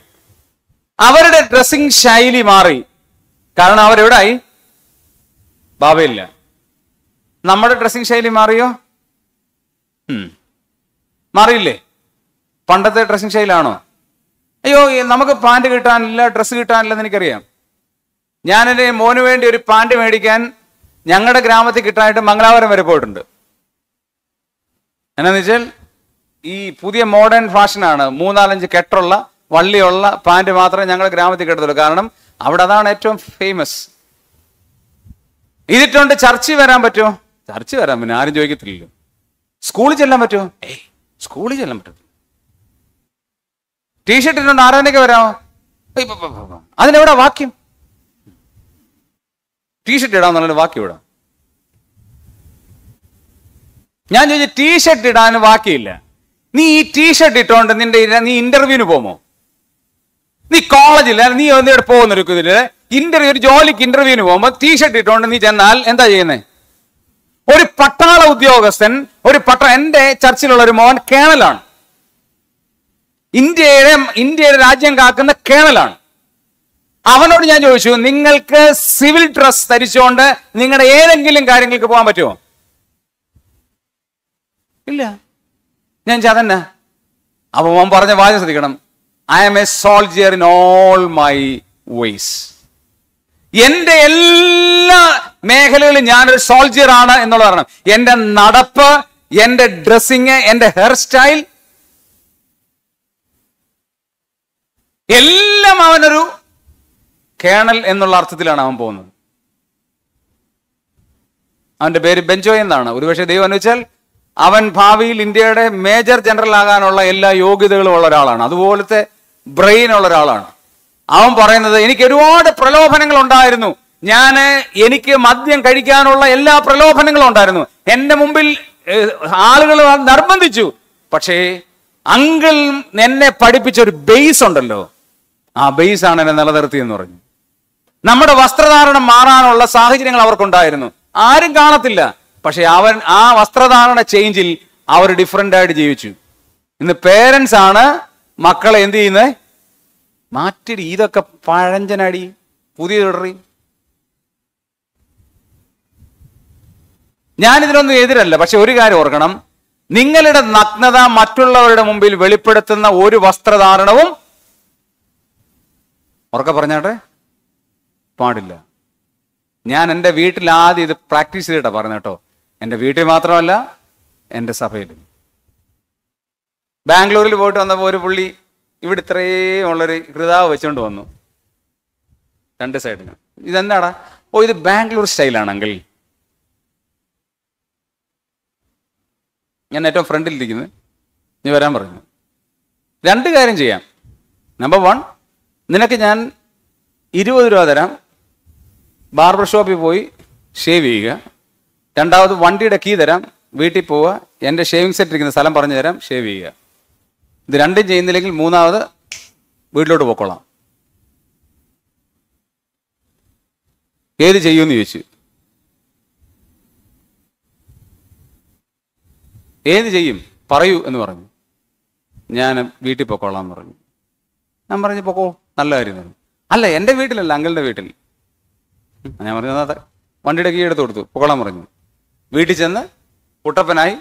അവരുടെ ഡ്രസ്സിംഗ് ശൈലി മാറി. കാരണം അവരെവിടായി? ബാബയില്ല നമ്മുടെ ഡ്രസ്സിംഗ് ശൈലി മാറിയോ. മാറിയില്ലേ? പണ്ടത്തെ ഡ്രസ്സിംഗ് ശൈലിയാണോ അയ്യോ നമുക്ക് പാന്റ് കിട്ടാനില്ല ഡ്രസ്സ് കിട്ടാനില്ലെന്ന് എനിക്കറിയാം. ഞാൻ എന്റെ മോന് വേണ്ടി ഒരു പാന്റ് മേടിക്കാൻ ഞങ്ങളുടെ ഗ്രാമത്തിൽ കിട്ടാനായിട്ട് മംഗലാപുരം വരെ പോയിട്ടുണ്ട്. എന്നാന്ന് വെച്ചാൽ ഈ പുതിയ മോഡേൺ ഫാഷനാണ് മൂന്നാലഞ്ച് കെട്ടുള്ള വള്ളിയുള്ള പാന്റ് മാത്രമേ ഞങ്ങളുടെ ഗ്രാമത്തിൽ കിട്ടത്തുള്ളൂ. കാരണം അവിടെ അതാണ് ഏറ്റവും ഫേമസ് ഇതിട്ടുണ്ട് ചർച്ചിൽ വരാൻ പറ്റുമോ? ചർച്ച് വരാൻ പിന്നെ ആരും ചോദിക്കത്തില്ലല്ലോ. സ്കൂളിൽ ചെല്ലാൻ പറ്റുമോ? ഏയ് സ്കൂളിൽ ചെല്ലാൻ പറ്റും ടീഷർട്ട് ഇട്ടുണ്ട് ആരാനൊക്കെ വരാമോ. അതിനെവിടെ വാക്യം? ടീഷർട്ട് ഇടാന്നുള്ള വാക്യം ഇടാം. ഞാൻ ചോദിച്ചു ടീഷർട്ട് ഇടാൻ വാക്കിയില്ല നീ ഈ ടീഷർട്ട് ഇട്ടോണ്ട് നിന്റെ നീ ഇന്റർവ്യൂവിന് പോമോ? നീ കോളേജിൽ നീ ഒന്നിവിടെ പോകുന്നൊരു ഇതിൽ? ഇന്റർവ്യൂ ഒരു ജോലിക്ക് ഇന്റർവ്യൂവിന് പോകുമ്പോ ടീഷർട്ട് ഇട്ടുകൊണ്ട് നീ ചെന്നാൽ എന്താ ചെയ്യുന്നേ? ഒരു പട്ടാള ഉദ്യോഗസ്ഥൻ ഒരു പട്ട എന്റെ ചർച്ചിലുള്ള ഒരു മോൻ കേണലാണ്. ഇന്ത്യയുടെ ഇന്ത്യയുടെ രാജ്യം കാക്കുന്ന കേണലാണ്. അവനോട് ഞാൻ ചോദിച്ചു നിങ്ങൾക്ക് സിവിൽ ഡ്രസ് ധരിച്ചുകൊണ്ട് നിങ്ങളുടെ ഏതെങ്കിലും കാര്യങ്ങൾക്ക് പോകാൻ പറ്റുമോ? ഇല്ല. ഞാൻ ചതന്നെ അപ്പൊ മോൻ പറഞ്ഞ വാചകം ശ്രദ്ധിക്കണം. I am a soldier in all my ways എന്റെ എല്ലാ മേഖലകളിലും ഞാനൊരു സോൾജിയർ ആണ് എന്നുള്ളത് പറയണം എന്റെ നടപ്പ് എന്റെ ഡ്രസ്സിങ് എന്റെ ഹെയർ സ്റ്റൈൽ എല്ലാം അവനൊരു കേണൽ എന്നുള്ള അർത്ഥത്തിലാണ് അവൻ പോകുന്നത്. അവന്റെ പേര് ബെഞ്ചോ എന്നാണ്. ഒരുപക്ഷെ ദൈവം വെച്ചാൽ അവൻ ഭാവിയിൽ ഇന്ത്യയുടെ മേജർ ജനറൽ ആകാനുള്ള എല്ലാ യോഗ്യതകളും ഉള്ള ഒരാളാണ്. അതുപോലത്തെ ബ്രെയിൻ ഉള്ള ഒരാളാണ്. അവൻ പറയുന്നത് എനിക്ക് ഒരുപാട് പ്രലോഭനങ്ങൾ ഉണ്ടായിരുന്നു. ഞാൻ എനിക്ക് മദ്യം കഴിക്കാനുള്ള എല്ലാ പ്രലോഭനങ്ങളും ഉണ്ടായിരുന്നു. എന്റെ മുമ്പിൽ ആളുകൾ നിർബന്ധിച്ചു. പക്ഷേ അങ്കിൾ എന്നെ പഠിപ്പിച്ച ഒരു ബേസ് ഉണ്ടല്ലോ. ആ ബേസ് ആണ് എന്നെ നിലനിർത്തിയെന്ന് പറഞ്ഞു. നമ്മുടെ വസ്ത്രധാരണം മാറാനുള്ള സാഹചര്യങ്ങൾ അവർക്കുണ്ടായിരുന്നു. ആരും കാണത്തില്ല. പക്ഷെ അവൻ ആ വസ്ത്രധാരണ ചേഞ്ചിൽ അവർ ഡിഫറെന്റ് ആയിട്ട് ജീവിച്ചു. ഇന്ന് പേരൻസ് ആണ് മക്കളെ എന്ത് ചെയ്യുന്നത് മാറ്റിടി ഇതൊക്കെ പഴഞ്ചനടി പുതിയ തുടറി ഞാനിതിനൊന്നും എതിരല്ല പക്ഷെ ഒരു കാര്യം ഓർക്കണം. നിങ്ങളുടെ നഗ്നത മറ്റുള്ളവരുടെ മുമ്പിൽ വെളിപ്പെടുത്തുന്ന ഒരു വസ്ത്രധാരണവും ഉറക്കെ പറഞ്ഞാട്ടെ? പാടില്ല. ഞാൻ എന്റെ വീട്ടിൽ ആദ്യം ഇത് പ്രാക്ടീസ് ചെയ്തിട്ടാ പറഞ്ഞ കേട്ടോ. എന്റെ വീട്ടിൽ മാത്രമല്ല എന്റെ സഭയിലും. ബാംഗ്ലൂരിൽ പോയിട്ട് വന്നപ്പോൾ ഒരു പുള്ളി ഇവിടെ ഇത്രയും ഉള്ളൊരു ഹൃദാവ് വെച്ചുകൊണ്ട് വന്നു. രണ്ട് സൈഡിന് ഇതെന്താടാ? ഓ ഇത് ബാംഗ്ലൂർ സ്റ്റൈലാണെങ്കിൽ ഞാൻ ഏറ്റവും ഫ്രണ്ടിൽ ഇരിക്കുന്നത് നീ വരാൻ പറഞ്ഞു. രണ്ട് കാര്യം ചെയ്യാം. നമ്പർ വൺ നിനക്ക് ഞാൻ ഇരുപത് രൂപ തരാം. ബാർബർ ഷോപ്പിൽ പോയി ഷേവ് ചെയ്യുക. രണ്ടാമത് വണ്ടിയുടെ കീ തരാം. വീട്ടിൽ പോവുക. എന്റെ ഷേവിംഗ് സെറ്റ് ഇരിക്കുന്ന സ്ഥലം പറഞ്ഞു തരാം ഷേവ് ചെയ്യുക. ഇത് രണ്ടും ചെയ്യുന്നില്ലെങ്കിൽ മൂന്നാമത് വീട്ടിലോട്ട് പോയിക്കൊള്ളാം ഏത് ചെയ്യുമെന്ന് ചോദിച്ചു. ഏത് ചെയ്യും? പറയൂ എന്ന് പറഞ്ഞു. ഞാൻ വീട്ടിൽ പൊക്കോളാം എന്ന് പറഞ്ഞു. ഞാൻ പറഞ്ഞു പൊക്കോ നല്ല കാര്യം എന്ന് പറഞ്ഞു അല്ല എന്റെ വീട്ടിലല്ല അങ്കിളുടെ വീട്ടിൽ. ഞാൻ പറഞ്ഞു അതെ വണ്ടിയുടെ കീ എടുത്ത് കൊടുത്തു പൊക്കോളാൻ പറഞ്ഞു. വീട്ടിൽ ചെന്ന് കുട്ടപ്പനായി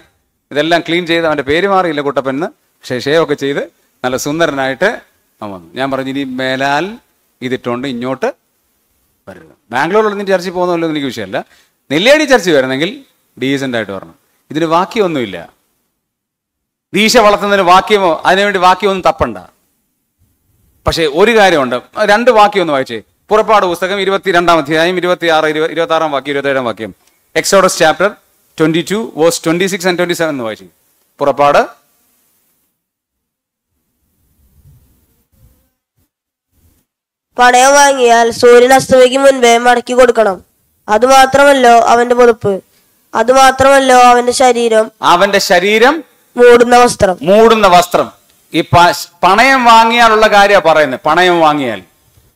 ഇതെല്ലാം ക്ലീൻ ചെയ്ത് അവന്റെ പേര് മാറിയില്ല കുട്ടപ്പൻ പക്ഷേ ഷേവൊക്കെ ചെയ്ത് നല്ല സുന്ദരനായിട്ട് വന്നു. ഞാൻ പറഞ്ഞു ഇനി മേലാൽ ഇതിട്ടുകൊണ്ട് ഇങ്ങോട്ട് വരരുത്. ബാംഗ്ലൂരിൽ നിന്ന് ചർച്ചിൽ പോകുന്നല്ലോ എനിക്ക് വിഷയമല്ല. നെല്ലിയാടി ചർച്ചിൽ വരണമെങ്കിൽ ഡീസന്റ് ആയിട്ട് വരണം. ഇതിന് വാക്യമൊന്നുമില്ല. ദീശ വളർത്തുന്നതിന് വാക്യമോ അതിനുവേണ്ടി വാക്യമൊന്നും തപ്പണ്ട. പക്ഷേ ഒരു കാര്യമുണ്ട്. രണ്ട് വാക്യം ഒന്ന് വായിച്ചേ. പുറപ്പാട് പുസ്തകം ഇരുപത്തിരണ്ടാം അധ്യായം ഇരുപത്തി ആറ് ഇരുപത്തി ആറാം വാക്യം ഇരുപത്തേഴാം വാക്യം. Exodus chapter twenty two verse twenty six and twenty seven എന്ന് വായിച്ചു. പുറപ്പാട് പണയം വാങ്ങിയാൽ സൂര്യൻ അസ്തമിക്കും മുൻപേ മടക്കി കൊടുക്കണം. അതുമാത്രമല്ലോ അവന്റെ പുതുപ്പ്. അതുമാത്രമല്ലോ അവന്റെ ശരീരം. അവന്റെ ശരീരം മൂടുന്ന വസ്ത്രം. മൂടുന്ന വസ്ത്രം. ഈ പണയം വാങ്ങിയാലുള്ള കാര്യമാണ് പറയുന്നത് പണയം വാങ്ങിയാൽ.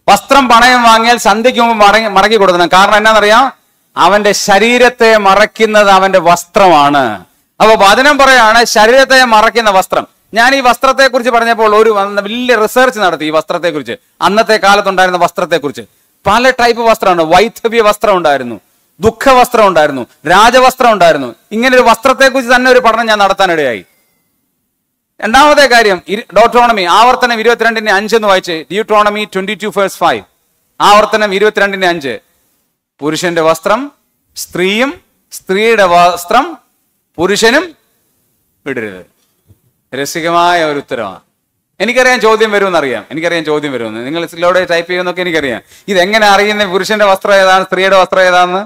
വസ്ത്രം പണയം വാങ്ങിയാൽ സന്ധ്യയ്ക്ക് മുമ്പ് മടങ്ങി മടക്കി കൊടുക്കണം. കാരണം എന്നാന്നറിയാം? അവന്റെ ശരീരത്തെ മറയ്ക്കുന്നത് അവന്റെ വസ്ത്രമാണ്. അപ്പൊ വചനം പറയാണ് ശരീരത്തെ മറയ്ക്കുന്ന വസ്ത്രം. ഞാൻ ഈ വസ്ത്രത്തെക്കുറിച്ച് പറഞ്ഞപ്പോൾ ഒരു വലിയ റിസർച്ച് നടത്തി ഈ വസ്ത്രത്തെക്കുറിച്ച്. അന്നത്തെ കാലത്തുണ്ടായിരുന്ന വസ്ത്രത്തെക്കുറിച്ച്. പല ടൈപ്പ് വസ്ത്രമാണ്. വൈധവ്യ വസ്ത്രം ഉണ്ടായിരുന്നു. ദുഃഖ വസ്ത്രം ഉണ്ടായിരുന്നു. രാജവസ്ത്രം ഉണ്ടായിരുന്നു. ഇങ്ങനെ ഒരു വസ്ത്രത്തെക്കുറിച്ച് തന്നെ ഒരു പഠനം ഞാൻ നടത്താനിടയായി. രണ്ടാമത്തെ കാര്യം ഡോട്രോണമി ആവർത്തനം ഇരുപത്തിരണ്ടിന്റെ അഞ്ച് എന്ന് വായിച്ച് Deuteronomy twenty two verse five ആവർത്തനം ഇരുപത്തിരണ്ടിന്റെ അഞ്ച്. പുരുഷന്റെ വസ്ത്രം സ്ത്രീയും സ്ത്രീയുടെ വസ്ത്രം പുരുഷനും വിടരുത് രസികമായ ഒരു ഉത്തരമാണ് എനിക്കറിയാം ചോദ്യം വരുമെന്ന് അറിയാം എനിക്കറിയാം ചോദ്യം വരുമെന്ന്. നിങ്ങൾ ഇതിലൂടെ ടൈപ്പ് ചെയ്യുന്നൊക്കെ എനിക്കറിയാം. ഇതെങ്ങനെ അറിയുന്ന പുരുഷന്റെ വസ്ത്രം ഏതാണ്? സ്ത്രീയുടെ വസ്ത്രം ഏതാണെന്ന്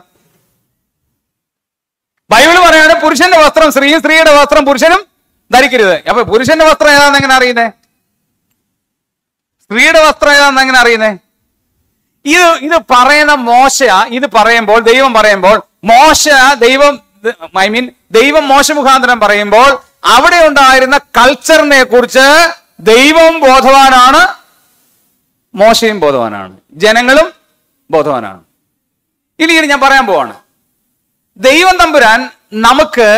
ബൈബിൾ പറയാണ് പുരുഷന്റെ വസ്ത്രം സ്ത്രീയും സ്ത്രീയുടെ വസ്ത്രം പുരുഷനും ധരിക്കരുത്. അപ്പൊ പുരുഷന്റെ വസ്ത്രം ഏതാണെന്ന് എങ്ങനെ അറിയുന്നേ? സ്ത്രീയുടെ വസ്ത്രം ഏതാണെന്ന് എങ്ങനെ അറിയുന്നേ? ഇത് ഇത് പറയുന്ന മോശ ഇത് പറയുമ്പോൾ ദൈവം പറയുമ്പോൾ മോശ ദൈവം ഐ മീൻ ദൈവം മോശ മുഖാന്തരം പറയുമ്പോൾ അവിടെ ഉണ്ടായിരുന്ന കൾച്ചറിനെ കുറിച്ച് ദൈവവും ബോധവാനാണ് മോശയും ബോധവാനാണ് ജനങ്ങളും ബോധവാനാണ്. ഇനി ഞാൻ പറയാൻ പോവാണ്. ദൈവം തമ്പുരാൻ നമുക്ക്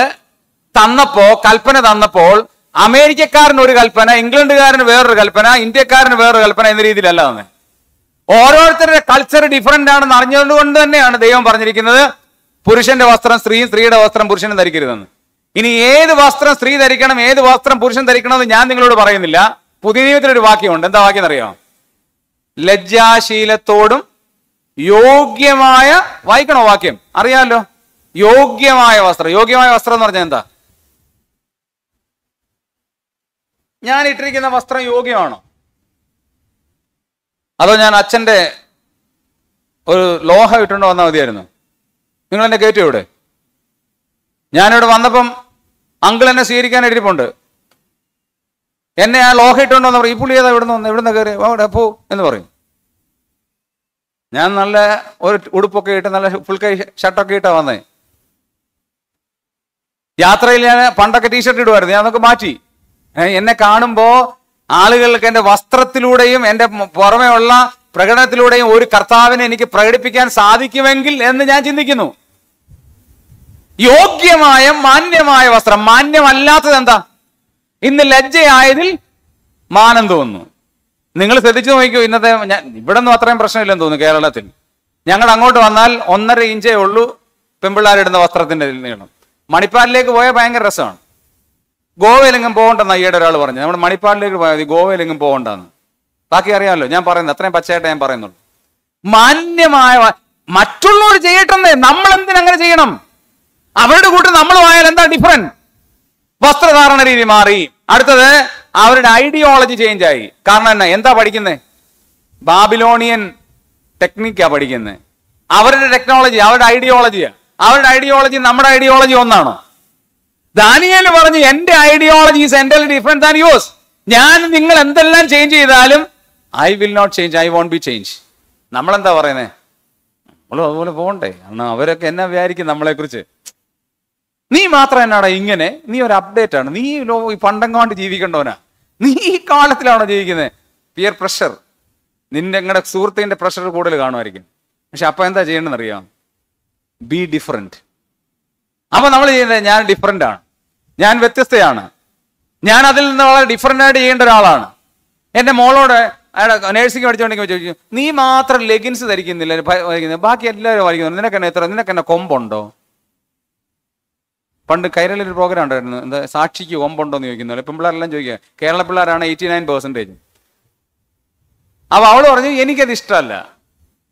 തന്നപ്പോ കൽപ്പന തന്നപ്പോൾ അമേരിക്കക്കാരന് ഒരു കൽപ്പന ഇംഗ്ലണ്ടുകാരന് വേറൊരു കൽപ്പന ഇന്ത്യക്കാരന് വേറൊരു കൽപ്പന എന്ന രീതിയിലല്ല തന്നെ. ഓരോരുത്തരുടെ കൾച്ചർ ഡിഫറെന്റ് ആണെന്ന് അറിഞ്ഞതുകൊണ്ട് തന്നെയാണ് ദൈവം പറഞ്ഞിരിക്കുന്നത് പുരുഷന്റെ വസ്ത്രം സ്ത്രീയും സ്ത്രീയുടെ വസ്ത്രം പുരുഷനും ധരിക്കരുതെന്ന്. ഇനി ഏത് വസ്ത്രം സ്ത്രീ ധരിക്കണം ഏത് വസ്ത്രം പുരുഷൻ ധരിക്കണം എന്ന് ഞാൻ നിങ്ങളോട് പറയുന്നില്ല. പുതിയ നിയമത്തിൽ ഒരു വാക്യമുണ്ട്. എന്താ വാക്യം അറിയോ ലജ്ജാശീലത്തോടും യോഗ്യമായ വായിക്കണോ വാക്യം? അറിയാമല്ലോ യോഗ്യമായ വസ്ത്രം. യോഗ്യമായ വസ്ത്രം എന്ന് പറഞ്ഞാൽ എന്താ? ഞാൻ ഇട്ടിരിക്കുന്ന വസ്ത്രം യോഗ്യമാണോ? അതോ ഞാൻ അച്ഛന്റെ ഒരു ലോഹ ഇട്ടുകൊണ്ട് വന്നാൽ മതിയായിരുന്നു? നിങ്ങൾ എന്നെ കയറ്റി ഞാനിവിടെ വന്നപ്പം അങ്കിൾ എന്നെ സ്വീകരിക്കാൻ എഴുതിപ്പുണ്ട് എന്നെ ആ ലോഹ ഇട്ടുകൊണ്ട് പറയും ഈ പുള്ളി ഏതാ ഇവിടുന്ന് വന്ന്? ഇവിടുന്ന് കയറി അവിടെ പോ എന്ന് പറയും. ഞാൻ നല്ല ഒരു ഉടുപ്പൊക്കെ ഇട്ട് നല്ല ഫുൾ കൈ ഷർട്ടൊക്കെ ഇട്ടാ വന്നേ. യാത്രയിൽ ഞാൻ പണ്ടൊക്കെ ടീഷർട്ട് ഇടുമായിരുന്നു. ഞാൻ അതൊക്കെ മാറ്റി. എന്നെ കാണുമ്പോ ആളുകൾക്ക് എന്റെ വസ്ത്രത്തിലൂടെയും എന്റെ പുറമെയുള്ള പുറമെ ഉള്ള പ്രകടനത്തിലൂടെയും ഒരു കർത്താവിനെ എനിക്ക് പ്രകടിപ്പിക്കാൻ സാധിക്കുമെങ്കിൽ എന്ന് ഞാൻ ചിന്തിക്കുന്നു. യോഗ്യമായ മാന്യമായ വസ്ത്രം. മാന്യമല്ലാത്തത് എന്താ ഇന്ന് ലജ്ജയായതിൽ മാനം തോന്നുന്നു. നിങ്ങൾ ശ്രദ്ധിച്ചു നോക്കിക്കോ ഇന്നത്തെ ഞാൻ ഇവിടെ നിന്നും അത്രയും പ്രശ്നമില്ലെന്ന് തോന്നുന്നു കേരളത്തിൽ. ഞങ്ങൾ അങ്ങോട്ട് വന്നാൽ ഒന്നര ഇഞ്ചേ ഉള്ളൂ പെമ്പിള്ളാരിടുന്ന വസ്ത്രത്തിന്റെ നീളം. മണിപ്പാലിലേക്ക് പോയാൽ ഭയങ്കര രസമാണ്. ഗോവയിലെങ്കിലും പോകണ്ടെന്ന് ഈയിടെ ഒരാൾ പറഞ്ഞു നമ്മൾ മണിപ്പാലിലേക്ക് പോയാൽ മതി ഗോവയിലെങ്കിലും പോകണ്ടെന്ന്. ബാക്കി അറിയാമല്ലോ ഞാൻ പറയുന്നത് അത്രയും പച്ചയായിട്ട് ഞാൻ പറയുന്നുള്ളൂ. മാന്യമായ മറ്റുള്ളവർ ചെയ്യട്ടെന്നേ നമ്മൾ എന്തിനങ്ങനെ ചെയ്യണം? അവരുടെ കൂട്ടം നമ്മളുമായാൽ എന്താ ഡിഫറന്റ് വസ്ത്രധാരണ രീതി മാറി. അടുത്തത് അവരുടെ ഐഡിയോളജി ചേഞ്ച് ആയി. കാരണം എന്നാ? എന്താ പഠിക്കുന്നത് ബാബിലോണിയൻ ടെക്നിക്കാ പഠിക്കുന്നത് അവരുടെ ടെക്നോളജി അവരുടെ ഐഡിയോളജിയാ അവരുടെ ഐഡിയോളജി നമ്മുടെ ഐഡിയോളജി ഒന്നാണോ. ദാനിയേൽ പറഞ്ഞു എന്റെ ഐഡിയോളജി ഈസ് എന്റെ ഡിഫറെന്റ് ദാൻ യോസ് ഞാൻ നിങ്ങൾ എന്തെല്ലാം ചേഞ്ച് ചെയ്താലും I will not change I won't be change നമ്മളെന്താ പറയുന്നത് നമ്മളും അതുപോലെ പോകണ്ടേ. കാരണം അവരൊക്കെ എന്നാ വിചാരിക്കും നമ്മളെ കുറിച്ച് നീ മാത്രം എന്നാടാ ഇങ്ങനെ? നീ ഒരു അപ്ഡേറ്റ് ആണ്. നീ ലോ പണ്ടങ്ങാണ്ട് ജീവിക്കേണ്ടവനാ. നീ ഈ കാലത്തിലാണോ ജീവിക്കുന്നത് പിയർ പ്രഷർ നിന്റെ നിങ്ങളുടെ സുഹൃത്തിന്റെ പ്രഷർ കൂടുതൽ കാണുമായിരിക്കും. പക്ഷെ അപ്പൊ എന്താ ചെയ്യേണ്ടതെന്ന് അറിയാം ബി ഡിഫറെന്റ് അപ്പൊ നമ്മൾ ചെയ്യുന്നത് ഞാൻ ഡിഫറെന്റ് ആണ്. ഞാൻ വ്യത്യസ്തയാണ്. ഞാൻ അതിൽ നിന്ന് വളരെ ഡിഫറെന്റ് ആയിട്ട് ചെയ്യേണ്ട ഒരാളാണ്. എന്റെ മോളോട് നേഴ്സിംഗ് പഠിച്ചുകൊണ്ടെങ്കിൽ ചോദിച്ചു നീ മാത്രം ലെഗിൻസ് ധരിക്കുന്നില്ല. ബാക്കി എല്ലാവരും വരയ്ക്കുന്നു നിനക്കെന്നെ എത്ര നിനക്കെന്നെ കൊമ്പുണ്ടോ? പണ്ട് കൈരളിൽ ഒരു പ്രോഗ്രാം ഉണ്ടായിരുന്നു. എന്താ സാക്ഷിക്ക് ഓമ്പുണ്ടോ എന്ന് ചോദിക്കുന്നു പെൺപിള്ളേരെല്ലാം ചോദിക്കുക കേരള പിള്ളേരാണ് എയ്റ്റി നയൻ പെർസെന്റേജ് അപ്പോൾ അവൾ പറഞ്ഞു എനിക്കത് ഇഷ്ടമല്ല.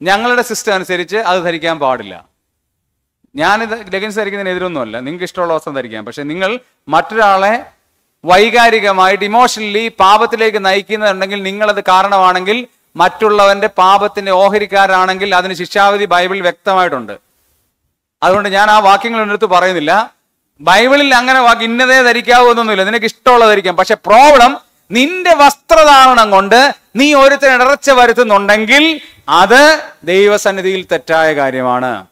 ഞങ്ങളുടെ സിസ്റ്റം അനുസരിച്ച് അത് ധരിക്കാൻ പാടില്ല. ഞാനിത് ലെഗൻസ് ധരിക്കുന്നതിന് എതിരൊന്നുമല്ല നിങ്ങൾക്ക് ഇഷ്ടമുള്ള വസ്ത്രം ധരിക്കാം. പക്ഷെ നിങ്ങൾ മറ്റൊരാളെ വൈകാരികമായിട്ട് ഇമോഷണലി പാപത്തിലേക്ക് നയിക്കുന്നുണ്ടെങ്കിൽ നിങ്ങളത് കാരണമാണെങ്കിൽ മറ്റുള്ളവന്റെ പാപത്തിന്റെ ഓഹരിക്കാരാണെങ്കിൽ അതിന് ശിക്ഷാവിധി ബൈബിൾ വ്യക്തമായിട്ടുണ്ട്. അതുകൊണ്ട് ഞാൻ ആ വാക്യങ്ങൾ എടുത്ത് പറയുന്നില്ല. ബൈബിളിൽ അങ്ങനെ വാക്ക് ഇന്നതേ ധരിക്കാവൂ എന്നൊന്നുമില്ല. നിനക്ക് ഇഷ്ടമുള്ള ധരിക്കാം. പക്ഷെ പ്രോബ്ലം നിന്റെ വസ്ത്രധാരണം കൊണ്ട് നീ ഒരുത്തൻ ഇടർച്ച വരുത്തുന്നുണ്ടെങ്കിൽ അത് ദൈവസന്നിധിയിൽ തെറ്റായ കാര്യമാണ്.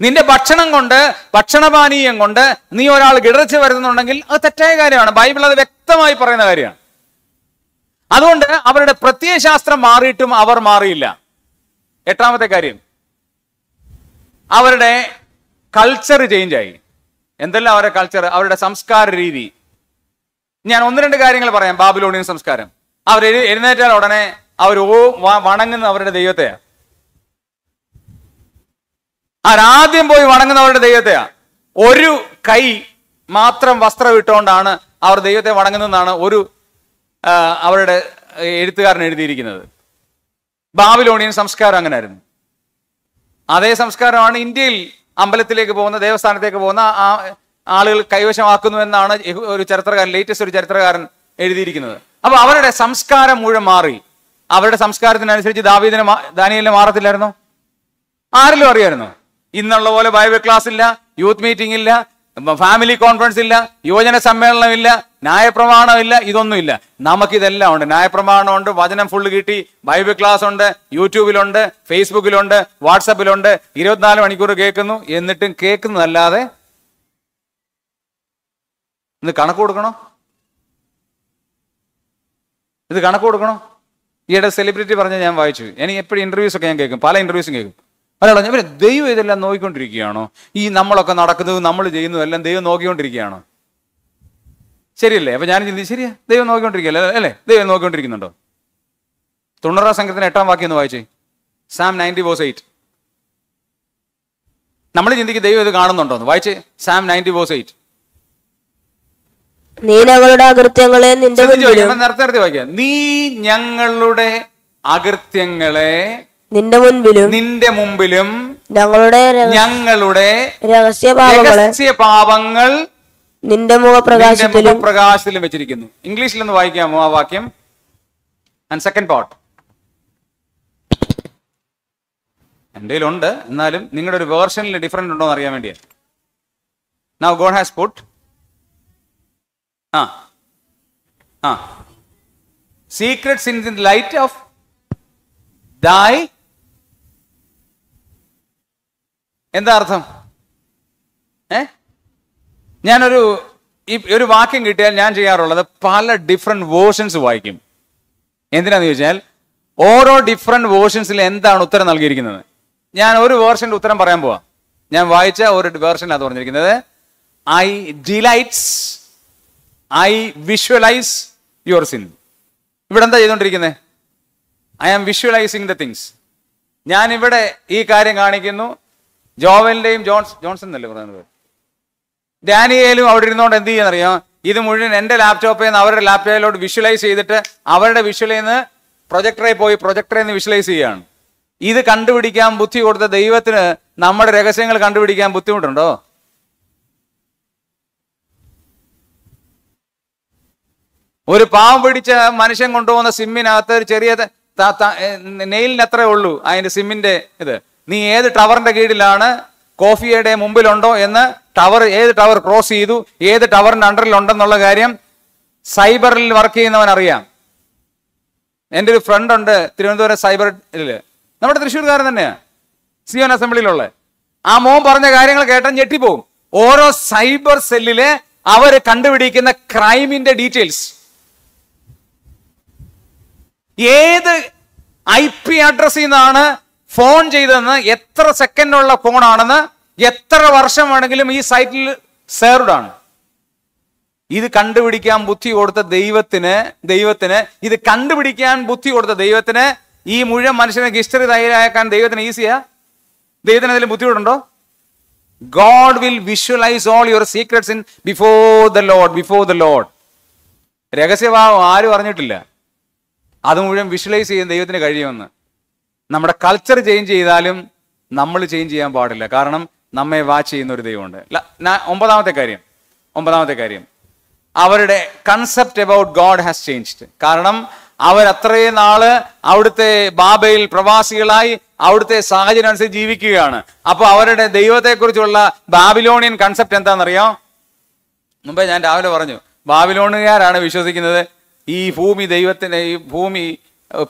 നിന്റെ ഭക്ഷണം കൊണ്ട് ഭക്ഷണപാനീയം കൊണ്ട് നീ ഒരാൾ ഇടർച്ച വരുത്തുന്നുണ്ടെങ്കിൽ അത് തെറ്റായ കാര്യമാണ്. ബൈബിൾ അത് വ്യക്തമായി പറയുന്ന കാര്യമാണ്. അതുകൊണ്ട് അവരുടെ പ്രത്യയശാസ്ത്രം മാറിയിട്ടും അവർ മാറിയില്ല. എട്ടാമത്തെ കാര്യം. അവരുടെ കൾച്ചർ ചേഞ്ച് ആയി. എന്തെല്ലാം അവരുടെ കൾച്ചർ അവരുടെ സംസ്കാര രീതി. ഞാൻ ഒന്ന് രണ്ട് കാര്യങ്ങൾ പറയാം ബാബിലോണിയൻ സംസ്കാരം. അവർ എഴു- എഴുന്നേറ്റാൽ ഉടനെ അവർ ഓ വണങ്ങുന്ന അവരുടെ ദൈവത്തെയാ. അവരാദ്യം പോയി വണങ്ങുന്ന അവരുടെ ദൈവത്തെയാ. ഒരു കൈ മാത്രം വസ്ത്രം ഇട്ടുകൊണ്ടാണ് അവർ ദൈവത്തെ വണങ്ങുന്നതെന്നാണ് ഒരു അവരുടെ എഴുത്തുകാരൻ എഴുതിയിരിക്കുന്നത്. ബാബിലോണിയൻ സംസ്കാരം അങ്ങനെ ആയിരുന്നു അതേ സംസ്കാരമാണ് ഇന്ത്യയിൽ അമ്പലത്തിലേക്ക് പോകുന്ന ദേവസ്ഥാനത്തേക്ക് പോകുന്ന ആ ആളുകൾ കൈവശമാക്കുന്നു എന്നാണ് ഒരു ചരിത്രകാരൻ ലേറ്റസ്റ്റ് ഒരു ചരിത്രകാരൻ എഴുതിയിരിക്കുന്നത്. അപ്പൊ അവരുടെ സംസ്കാരം മുഴുവൻ മാറി. അവരുടെ സംസ്കാരത്തിനനുസരിച്ച് ദാവീദിനെ ദാനിയലിനെ മാറത്തില്ലായിരുന്നു? ആരിലും അറിയായിരുന്നു? ഇന്നുള്ള പോലെ ബൈബിൾ ക്ലാസ് ഇല്ല യൂത്ത് മീറ്റിംഗ് ഇല്ല ഫാമിലി കോൺഫറൻസ് ഇല്ല യുവജന സമ്മേളനം ഇല്ല ന്യായപ്രമാണം ഇതൊന്നുമില്ല. നമുക്കിതെല്ലാം ഉണ്ട്. ന്യായപ്രമാണമുണ്ട് വചനം ഫുള്ള് കിട്ടി ബൈബിൾ ക്ലാസ് ഉണ്ട് യൂട്യൂബിലുണ്ട് ഫേസ്ബുക്കിലുണ്ട് വാട്സപ്പിലുണ്ട്. ഇരുപത്തിനാല് മണിക്കൂർ കേൾക്കുന്നു എന്നിട്ടും കേൾക്കുന്നതല്ലാതെ ഇത് കണക്ക് കൊടുക്കണോ? ഇത് കണക്ക് കൊടുക്കണോ? ഈയിടെ സെലിബ്രിറ്റി പറഞ്ഞ ഞാൻ വായിച്ചു. എനിക്ക് എപ്പോഴും ഇന്റർവ്യൂസ് ഒക്കെ ഞാൻ കേൾക്കും. പല ഇന്റർവ്യൂസും കേൾക്കും. ഒരാളെ ഞാൻ ദൈവം ഇതെല്ലാം നോക്കിക്കൊണ്ടിരിക്കുകയാണോ? ഈ നമ്മളൊക്കെ നടക്കുന്നതും നമ്മൾ ചെയ്യുന്നതും എല്ലാം ദൈവം നോക്കിക്കൊണ്ടിരിക്കുകയാണോ? ശരിയല്ലേ? അപ്പൊ ഞാൻ ചിന്തി ശരിയാ. ദൈവം നോക്കിക്കൊണ്ടിരിക്കുകയല്ലേ? അല്ലേ? ദൈവം നോക്കിക്കൊണ്ടിരിക്കുന്നുണ്ടോ? തൊണ്ണൂറാം സംഘത്തിന് എട്ടാം വാക്യം ഒന്ന് വായിച്ചേ. സാം നയന്റി വോസ് എയ്റ്റ് നമ്മൾ ചിന്തിക്കും ദൈവം ഇത് കാണുന്നുണ്ടോന്ന് വായിച്ചേ. സാം നയന്റി വോസ് എയ്റ്റ് നീ ഞങ്ങളുടെ അകൃത്യങ്ങളെ നിന്റെ നേരത്തെ നേരത്തെ വായിക്കാം. നീ ഞങ്ങളുടെ അകൃത്യങ്ങളെ നിന്റെ മുൻപിലും നിന്റെ മുമ്പിലും ഞങ്ങളുടെ ഞങ്ങളുടെ രഹസ്യ പാപങ്ങൾ നിന്റെ മുഖപ്രകാശത്തിലും പ്രകാശത്തിലും വെച്ചിരിക്കുന്നു. ഇംഗ്ലീഷിൽ ഒന്ന് വായിക്കാമോ ആ വാക്യം? സെക്കൻഡ് പാർട്ട് എന്റെ ഉണ്ട് എന്നാലും നിങ്ങളുടെ ഒരു വേർഷനിൽ ഡിഫറെന്റ് ഉണ്ടോ എന്ന് അറിയാൻ വേണ്ടിയാ. നൗ ഗോഡ് ഹാസ് പുട്ട് ആ ആ. Secrets in the light of thy എന്താ അർത്ഥം? ഏ? ഞാനൊരു ഈ ഒരു വാക്യം കിട്ടിയാൽ ഞാൻ ചെയ്യാറുള്ളത് പല ഡിഫറെന്റ് വേർഷൻസ് വായിക്കും. എന്തിനാന്ന് ചോദിച്ചാൽ ഓരോ ഡിഫറെന്റ് വേർഷൻസിൽ എന്താണ് ഉത്തരം നൽകിയിരിക്കുന്നത്? ഞാൻ ഒരു വേർഷന്റെ ഉത്തരം പറയാൻ പോവാം. ഞാൻ വായിച്ച ഒരു വേർഷനിൽ അത് പറഞ്ഞിരിക്കുന്നത്. I delights I visualise your sin ഇവിടെ എന്താ ചെയ്തുകൊണ്ടിരിക്കുന്നത് I am visualising the things ഞാനിവിടെ ഈ കാര്യം കാണിക്കുന്നു. ജോവലിന്റെയും ജോൺസ് ജോൺസൺ എന്നല്ലേ പറയുന്നത് ഡാനിയേലും അവിടെ ഇരുന്നുകൊണ്ട് എന്ത് ചെയ്യാന്നറിയാം ഇത് മുഴുവൻ എന്റെ ലാപ്ടോപ്പിൽ നിന്ന് അവരുടെ ലാപ്ടോപ്പിലോട്ട് വിഷ്വലൈസ് ചെയ്തിട്ട് അവരുടെ വിഷ്വലിൽ നിന്ന് പ്രൊജക്ടറിൽ പോയി പ്രൊജക്ടറിൽ നിന്ന് വിഷ്വലൈസ് ചെയ്യാണ് ഇത് കണ്ടുപിടിക്കാൻ ബുദ്ധി കൊടുത്ത ദൈവത്തിന് നമ്മുടെ രഹസ്യങ്ങൾ കണ്ടുപിടിക്കാൻ ബുദ്ധിമുട്ടുണ്ടോ? ഒരു പാവം പിടിച്ച മനുഷ്യൻ കൊണ്ടുപോകുന്ന സിമ്മിനകത്ത് ഒരു ചെറിയ നെയിലിന് അത്രേ ഉള്ളൂ അതിന്റെ സിമ്മിന്റെ ഇത്. നീ ഏത് ടവറിന്റെ കീഴിലാണ് കോഫിയുടെ മുമ്പിലുണ്ടോ എന്ന് ടവർ ഏത് ടവർ ക്രോസ് ചെയ്തു ഏത് ടവറിന്റെ അണ്ടറിൽ ഉണ്ടെന്നുള്ള കാര്യം സൈബറിൽ വർക്ക് ചെയ്യുന്നവൻ അറിയാം. എന്റെ ഒരു ഫ്രണ്ട് ഉണ്ട് തിരുവനന്തപുരം സൈബറിൽ നമ്മുടെ തൃശ്ശൂർക്കാരൻ തന്നെയാ സിയോൻ അസംബ്ലിയിലുള്ള. ആ മോൻ പറഞ്ഞ കാര്യങ്ങൾ കേട്ടാൽ ഞെട്ടിപ്പോവും. ഓരോ സൈബർ സെല്ലിലെ അവർ കണ്ടുപിടിക്കുന്ന ക്രൈമിന്റെ ഡീറ്റെയിൽസ്. ഏത് ഐ പി അഡ്രസ്സിൽ നിന്നാണ് ഫോൺ ചെയ്തതെന്ന് എത്ര സെക്കൻഡുള്ള ഫോണാണെന്ന് എത്ര വർഷം വേണമെങ്കിലും ഈ സൈറ്റിൽ സേർഡാണ് ഇത് കണ്ടുപിടിക്കാൻ ബുദ്ധി കൊടുത്ത ദൈവത്തിന് ദൈവത്തിന് ഇത് കണ്ടുപിടിക്കാൻ ബുദ്ധി കൊടുത്ത ദൈവത്തിന് ഈ മുഴുവൻ മനുഷ്യനെ ഹിസ്റ്ററി തയ്യാറാക്കാൻ ദൈവത്തിന് ഈസിയാ? ദൈവത്തിന് അതിൽ ബുദ്ധിമുട്ടുണ്ടോ God will visualise all your secrets in before the Lord before the Lord രഹസ്യഭാവം ആരും അറിഞ്ഞിട്ടില്ല. അത് മുഴുവൻ വിഷ്വലൈസ് ചെയ്യാൻ ദൈവത്തിന് കഴിയുമെന്ന്. നമ്മുടെ കൾച്ചർ ചേഞ്ച് ചെയ്താലും നമ്മൾ ചേഞ്ച് ചെയ്യാൻ പാടില്ല. കാരണം നമ്മെ വാച്ച് ചെയ്യുന്ന ഒരു ദൈവമുണ്ട്. ഒമ്പതാമത്തെ കാര്യം. ഒമ്പതാമത്തെ കാര്യം. അവരുടെ concept about God has changed കാരണം അവർ അത്രയും നാൾ അവിടുത്തെ ബാബയിൽ പ്രവാസികളായി അവിടുത്തെ സാഹചര്യം അനുസരിച്ച് ജീവിക്കുകയാണ്. അപ്പോൾ അവരുടെ ദൈവത്തെക്കുറിച്ചുള്ള ബാബിലോണിയൻ കൺസെപ്റ്റ് എന്താണെന്നറിയോ? മുമ്പേ ഞാൻ രാവിലെ പറഞ്ഞു ബാബിലോണുകാരാണ് വിശ്വസിക്കുന്നത് ഈ ഭൂമി ദൈവത്തിന്റെ ഈ ഭൂമി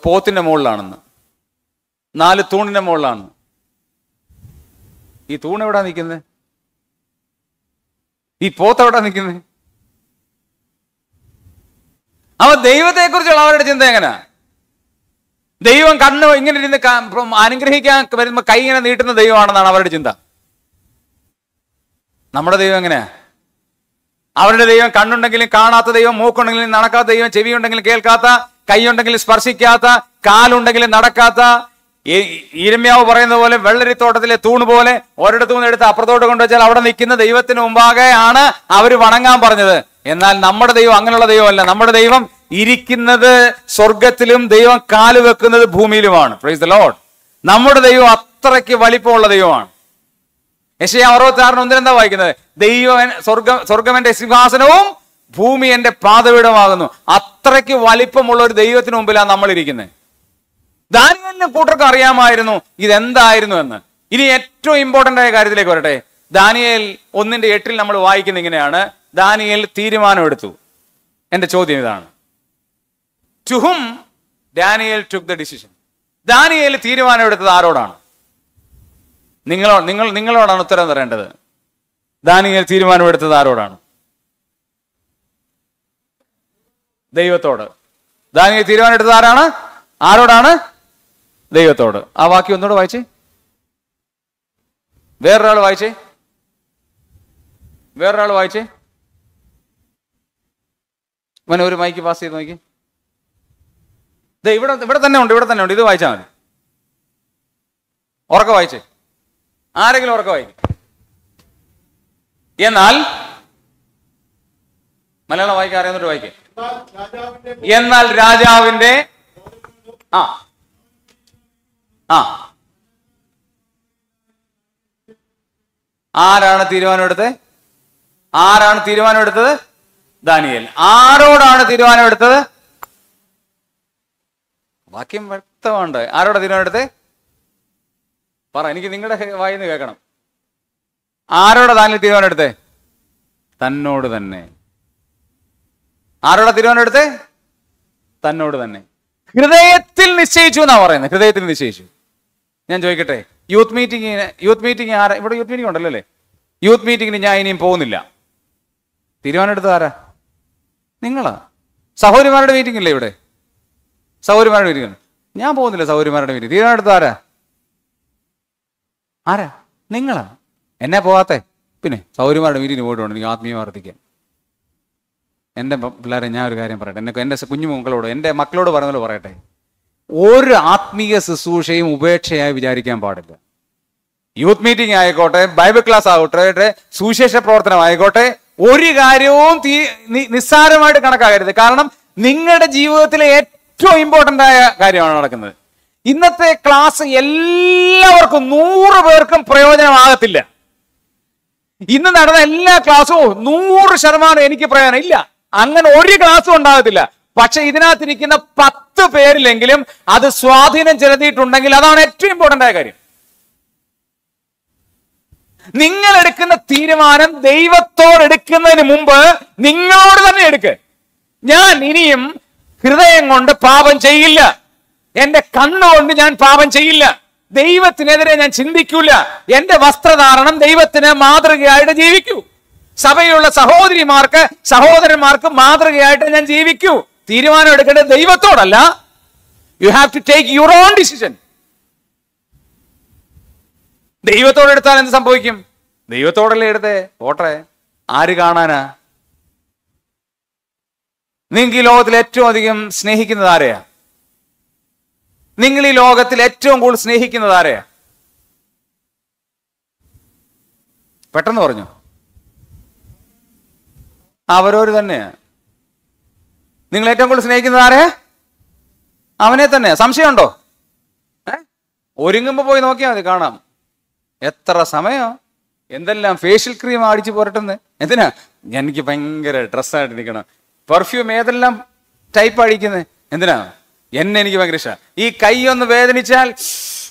പോത്തിന്റെ മുകളിലാണെന്ന്. നാല് തൂണിന്റെ മുകളിലാണ്. ഈ തൂൺ എവിടാ നിൽക്കുന്നത് ഈ പോത്ത് എവിടാ നിൽക്കുന്നത് അവ ദൈവത്തെക്കുറിച്ചുള്ള അവരുടെ ചിന്ത എങ്ങനെയാ ദൈവം കണ്ണ് ഇങ്ങനെ ഇരുന്ന് അനുഗ്രഹിക്കാൻ വരുമ്പോ കൈ ഇങ്ങനെ നീട്ടുന്ന ദൈവമാണെന്നാണ് അവരുടെ ചിന്ത. നമ്മുടെ ദൈവം എങ്ങനെയാ? അവരുടെ ദൈവം കണ്ണുണ്ടെങ്കിലും കാണാത്ത ദൈവം മൂക്കുണ്ടെങ്കിലും നടക്കാത്ത ദൈവം ചെവി ഉണ്ടെങ്കിലും കേൾക്കാത്ത കൈയുണ്ടെങ്കിലും സ്പർശിക്കാത്ത കാലുണ്ടെങ്കിലും നടക്കാത്ത ഈ- ഈരമ്യാവ് പറയുന്ന പോലെ വെള്ളരിത്തോട്ടത്തിലെ തൂണ് പോലെ ഒരിടത്തു നിന്ന് എടുത്ത് അപ്പുറത്തോട്ട് കൊണ്ടുവച്ചാൽ അവിടെ നിൽക്കുന്ന ദൈവത്തിന് മുമ്പാകെ ആണ് അവർ വണങ്ങാൻ പറഞ്ഞത്. എന്നാൽ നമ്മുടെ ദൈവം അങ്ങനെയുള്ള ദൈവമല്ല. നമ്മുടെ ദൈവം ഇരിക്കുന്നത് സ്വർഗത്തിലും ദൈവം കാൽ വെക്കുന്നത് ഭൂമിയിലുമാണ്. പ്രൈസ് ദ ലോഡ് നമ്മുടെ ദൈവം അത്രയ്ക്ക് വലിപ്പമുള്ള ദൈവമാണ്. യശയ അറുപത്തി ആറിന് ഒന്നിനെന്താ വായിക്കുന്നത്? ദൈവം സ്വർഗം സ്വർഗം എന്റെ സിംഹാസനവും ഭൂമി എന്റെ പാതപീഠമാകുന്നു അത്രയ്ക്ക് വലിപ്പമുള്ള ഒരു ദൈവത്തിന് മുമ്പിലാണ് നമ്മൾ ഇരിക്കുന്നത് ദാനിയലിന് കൂട്ടർക്ക് അറിയാമായിരുന്നു ഇതെന്തായിരുന്നു എന്ന്. ഇനി ഏറ്റവും ഇമ്പോർട്ടന്റ് ആയ കാര്യത്തിലേക്ക് വരട്ടെ. ദാനിയേൽ ഒന്നിന്റെ എട്ടിൽ നമ്മൾ വായിക്കുന്ന ഇങ്ങനെയാണ്. ദാനിയൽ തീരുമാനമെടുത്തു. എന്റെ ചോദ്യം ഇതാണ്. To whom Daniel took the decision Daniel തീരുമാനമെടുത്തത് ആരോടാണ്? നിങ്ങളോ നിങ്ങൾ നിങ്ങളോടാണ് ഉത്തരം തരേണ്ടത്. ദാനിയൽ തീരുമാനമെടുത്തത് ആരോടാണ്? ദൈവത്തോട്. ദാനിയൽ തീരുമാനമെടുത്തത് ആരാണ്? ആരോടാണ്? ദൈവത്തോട്. ആ വാക്യം ഒന്നുകൂടെ വായിച്ചേ. വേറൊരാൾ വായിച്ചേ. വേറൊരാൾ വായിച്ചേ. മോനെ ഒരു മൈക്ക് പാസ് ചെയ്ത് നോക്കി. ദേ ഇവിടെ ഇവിടെ തന്നെ ഉണ്ട് ഇവിടെ തന്നെ ഉണ്ട്. ഇത് വായിച്ചാൽ മതി. ഉറക്ക വായിച്ചേ. ആരെങ്കിലും ഉറക്ക വായിക്കും. എന്നാൽ മലയാളം വായിക്കാൻ അറിയാവുന്നവർ വായിക്കേ. എന്നാൽ രാജാവിന്റെ ആ ആ. ആരാണ് തീരുമാനമെടുത്തത്? ആരാണ് തീരുമാനമെടുത്തത്? ദാനിയൽ. ആരോടാണ് തീരുമാനമെടുത്തത്? വാക്യം വ്യക്തമുണ്ട്. ആരോടാ തീരുമാനമെടുത്തത്? പറ എനിക്ക് നിങ്ങളുടെ വായിന്ന് കേൾക്കണം. ആരോടാ ദാനിയൽ തീരുമാനമെടുത്തേ തന്നോട് തന്നെ. ആരോടാ തീരുമാനമെടുത്തേ തന്നോട് തന്നെ. ഹൃദയത്തിൽ നിശ്ചയിച്ചു എന്നാ പറയുന്നത്. ഹൃദയത്തിൽ നിശ്ചയിച്ചു. ഞാൻ ചോദിക്കട്ടെ? യൂത്ത് മീറ്റിംഗിന് യൂത്ത് മീറ്റിംഗ് ആരാ? ഇവിടെ യൂത്ത് മീറ്റിംഗ് ഉണ്ടല്ലോ അല്ലേ? യൂത്ത് മീറ്റിംഗിന് ഞാൻ ഇനിയും പോകുന്നില്ല. തീരുമാനം എടുത്തത് ആരാ? നിങ്ങളാ. സഹോദരിമാരുടെ മീറ്റിംഗ് ഇല്ലേ ഇവിടെ? സഹോദരിമാരുടെ മീറ്റിംഗ് ഞാൻ പോകുന്നില്ല സഹോദരിമാരുടെ മീറ്റിംഗ് തീരുമാനം എടുത്തത് ആരാ? ആരാ? നിങ്ങളാ. എന്നെ പോവാത്തെ. പിന്നെ സൗര്യമാരുടെ മീറ്റിങ്ങിന് പോയിട്ടുണ്ട്. എനിക്ക് ആത്മീയ വർദ്ധിക്കാൻ എന്റെ പിള്ളേരെ ഞാൻ ഒരു കാര്യം പറയട്ടെ. എന്നെ എന്റെ കുഞ്ഞു മക്കളോട് എന്റെ മക്കളോട് പറഞ്ഞാലും പറയട്ടെ. ഒരു ആത്മീയ ശുശ്രൂഷയും ഉപേക്ഷയായി വിചാരിക്കാൻ പാടില്ല. യൂത്ത് മീറ്റിംഗ് ആയിക്കോട്ടെ ബൈബിൾ ക്ലാസ് ആകട്ടെ സുവിശേഷ പ്രവർത്തനം ആയിക്കോട്ടെ ഒരു കാര്യവും തീ നിസ്സാരമായിട്ട് കണക്കാകരുത് കാരണം നിങ്ങളുടെ ജീവിതത്തിലെ ഏറ്റവും ഇമ്പോർട്ടന്റ് ആയ കാര്യമാണ് നടക്കുന്നത്. ഇന്നത്തെ ക്ലാസ് എല്ലാവർക്കും നൂറ് പേർക്കും പ്രയോജനമാകത്തില്ല. ഇന്ന് നടന്ന എല്ലാ ക്ലാസ്സും നൂറ് ശതമാനം എനിക്ക് പ്രയോജനം ഇല്ല. അങ്ങനെ ഒരു ക്ലാസ്സും ഉണ്ടാകത്തില്ല. പക്ഷെ ഇതിനകത്തിരിക്കുന്ന പത്ത് പേരിലെങ്കിലും അത് സ്വാധീനം ചെലുത്തിയിട്ടുണ്ടെങ്കിൽ അതാണ് ഏറ്റവും ഇമ്പോർട്ടന്റ് ആയ കാര്യം. നിങ്ങൾ എടുക്കുന്ന തീരുമാനം ദൈവത്തോട് എടുക്കുന്നതിന് മുമ്പ് നിങ്ങളോട് തന്നെ എടുക്ക്. ഞാൻ ഇനിയും ഹൃദയം കൊണ്ട് പാപം ചെയ്യില്ല. എന്റെ കണ്ണുകൊണ്ട് ഞാൻ പാപം ചെയ്യില്ല. ദൈവത്തിനെതിരെ ഞാൻ ചിന്തിക്കൂല. എന്റെ വസ്ത്രധാരണം ദൈവത്തിന് മാതൃകയായിട്ട് ജീവിക്കൂ. സഭയിലുള്ള സഹോദരിമാർക്ക് സഹോദരന്മാർക്ക് മാതൃകയായിട്ട് ഞാൻ ജീവിക്കൂ. തീരുമാനം എടുക്കേണ്ടത് ദൈവത്തോടല്ല you have to take your own decision ദൈവത്തോടെടുത്താൽ എന്ത് സംഭവിക്കും? ദൈവത്തോടല്ലേ എടുത്തേ? പോട്ടെ. ആര് കാണാനാ? നിങ്ങൾക്ക് ഈ ലോകത്തിൽ ഏറ്റവും അധികം സ്നേഹിക്കുന്നത് ആരെയാ? നിങ്ങൾ ഈ ലോകത്തിൽ ഏറ്റവും കൂടുതൽ സ്നേഹിക്കുന്നത് ആരെയാ? പെട്ടെന്ന് പറഞ്ഞു. അവരോര് തന്നെയാ. നിങ്ങൾ ഏറ്റവും കൂടുതൽ സ്നേഹിക്കുന്നത് ആരെ? അവനെ തന്നെ. സംശയമുണ്ടോ? ഏ? ഒരുങ്ങുമ്പോ പോയി നോക്കിയാൽ മതി കാണാം. എത്ര സമയം? എന്തെല്ലാം ഫേഷ്യൽ ക്രീം അടിച്ചു പോരട്ടെന്ന്? എന്തിനാ? എനിക്ക് ഭയങ്കര ഡ്രസ്സായിട്ട് നിൽക്കണം. പെർഫ്യൂം ഏതെല്ലാം ടൈപ്പ് അടിക്കുന്നത് എന്തിനാ? എന്നെ എനിക്ക് ഭയങ്കര ഇഷ്ടമാണ് ഈ കൈ ഒന്ന് വേദനിച്ചാൽ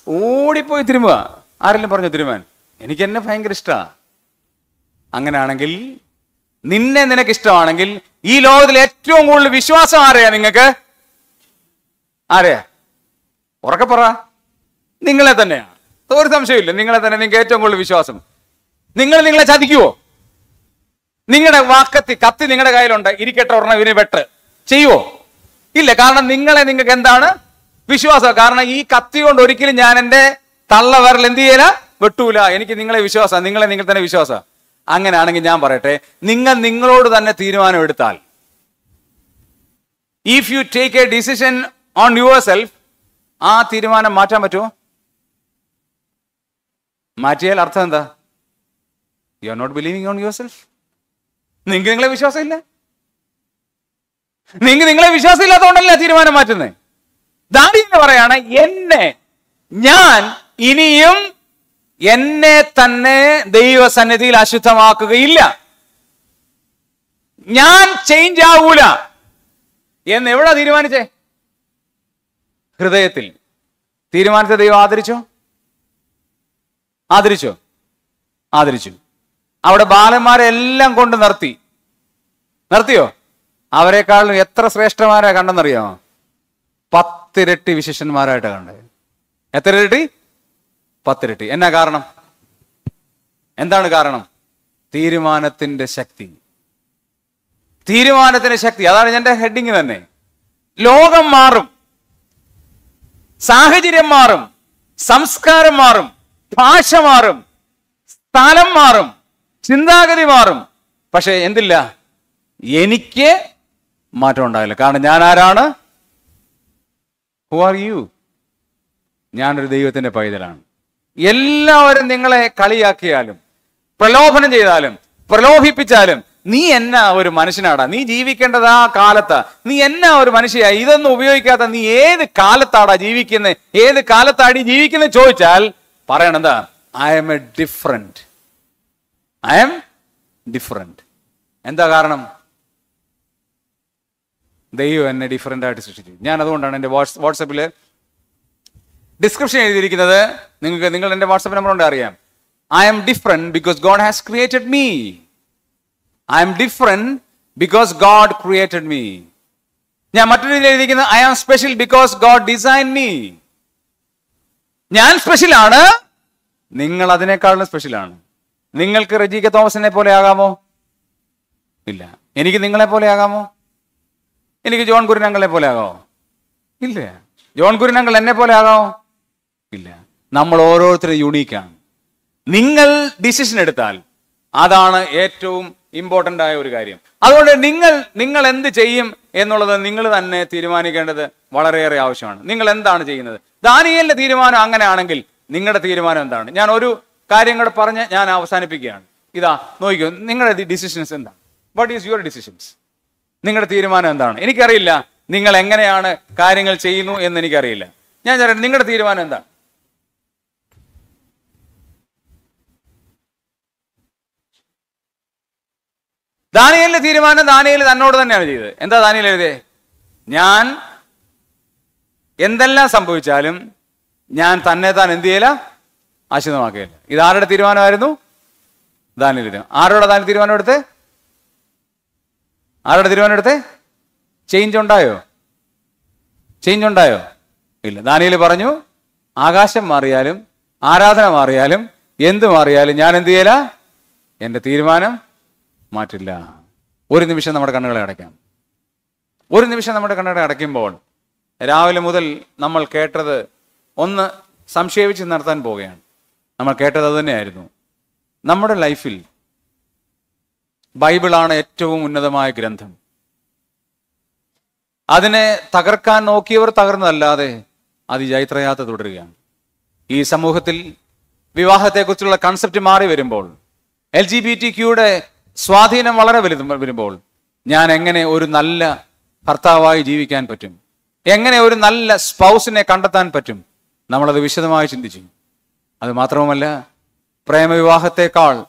ഓടിപ്പോയി തിരുമുക. ആരെല്ലാം പറഞ്ഞു തിരുമാൻ? എനിക്ക് എന്നെ ഭയങ്കര ഇഷ്ടമാണ് അങ്ങനെയാണെങ്കിൽ നിന്നെ നിനക്ക് ഇഷ്ടമാണെങ്കിൽ ഈ ലോകത്തിൽ ഏറ്റവും കൂടുതൽ വിശ്വാസം ആരെയാ നിങ്ങൾക്ക്? ആരെയാ? ഉറക്കെ പറ. നിങ്ങളെ തന്നെയാണ് ഒരു സംശയമില്ല നിങ്ങളെ തന്നെ നിങ്ങൾക്ക് ഏറ്റവും കൂടുതൽ വിശ്വാസം. നിങ്ങൾ നിങ്ങളെ ചതിക്കുവോ? നിങ്ങളുടെ വാക്കത്തി കത്തി നിങ്ങളുടെ കയ്യിലുണ്ട്. ഇരിക്കട്ടെ ഉടനെ ഇവന് വെട്ട്. ചെയ്യുവോ? ഇല്ല. കാരണം നിങ്ങളെ നിങ്ങൾക്ക് എന്താണ്? വിശ്വാസം. കാരണം ഈ കത്തി കൊണ്ട് ഒരിക്കലും ഞാൻ എന്റെ തള്ള വരൽ എന്ത് ചെയ്യല? വെട്ടൂല. എനിക്ക് നിങ്ങളെ വിശ്വാസം നിങ്ങളെ നിങ്ങൾ തന്നെ വിശ്വാസം അങ്ങനെയാണെങ്കിൽ ഞാൻ പറയട്ടെ നിങ്ങൾ നിങ്ങളോട് തന്നെ തീരുമാനം എടുത്താൽ. If you take a decision on yourself ആ തീരുമാനം മാറ്റാൻ പറ്റുമോ? മാറ്റിയാൽ അർത്ഥം എന്താ? You are not believing on yourself നിങ്ങൾക്ക് നിങ്ങളെ വിശ്വാസമില്ല. നിങ്ങൾ നിങ്ങളെ വിശ്വാസം ഇല്ലാത്തതുകൊണ്ടല്ലേ തീരുമാനം മാറ്റുന്നത്? ദാനിയേൽ പറയാണ് എന്നെ ഞാൻ ഇനിയും എന്നെ തന്നെ ദൈവസന്നിധിയിൽ അശുദ്ധമാക്കുകയില്ല. ഞാൻ ചേഞ്ച് ആവൂല. എന്ന് എവിടെ തീരുമാനിച്ചേ? ഹൃദയത്തിൽ. തീരുമാനത്തെ ദൈവം ആദരിച്ചോ? ആദരിച്ചോ? ആദരിച്ചു. അവിടെ ബാലന്മാരെ എല്ലാം കൊണ്ട് നിർത്തി. നിർത്തിയോ? അവരെക്കാളും എത്ര ശ്രേഷ്ഠമാരാ കണ്ടെന്നറിയാമോ പത്തിരട്ടി വിശിഷ്യന്മാരായിട്ടാണ് കണ്ടത്. എത്ര ഇരട്ടി പത്തിരട്ടി. എന്നാ കാരണം? എന്താണ് കാരണം? തീരുമാനത്തിന്റെ ശക്തി. തീരുമാനത്തിന്റെ ശക്തി. അതാണ് എന്റെ ഹെഡിങ് തന്നെ. ലോകം മാറും. സാഹചര്യം മാറും. സംസ്കാരം മാറും. ഭാഷ മാറും. സ്ഥലം മാറും. ചിന്താഗതി മാറും. പക്ഷെ എന്തില്ല? എനിക്ക് മാറ്റം ഉണ്ടാകില്ല കാരണം ഞാൻ ആരാണ്? ഹു ആർ യു ഞാനൊരു ദൈവത്തിന്റെ പൈതലാണ്. എല്ലാവരും നിങ്ങളെ കളിയാക്കിയാലും പ്രലോഭനം ചെയ്താലും പ്രലോഭിപ്പിച്ചാലും നീ എന്നാ ഒരു മനുഷ്യനാടാ? നീ ജീവിക്കേണ്ടത് ആ കാലത്താ. നീ എന്നാ ഒരു മനുഷ്യ? ഇതൊന്നും ഉപയോഗിക്കാത്ത നീ ഏത് കാലത്താടാ ജീവിക്കുന്നത് ഏത് കാലത്താടി ജീവിക്കുന്നത് ചോദിച്ചാൽ പറയണത് I am a different I am different എന്താ കാരണം? ദൈവം എന്നെ ഡിഫറെന്റ് ആയിട്ട് സൃഷ്ടിച്ചു. ഞാൻ അതുകൊണ്ടാണ് എന്റെ വാട്സ് വാട്സപ്പിൽ ഡിസ്ക്രിപ്ഷൻ എഴുതിയിരിക്കുന്നത് നിങ്ങൾക്ക് നിങ്ങൾ എന്റെ വാട്സപ്പ് നമ്പർ കൊണ്ട് അറിയാം. I am different because God has created me I am different because God created me ഞാൻ മറ്റൊരു രീതിയിൽ എഴുതിയിരിക്കുന്നത് I am special because God design me ഞാൻ സ്പെഷ്യലാണ് നിങ്ങൾ അതിനേക്കാളും സ്പെഷ്യലാണ് നിങ്ങൾക്ക് റജീക തോമസിനെ പോലെ ആകാമോ? ഇല്ല. എനിക്ക് നിങ്ങളെ പോലെ ആകാമോ? എനിക്ക് ജോൺ കുരുനങ്ങളെ പോലെ ആകാമോ? ഇല്ല. ജോൺ കുരുനങ്ങൾ എന്നെ പോലെ ആകാമോ? ഇല്ല. നമ്മൾ ഓരോരുത്തരും യുണീക്കാണ് നിങ്ങൾ ഡിസിഷൻ എടുത്താൽ അതാണ് ഏറ്റവും ഇമ്പോർട്ടന്റ് ആയ ഒരു കാര്യം. അതുകൊണ്ട് നിങ്ങൾ നിങ്ങൾ എന്ത് ചെയ്യും എന്നുള്ളത് നിങ്ങൾ തന്നെ തീരുമാനിക്കേണ്ടത് വളരെയേറെ ആവശ്യമാണ്. നിങ്ങൾ എന്താണ് ചെയ്യുന്നത്? ദാനിയലിന്റെ തീരുമാനം അങ്ങനെയാണെങ്കിൽ നിങ്ങളുടെ തീരുമാനം എന്താണ്? ഞാൻ ഒരു കാര്യം കൂടെ പറഞ്ഞ് ഞാൻ അവസാനിപ്പിക്കുകയാണ്. ഇതാ നോക്കിക്കോ നിങ്ങളുടെ ഡിസിഷൻസ് എന്താണ്? വാട്ട് ഈസ് യുവർ ഡിസിഷൻസ് നിങ്ങളുടെ തീരുമാനം എന്താണ്? എനിക്കറിയില്ല. നിങ്ങൾ എങ്ങനെയാണ് കാര്യങ്ങൾ ചെയ്യുന്നു എന്ന് എനിക്കറിയില്ല. ഞാൻ നിങ്ങളുടെ തീരുമാനം എന്താണ്? ദാനിയലിന്റെ തീരുമാനം ദാനിയൽ തന്നോട് തന്നെയാണ് ചെയ്തത്. എന്താ ദാനിയൽ എഴുതിയേ? ഞാൻ എന്തെല്ലാം സംഭവിച്ചാലും ഞാൻ തന്നെ താൻ എന്ത് ചെയ്യല ആശുദ്ധമാക്കുകയില്ല ഇത് ആരുടെ തീരുമാനമായിരുന്നു? ദാനിയൽ തീരുമാനം ആരോടെ ദാനിയൽ തീരുമാനം എടുത്തേ? ആരുടെ തീരുമാനം എടുത്തേ? ചേഞ്ച് ഉണ്ടായോ? ചേഞ്ച് ഉണ്ടായോ? ഇല്ല. ദാനിയൽ പറഞ്ഞു ആകാശം മാറിയാലും ആരാധന മാറിയാലും എന്ത് മാറിയാലും ഞാൻ എന്ത് ചെയ്യല എന്റെ തീരുമാനം മാറ്റില്ല. ഒരു നിമിഷം നമ്മുടെ കണ്ണുകളെ അടയ്ക്കാം. ഒരു നിമിഷം നമ്മുടെ കണ്ണുകളെ അടയ്ക്കുമ്പോൾ രാവിലെ മുതൽ നമ്മൾ കേട്ടത് ഒന്ന് സംശയിച്ച് നടത്താൻ പോവുകയാണ്. നമ്മൾ കേട്ടത് തന്നെയായിരുന്നു. നമ്മുടെ ലൈഫിൽ ബൈബിളാണ് ഏറ്റവും ഉന്നതമായ ഗ്രന്ഥം. അതിനെ തകർക്കാൻ നോക്കിയവർ തകർന്നതല്ലാതെ അത് ജൈത്രയാത്ര തുടരുകയാണ്. ഈ സമൂഹത്തിൽ വിവാഹത്തെക്കുറിച്ചുള്ള കൺസെപ്റ്റ് മാറി വരുമ്പോൾ എൽ ജി ബി ടി ക്യൂടെ സ്വാധീനം വളരെ വലുത് വരുമ്പോൾ ഞാൻ എങ്ങനെ ഒരു നല്ല ഭർത്താവായി ജീവിക്കാൻ പറ്റും? എങ്ങനെ ഒരു നല്ല സ്പൗസിനെ കണ്ടെത്താൻ പറ്റും? നമ്മളത് വിശദമായി ചിന്തിച്ചു. അത് മാത്രവുമല്ല പ്രേമവിവാഹത്തെക്കാൾ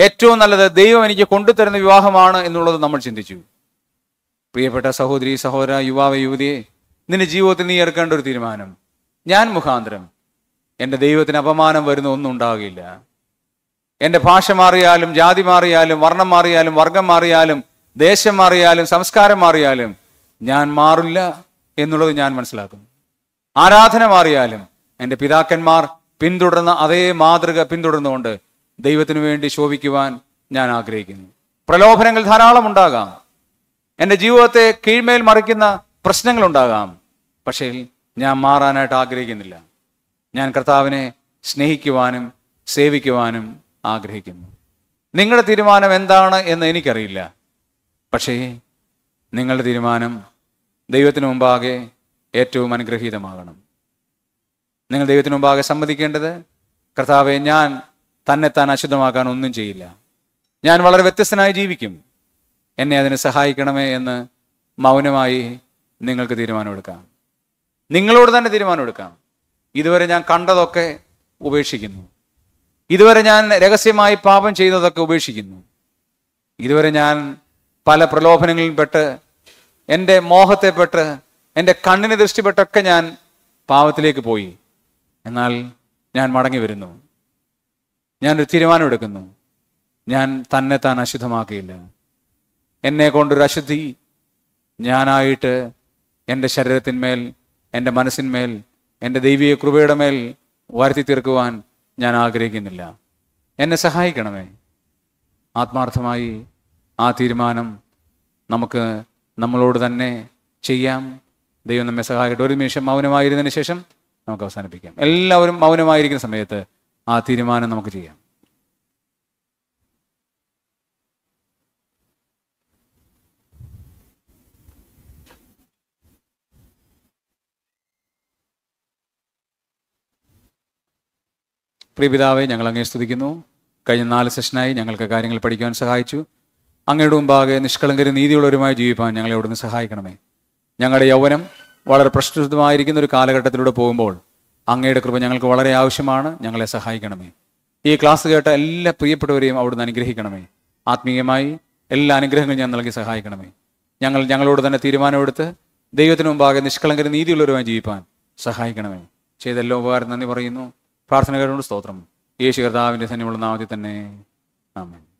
ഏറ്റവും നല്ലത് ദൈവം എനിക്ക് കൊണ്ടുതരുന്ന വിവാഹമാണ് എന്നുള്ളത് നമ്മൾ ചിന്തിച്ചു. പ്രിയപ്പെട്ട സഹോദരി സഹോദര യുവാവ് യുവതിയെ നിന്റെ ജീവിതത്തിൽ നീ എടുക്കേണ്ട ഒരു തീരുമാനം. ഞാൻ മുഖാന്തരം. എന്റെ ദൈവത്തിന് അപമാനം വരുന്ന ഒന്നും ഉണ്ടാകില്ല. എന്റെ ഭാഷ മാറിയാലും ജാതി മാറിയാലും വർണം മാറിയാലും വർഗം മാറിയാലും ദേശം മാറിയാലും സംസ്കാരം മാറിയാലും ഞാൻ മാറില്ല എന്നുള്ളത് ഞാൻ മനസ്സിലാക്കുന്നു. ആരാധന മാറിയാലും എന്റെ പിതാക്കന്മാർ പിന്തുടർന്ന അതേ മാതൃക പിന്തുടർന്നുകൊണ്ട് ദൈവത്തിനു വേണ്ടി ശോഭിക്കുവാൻ ഞാൻ ആഗ്രഹിക്കുന്നു. പ്രലോഭനങ്ങൾ ധാരാളം ഉണ്ടാകാം. എന്റെ ജീവിതത്തെ കീഴ്മേൽ മറിക്കുന്ന പ്രശ്നങ്ങൾ ഉണ്ടാകാം. പക്ഷേ ഞാൻ മാറാനായിട്ട് ആഗ്രഹിക്കുന്നില്ല. ഞാൻ കർത്താവിനെ സ്നേഹിക്കുവാനും സേവിക്കുവാനും ആഗ്രഹിക്കുന്നു. നിങ്ങളുടെ തീരുമാനം എന്താണ് എന്ന് എനിക്കറിയില്ല. പക്ഷേ നിങ്ങളുടെ തീരുമാനം ദൈവത്തിന് മുമ്പാകെ ഏറ്റവും അനുഗ്രഹീതമാകണം. നിങ്ങൾ ദൈവത്തിന് മുമ്പാകെ സമ്മതിക്കേണ്ടത് കർത്താവെ ഞാൻ തന്നെ താൻ അശുദ്ധമാക്കാൻ ഒന്നും ചെയ്യില്ല. ഞാൻ വളരെ വ്യത്യസ്തനായി ജീവിക്കും. എന്നെ അതിനെ സഹായിക്കണമേ എന്ന് മൗനമായി നിങ്ങൾക്ക് തീരുമാനമെടുക്കാം നിങ്ങളോട് തന്നെ തീരുമാനമെടുക്കാം ഇതുവരെ ഞാൻ കണ്ടതൊക്കെ ഉപേക്ഷിക്കുന്നു. ഇതുവരെ ഞാൻ രഹസ്യമായി പാപം ചെയ്തതൊക്കെ ഉപേക്ഷിക്കുന്നു. ഇതുവരെ ഞാൻ പല പ്രലോഭനങ്ങളിൽ പെട്ട് എന്റെ മോഹത്തെപ്പെട്ട് എന്റെ കണ്ണിന് ദൃഷ്ടിപ്പെട്ടൊക്കെ ഞാൻ പാപത്തിലേക്ക് പോയി. എന്നാൽ ഞാൻ മടങ്ങി വരുന്നു. ഞാനൊരു തീരുമാനമെടുക്കുന്നു ഞാൻ തന്നെ താൻ അശുദ്ധമാക്കിയില്ല എന്നെ കൊണ്ടൊരു അശുദ്ധി ഞാനായിട്ട് എന്റെ ശരീരത്തിന്മേൽ എന്റെ മനസ്സിന്മേൽ എന്റെ ദൈവീയ കൃപയുടെ മേൽ വരുത്തി തീർക്കുവാൻ ഞാൻ ആഗ്രഹിക്കുന്നില്ല. എന്നെ സഹായിക്കണമേ. ആത്മാർത്ഥമായി ആ തീരുമാനം നമുക്ക് നമ്മളോട് തന്നെ ചെയ്യാം. ദൈവം നമ്മെ സഹായിക്കട്ടെ. ഒരു നിമിഷം മൗനമായിരുന്നതിന് ശേഷം നമുക്ക് അവസാനിപ്പിക്കാം. എല്ലാവരും മൗനമായിരിക്കുന്ന സമയത്ത് ആ തീരുമാനം നമുക്ക് ചെയ്യാം. പ്രിയപിതാവെ ഞങ്ങൾ അങ്ങേ സ്തുതിക്കുന്നു. കഴിഞ്ഞ നാല് സെഷനായി ഞങ്ങൾക്ക് കാര്യങ്ങൾ പഠിക്കുവാൻ സഹായിച്ചു. അങ്ങയുടെ മുമ്പാകെ നിഷ്കളങ്കരും നീതിയുള്ളവരുമായി ജീവിപ്പാൻ ഞങ്ങളെ അവിടുന്ന് സഹായിക്കണമേ. ഞങ്ങളുടെ യൗവനം വളരെ പ്രശ്നമായിരിക്കുന്ന ഒരു കാലഘട്ടത്തിലൂടെ പോകുമ്പോൾ അങ്ങയുടെ കൃപ ഞങ്ങൾക്ക് വളരെ ആവശ്യമാണ്. ഞങ്ങളെ സഹായിക്കണമേ. ഈ ക്ലാസ് കേട്ട എല്ലാ പ്രിയപ്പെട്ടവരെയും അവിടുന്ന് അനുഗ്രഹിക്കണമേ. ആത്മീയമായി എല്ലാ അനുഗ്രഹങ്ങളും ഞാൻ നൽകി സഹായിക്കണമേ. ഞങ്ങൾ ഞങ്ങളോട് തന്നെ തീരുമാനമെടുത്ത് ദൈവത്തിന് മുമ്പാകെ നിഷ്കളങ്കരും നീതിയുള്ളവരുമായി ജീവിപ്പാൻ സഹായിക്കണമേ. ചെയ്തെല്ലാം ഉപകാരം നന്ദി പറയുന്നു. പ്രാർത്ഥനകളോട് സ്തോത്രം. യേശു കർത്താവിന്റെ സന്നിമുള്ള നാമത്തിൽ തന്നെ. ആമേൻ.